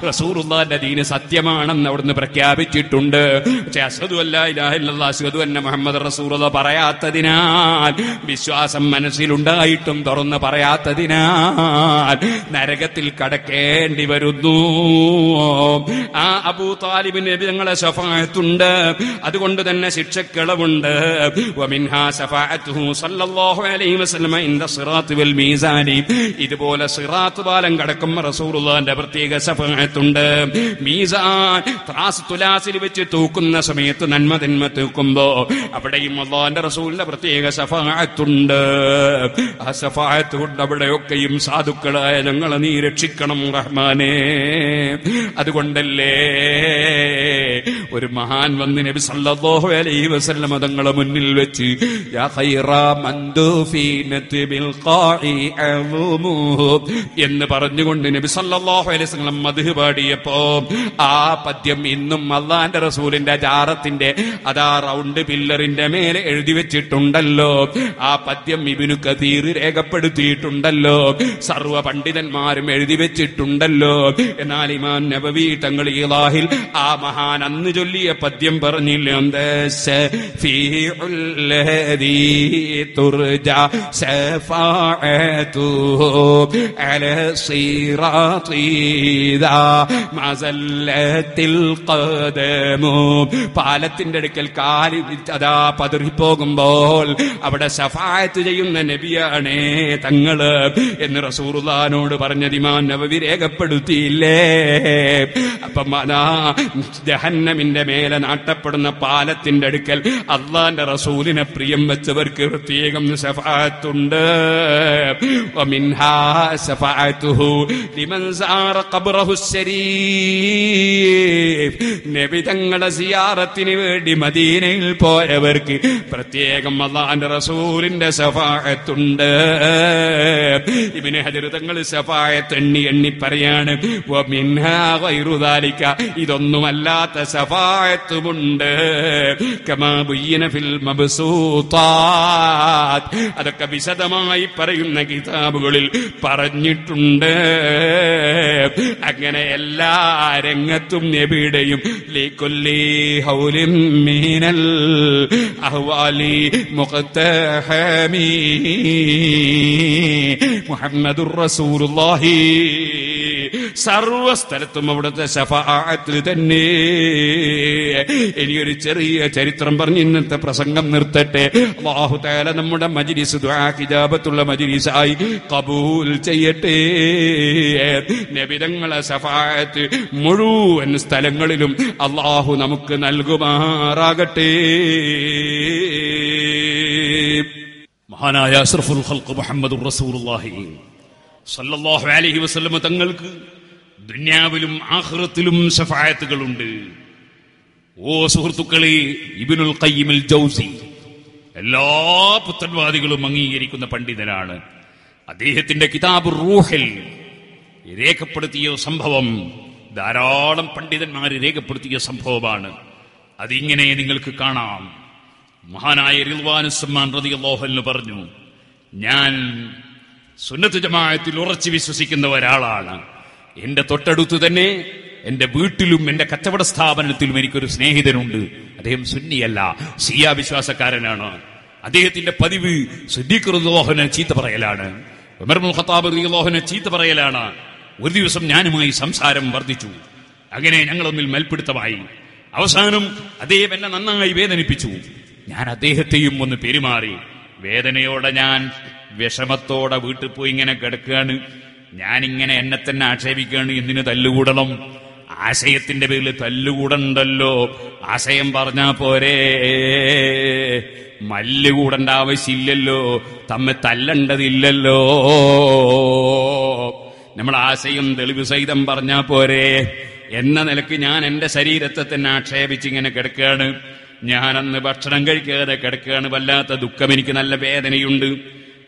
S2: റസൂലുള്ളാഹിന്റെ ദീന് സത്യമാണെന്ന് അവിടുന്ന് പ്രഖ്യാപിച്ചിട്ടുണ്ട്. പക്ഷെ അസദു അല്ലാ അസദു എന്നെ മുഹമ്മദ് റസൂലുള്ള പറയാത്തതിനാൽ വിശ്വാസം മനസ്സിലുണ്ടായിട്ടും തുറന്ന് പറയാത്തതിനാൽ നരകത്തിൽ കടക്കേണ്ടി വരുന്നു. ആ അബൂ താലിബിന് നബി തങ്ങളെ ശഫായത്തുണ്ട്. അതുകൊണ്ട് തന്നെ ശിക്ഷക്കളവുണ്ട്. ഇതുപോലെ സിറാത്ത് പാലം കടക്കും റസൂലുള്ളാഹിന്റെ പ്രത്യേക ശഫാഅത്തുണ്ട് മീസാൻ ത്രാസ് തുലാസിൽ വെച്ച് തൂക്കുന്ന സമയത്ത് നന്മ തിന്മ തൂക്കുമ്പോ അവിടെയും അള്ളാന്റെ റസൂലിന്റെ പ്രത്യേക സഫായത്തുണ്ട് ആ സഫായത്ത് കൊണ്ട് അവിടെയൊക്കെയും സാധുക്കളായ ഞങ്ങളെ നീ രക്ഷിക്കണം റഹ്മാനെ. അതുകൊണ്ടല്ലേ ഒരു മഹാൻ വന്ന് നബി സല്ലല്ലാഹു അലൈഹി വസല്ലം തങ്ങളെ മുന്നിൽ വെച്ച് യാ ഖൈറ എന്ന് പറഞ്ഞുകൊണ്ട് നബി സല്ലല്ലാഹു അലൈഹി വസല്ലം മദ്ഹ് പാടിയപ്പോ ആ പദ്യം ഇന്നും അള്ളാന്റെ റസൂലിന്റെ ജാറത്തിന്റെ അതാ റൗണ്ട് പില്ലറിന്റെ മേലെ എഴുതി വെച്ചിട്ടുണ്ടല്ലോ. ആ പദ്യം ഇബിനു കതീർ രേഖപ്പെടുത്തിയിട്ടുണ്ടല്ലോ. സർവ പണ്ഡിതന്മാരും എഴുതി വെച്ചിട്ടുണ്ടല്ലോ. എന്നാൽ ഇമാൻ നബവി തങ്ങൾ ഇലാഹിൽ ആ മഹാൻ അന്ന് ചൊല്ലിയ പദ്യം പറഞ്ഞില്ല. എന്ത്? മസല്ലത്തിൽ കതമോ പാലത്തിന്റെ അടുക്കൽ കാലി അതാ പതിറിപ്പോകുമ്പോൾ അവിടെ സഫായത്ത് ചെയ്യുന്ന നബിയാണേ തങ്ങൾ എന്ന് റസൂറുല്ലാനോട് പറഞ്ഞതിമാൻ നവവി രേഖപ്പെടുത്തിയില്ലേ? അപ്പം അതാ ജഹന്നമിന്റെ മേലെ നാട്ടപ്പെടുന്ന പാലത്തിന്റെ അടുക്കൽ അള്ളാന്റെ റസൂലിനെ പ്രിയം വെച്ചവർക്ക് പ്രത്യേകം സഫായത്തുണ്ട് ഒമിൻഹാ സഫായത്തുഹു ലിമൻ സാറ ഖബ്റഹു ഷരീഫ്. നബിതങ്ങളുടെ സിയാറത്തിന് വേണ്ടി മദീനയിൽ പോയവർക്ക് പ്രത്യേകം അള്ളാന്റെ റസൂലിന്റെ സഫായത്തുണ്ട്. ഇവന് ഹരിതങ്ങൾ സഫായത്ത് എണ്ണി എണ്ണി പറയാണ് ഇതൊന്നുമല്ലാത്ത സഫായത്തുമുണ്ട്. അതൊക്കെ വിശദമായി പറയുന്ന കിതാബുകളിൽ പറഞ്ഞിട്ടുണ്ട്. അങ്ങനെ എല്ലാ രംഗത്തും നബിയുടെയും ലിക്കുല്ലി ഹൗലിൻ മീനൽ അഹ്വാലി മുഖത്തഹമീ മുഹമ്മദുർ റസൂലുള്ളാഹി സർവ സ്ഥലത്തും അവിടുത്തെ ശഫാഅത്തിൽ തന്നെ. എനിക്കൊരു ചെറിയ ചരിത്രം പറഞ്ഞ് ഇന്നത്തെ പ്രസംഗം നിർത്തട്ടെ. തആല നമ്മുടെ മജ്ലിസ് ഹിജാബത്തുള്ള മജ്ലിസായി കബൂൽ ചെയ്യട്ടെ. നബിതങ്ങളെ ശഫാഅത്ത് മുഴുവൻ സ്ഥലങ്ങളിലും അള്ളാഹു നമുക്ക് നൽകുമാറാകട്ടെ.
S1: മഹാനായ അഷ്റഫുൽ ഹൽക്ക് മുഹമ്മദ് റസൂലുള്ളാഹി. സല്ലല്ലാഹു അലൈഹി വസല്ലം തങ്ങൾക്ക് ദുന്യാവിലും ആഹ്റത്തിലും സഫായത്തുകളുണ്ട് ഓ സുഹൃത്തുക്കളെ ഇബിനുൽ കയ്യിമിൽ ജൗസി എല്ലാ പുത്തൻവാദികളും അംഗീകരിക്കുന്ന പണ്ഡിതനാണ്. അദ്ദേഹത്തിന്റെ കിതാബ് റൂഹിൽ രേഖപ്പെടുത്തിയ സംഭവം ധാരാളം പണ്ഡിതന്മാർ രേഖപ്പെടുത്തിയ സംഭവമാണ്. അതിങ്ങനെ നിങ്ങൾക്ക് കാണാം. മഹാനായ റിൽവാനുസമ്മാൻ റതിയല്ലാഹു പറഞ്ഞു ഞാൻ സുന്നത്ത് ജമായത്തിൽ ഉറച്ചു വിശ്വസിക്കുന്ന ഒരാളാണ്. എന്റെ തൊട്ടടുത്ത് തന്നെ എന്റെ വീട്ടിലും എന്റെ കച്ചവട സ്ഥാപനത്തിലും എനിക്കൊരു സ്നേഹിതനുണ്ട്. അദ്ദേഹം സുന്നിയല്ല സിയാ വിശ്വാസക്കാരനാണ്. അദ്ദേഹത്തിന്റെ പതിവ് സുദ്ദീഖ്റുദ്ദോഹനെ ചീത്ത പറയലാണ്. റളിയല്ലാഹുവിനെ ചീത്ത പറയലാണ്. ഒരു ദിവസം ഞാനുമായി സംസാരം വർദ്ധിച്ചു. അങ്ങനെ ഞങ്ങൾ ഞങ്ങളൊന്നിൽ മേൽപ്പിടുത്തമായി. അവസാനം അദ്ദേഹം എന്നെ നന്നായി വേദനിപ്പിച്ചു. ഞാൻ അദ്ദേഹത്തെയും ഒന്ന് പെരുമാറി. വേദനയോടെ ഞാൻ വിഷമത്തോടെ വീട്ടിൽ പോയി ഇങ്ങനെ കിടക്കുകയാണ്. ഞാനിങ്ങനെ എന്നെ തന്നെ ആക്ഷേപിക്കുകയാണ്. എന്തിനു തല്ലുകൂടണം? ആശയത്തിന്റെ പേരിൽ തല്ലുകൂടണ്ടല്ലോ. ആശയം പറഞ്ഞാ പോരെ. മല്ലുകൂടണ്ട ആവശ്യമില്ലല്ലോ. തമ്മിൽ തല്ലണ്ടതില്ലല്ലോ. നമ്മൾ ആശയം തെളിവ് സഹിതം പറഞ്ഞാ പോരെ. എന്ന നിലയ്ക്ക് ഞാൻ എന്റെ ശരീരത്തെ തന്നെ ആക്ഷേപിച്ചിങ്ങനെ കിടക്കുകയാണ്. ഞാനന്ന് ഭക്ഷണം കഴിക്കാതെ കിടക്കുകയാണ്. വല്ലാത്ത ദുഃഖം. എനിക്ക് നല്ല വേദനയുണ്ട്.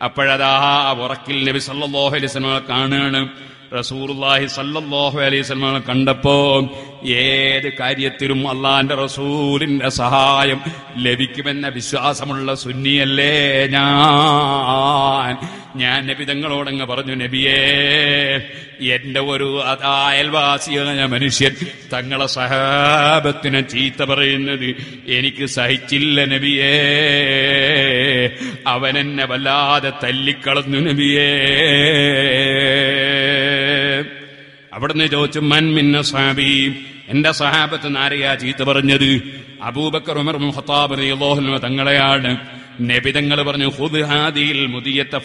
S1: അപ്പോഴതാ ഉറക്കിൽ നബി സല്ലല്ലാഹു അലൈഹി വസല്ലം കാണുകയാണ്. റസൂലുള്ളാഹി സല്ലാഹു അലൈഹി കണ്ടപ്പോ ഏത് കാര്യത്തിലും അള്ളാന്റെ റസൂലിന്റെ സഹായം ലഭിക്കുമെന്ന വിശ്വാസമുള്ള സുന്നിയല്ലേ ഞാൻ? ഞാൻ നബിതങ്ങളോടങ്ങ് പറഞ്ഞു നബിയേ എന്റെ ഒരു അയൽവാസിയായ മനുഷ്യൻ തങ്ങളെ സഹാബത്തിനെ ചീത്ത പറയുന്നത് എനിക്ക് സഹിച്ചില്ല നബിയേ. അവനെന്നെ വല്ലാതെ തല്ലിക്കളഞ്ഞു നബിയേ. അവിടുന്ന് ചോദിച്ചു മൻ മിന്ന സാബി എന്റെ സഹാബത്ത് നാരയാ ചീത്ത പറഞ്ഞത്. അബൂബക്കർ ഉമർ മുഹത്താബ് റളിയല്ലാഹു തങ്ങളെയാണ്. നബിതങ്ങൾ പറഞ്ഞു ഹുദ്ഹാദിയിൽ മുദിയത്ത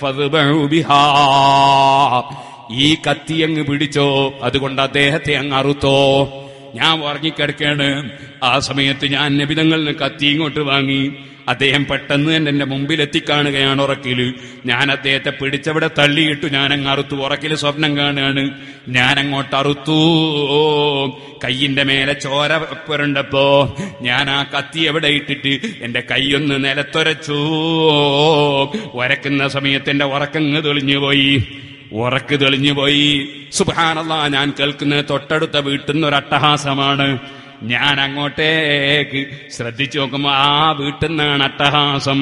S1: ഈ കത്തി അങ്ങ് പിടിച്ചോ? അതുകൊണ്ട് അദ്ദേഹത്തെ അങ്ങ് അറുത്തോ? ഞാൻ ഉറങ്ങിക്കിടക്കാണ്. ആ സമയത്ത് ഞാൻ നബിതങ്ങളിൽ കത്തി ഇങ്ങോട്ട് വാങ്ങി.
S2: അദ്ദേഹം പെട്ടെന്ന് തന്നെ എന്റെ മുമ്പിൽ എത്തിക്കാണുകയാണ് ഉറക്കിൽ. ഞാൻ അദ്ദേഹത്തെ പിടിച്ചവിടെ തള്ളിയിട്ടു ഞാൻ അങ്ങ് അറുത്തു. ഉറക്കിൽ സ്വപ്നം കാണുകയാണ് ഞാൻ അങ്ങോട്ട് അറുത്തു. കയ്യിന്റെ മേലെ ചോര പുരണ്ടപ്പോ ഞാൻ ആ കത്തി എവിടെ ഇട്ടിട്ട് എന്റെ കൈയൊന്ന് നിലത്തൊരച്ചു. ഉരക്കുന്ന സമയത്ത് എന്റെ ഉറക്കങ്ങ് തെളിഞ്ഞു പോയി ഉറക്ക് തെളിഞ്ഞു പോയി സുഭാനല്ല ഞാൻ കേൾക്കുന്ന തൊട്ടടുത്ത വീട്ടിൽ നിന്ന് ഒരു അട്ടഹാസമാണ് ഞാൻ അങ്ങോട്ടേക്ക് ശ്രദ്ധിച്ചു നോക്കുമ്പോ ആ വീട്ടിൽ നിന്നാണ് അട്ടഹാസം.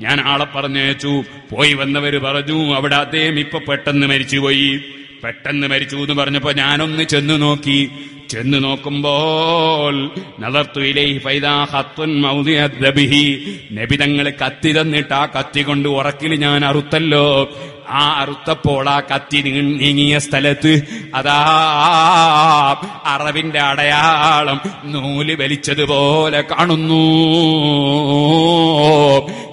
S2: ഞാൻ ആളെ പറഞ്ഞു പോയി വന്നവര് പറഞ്ഞു അവിടെ അദ്ദേഹം ഇപ്പൊ പെട്ടെന്ന് മരിച്ചുപോയി. പെട്ടെന്ന് മരിച്ചു എന്ന് പറഞ്ഞപ്പോ ഞാനൊന്ന് ചെന്നു നോക്കി. ചെന്നു നോക്കുമ്പോൾ നബി തങ്ങൾ കത്തി തന്നിട്ട് ആ കത്തി കൊണ്ട് ഉറക്കിൽ ഞാൻ അറുത്തല്ലോ. ആ അറുത്തപ്പോൾ ആ കത്തി നീങ്ങിയ സ്ഥലത്ത് അതാ അറവിന്റെ അടയാളം നൂൽ വലിച്ചതുപോലെ കാണുന്നു.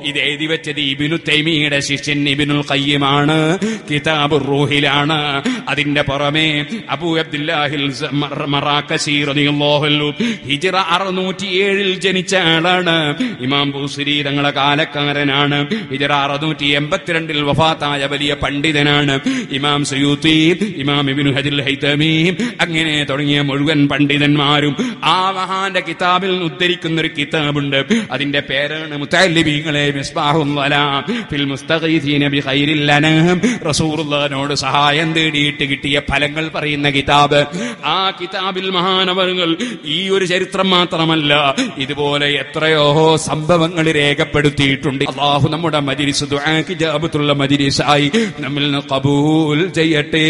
S2: ഇത് എഴുതി വെച്ചത് ഇബിനു തൈമിയുടെ ശിഷ്യൻ ഇബിനുൽ കയ്യമാണ് കിതാബ് റൂഹിലാണ്. അതിന്റെ പുറമെ അബൂ അബ്ദുല്ലാഹിൽ ഹിജിറ അറുന്നൂറ്റിയേഴിൽ ജനിച്ച ആളാണ്. ഇമാം ബൂസിരി തങ്ങളെ കാലക്കാരനാണ്. ഹിജ്റ അറുന്നൂറ്റി എൺപത്തിരണ്ടിൽ വഫാത്തായ വലിയ പണ്ഡിതനാണ്. ഇമാം സയൂത്തി ഇമാം ഇബ്നു ഹജിൽ ഹൈതമി അങ്ങനെ തുടങ്ങിയ മുഴുവൻ പണ്ഡിതന്മാരും ആ മഹാന്റെ കിതാബിൽ നിന്ന് ഉദ്ധരിക്കുന്ന ഒരു കിതാബുണ്ട്. അതിന്റെ പേരാണ് അനാം റസൂലുള്ളാഹിനോട് സഹായം തേടിയിട്ട് കിട്ടിയ ഫലങ്ങൾ പറയുന്ന കിതാബ്. ആ കിതാബിൽ മഹാനവറുകൾ ഈ ഒരു ചരിത്രം മാത്രമല്ല ഇതുപോലെ എത്രയോ സംഭവങ്ങൾ രേഖപ്പെടുത്തിയിട്ടുണ്ട്. അള്ളാഹു നമ്മുടെ മജിരിസ് ദുആക്ക് ജാബത്തുള്ള മജിരിസായി നമ്മിൽ നിന്ന് കബൂൽ ചെയ്യട്ടെ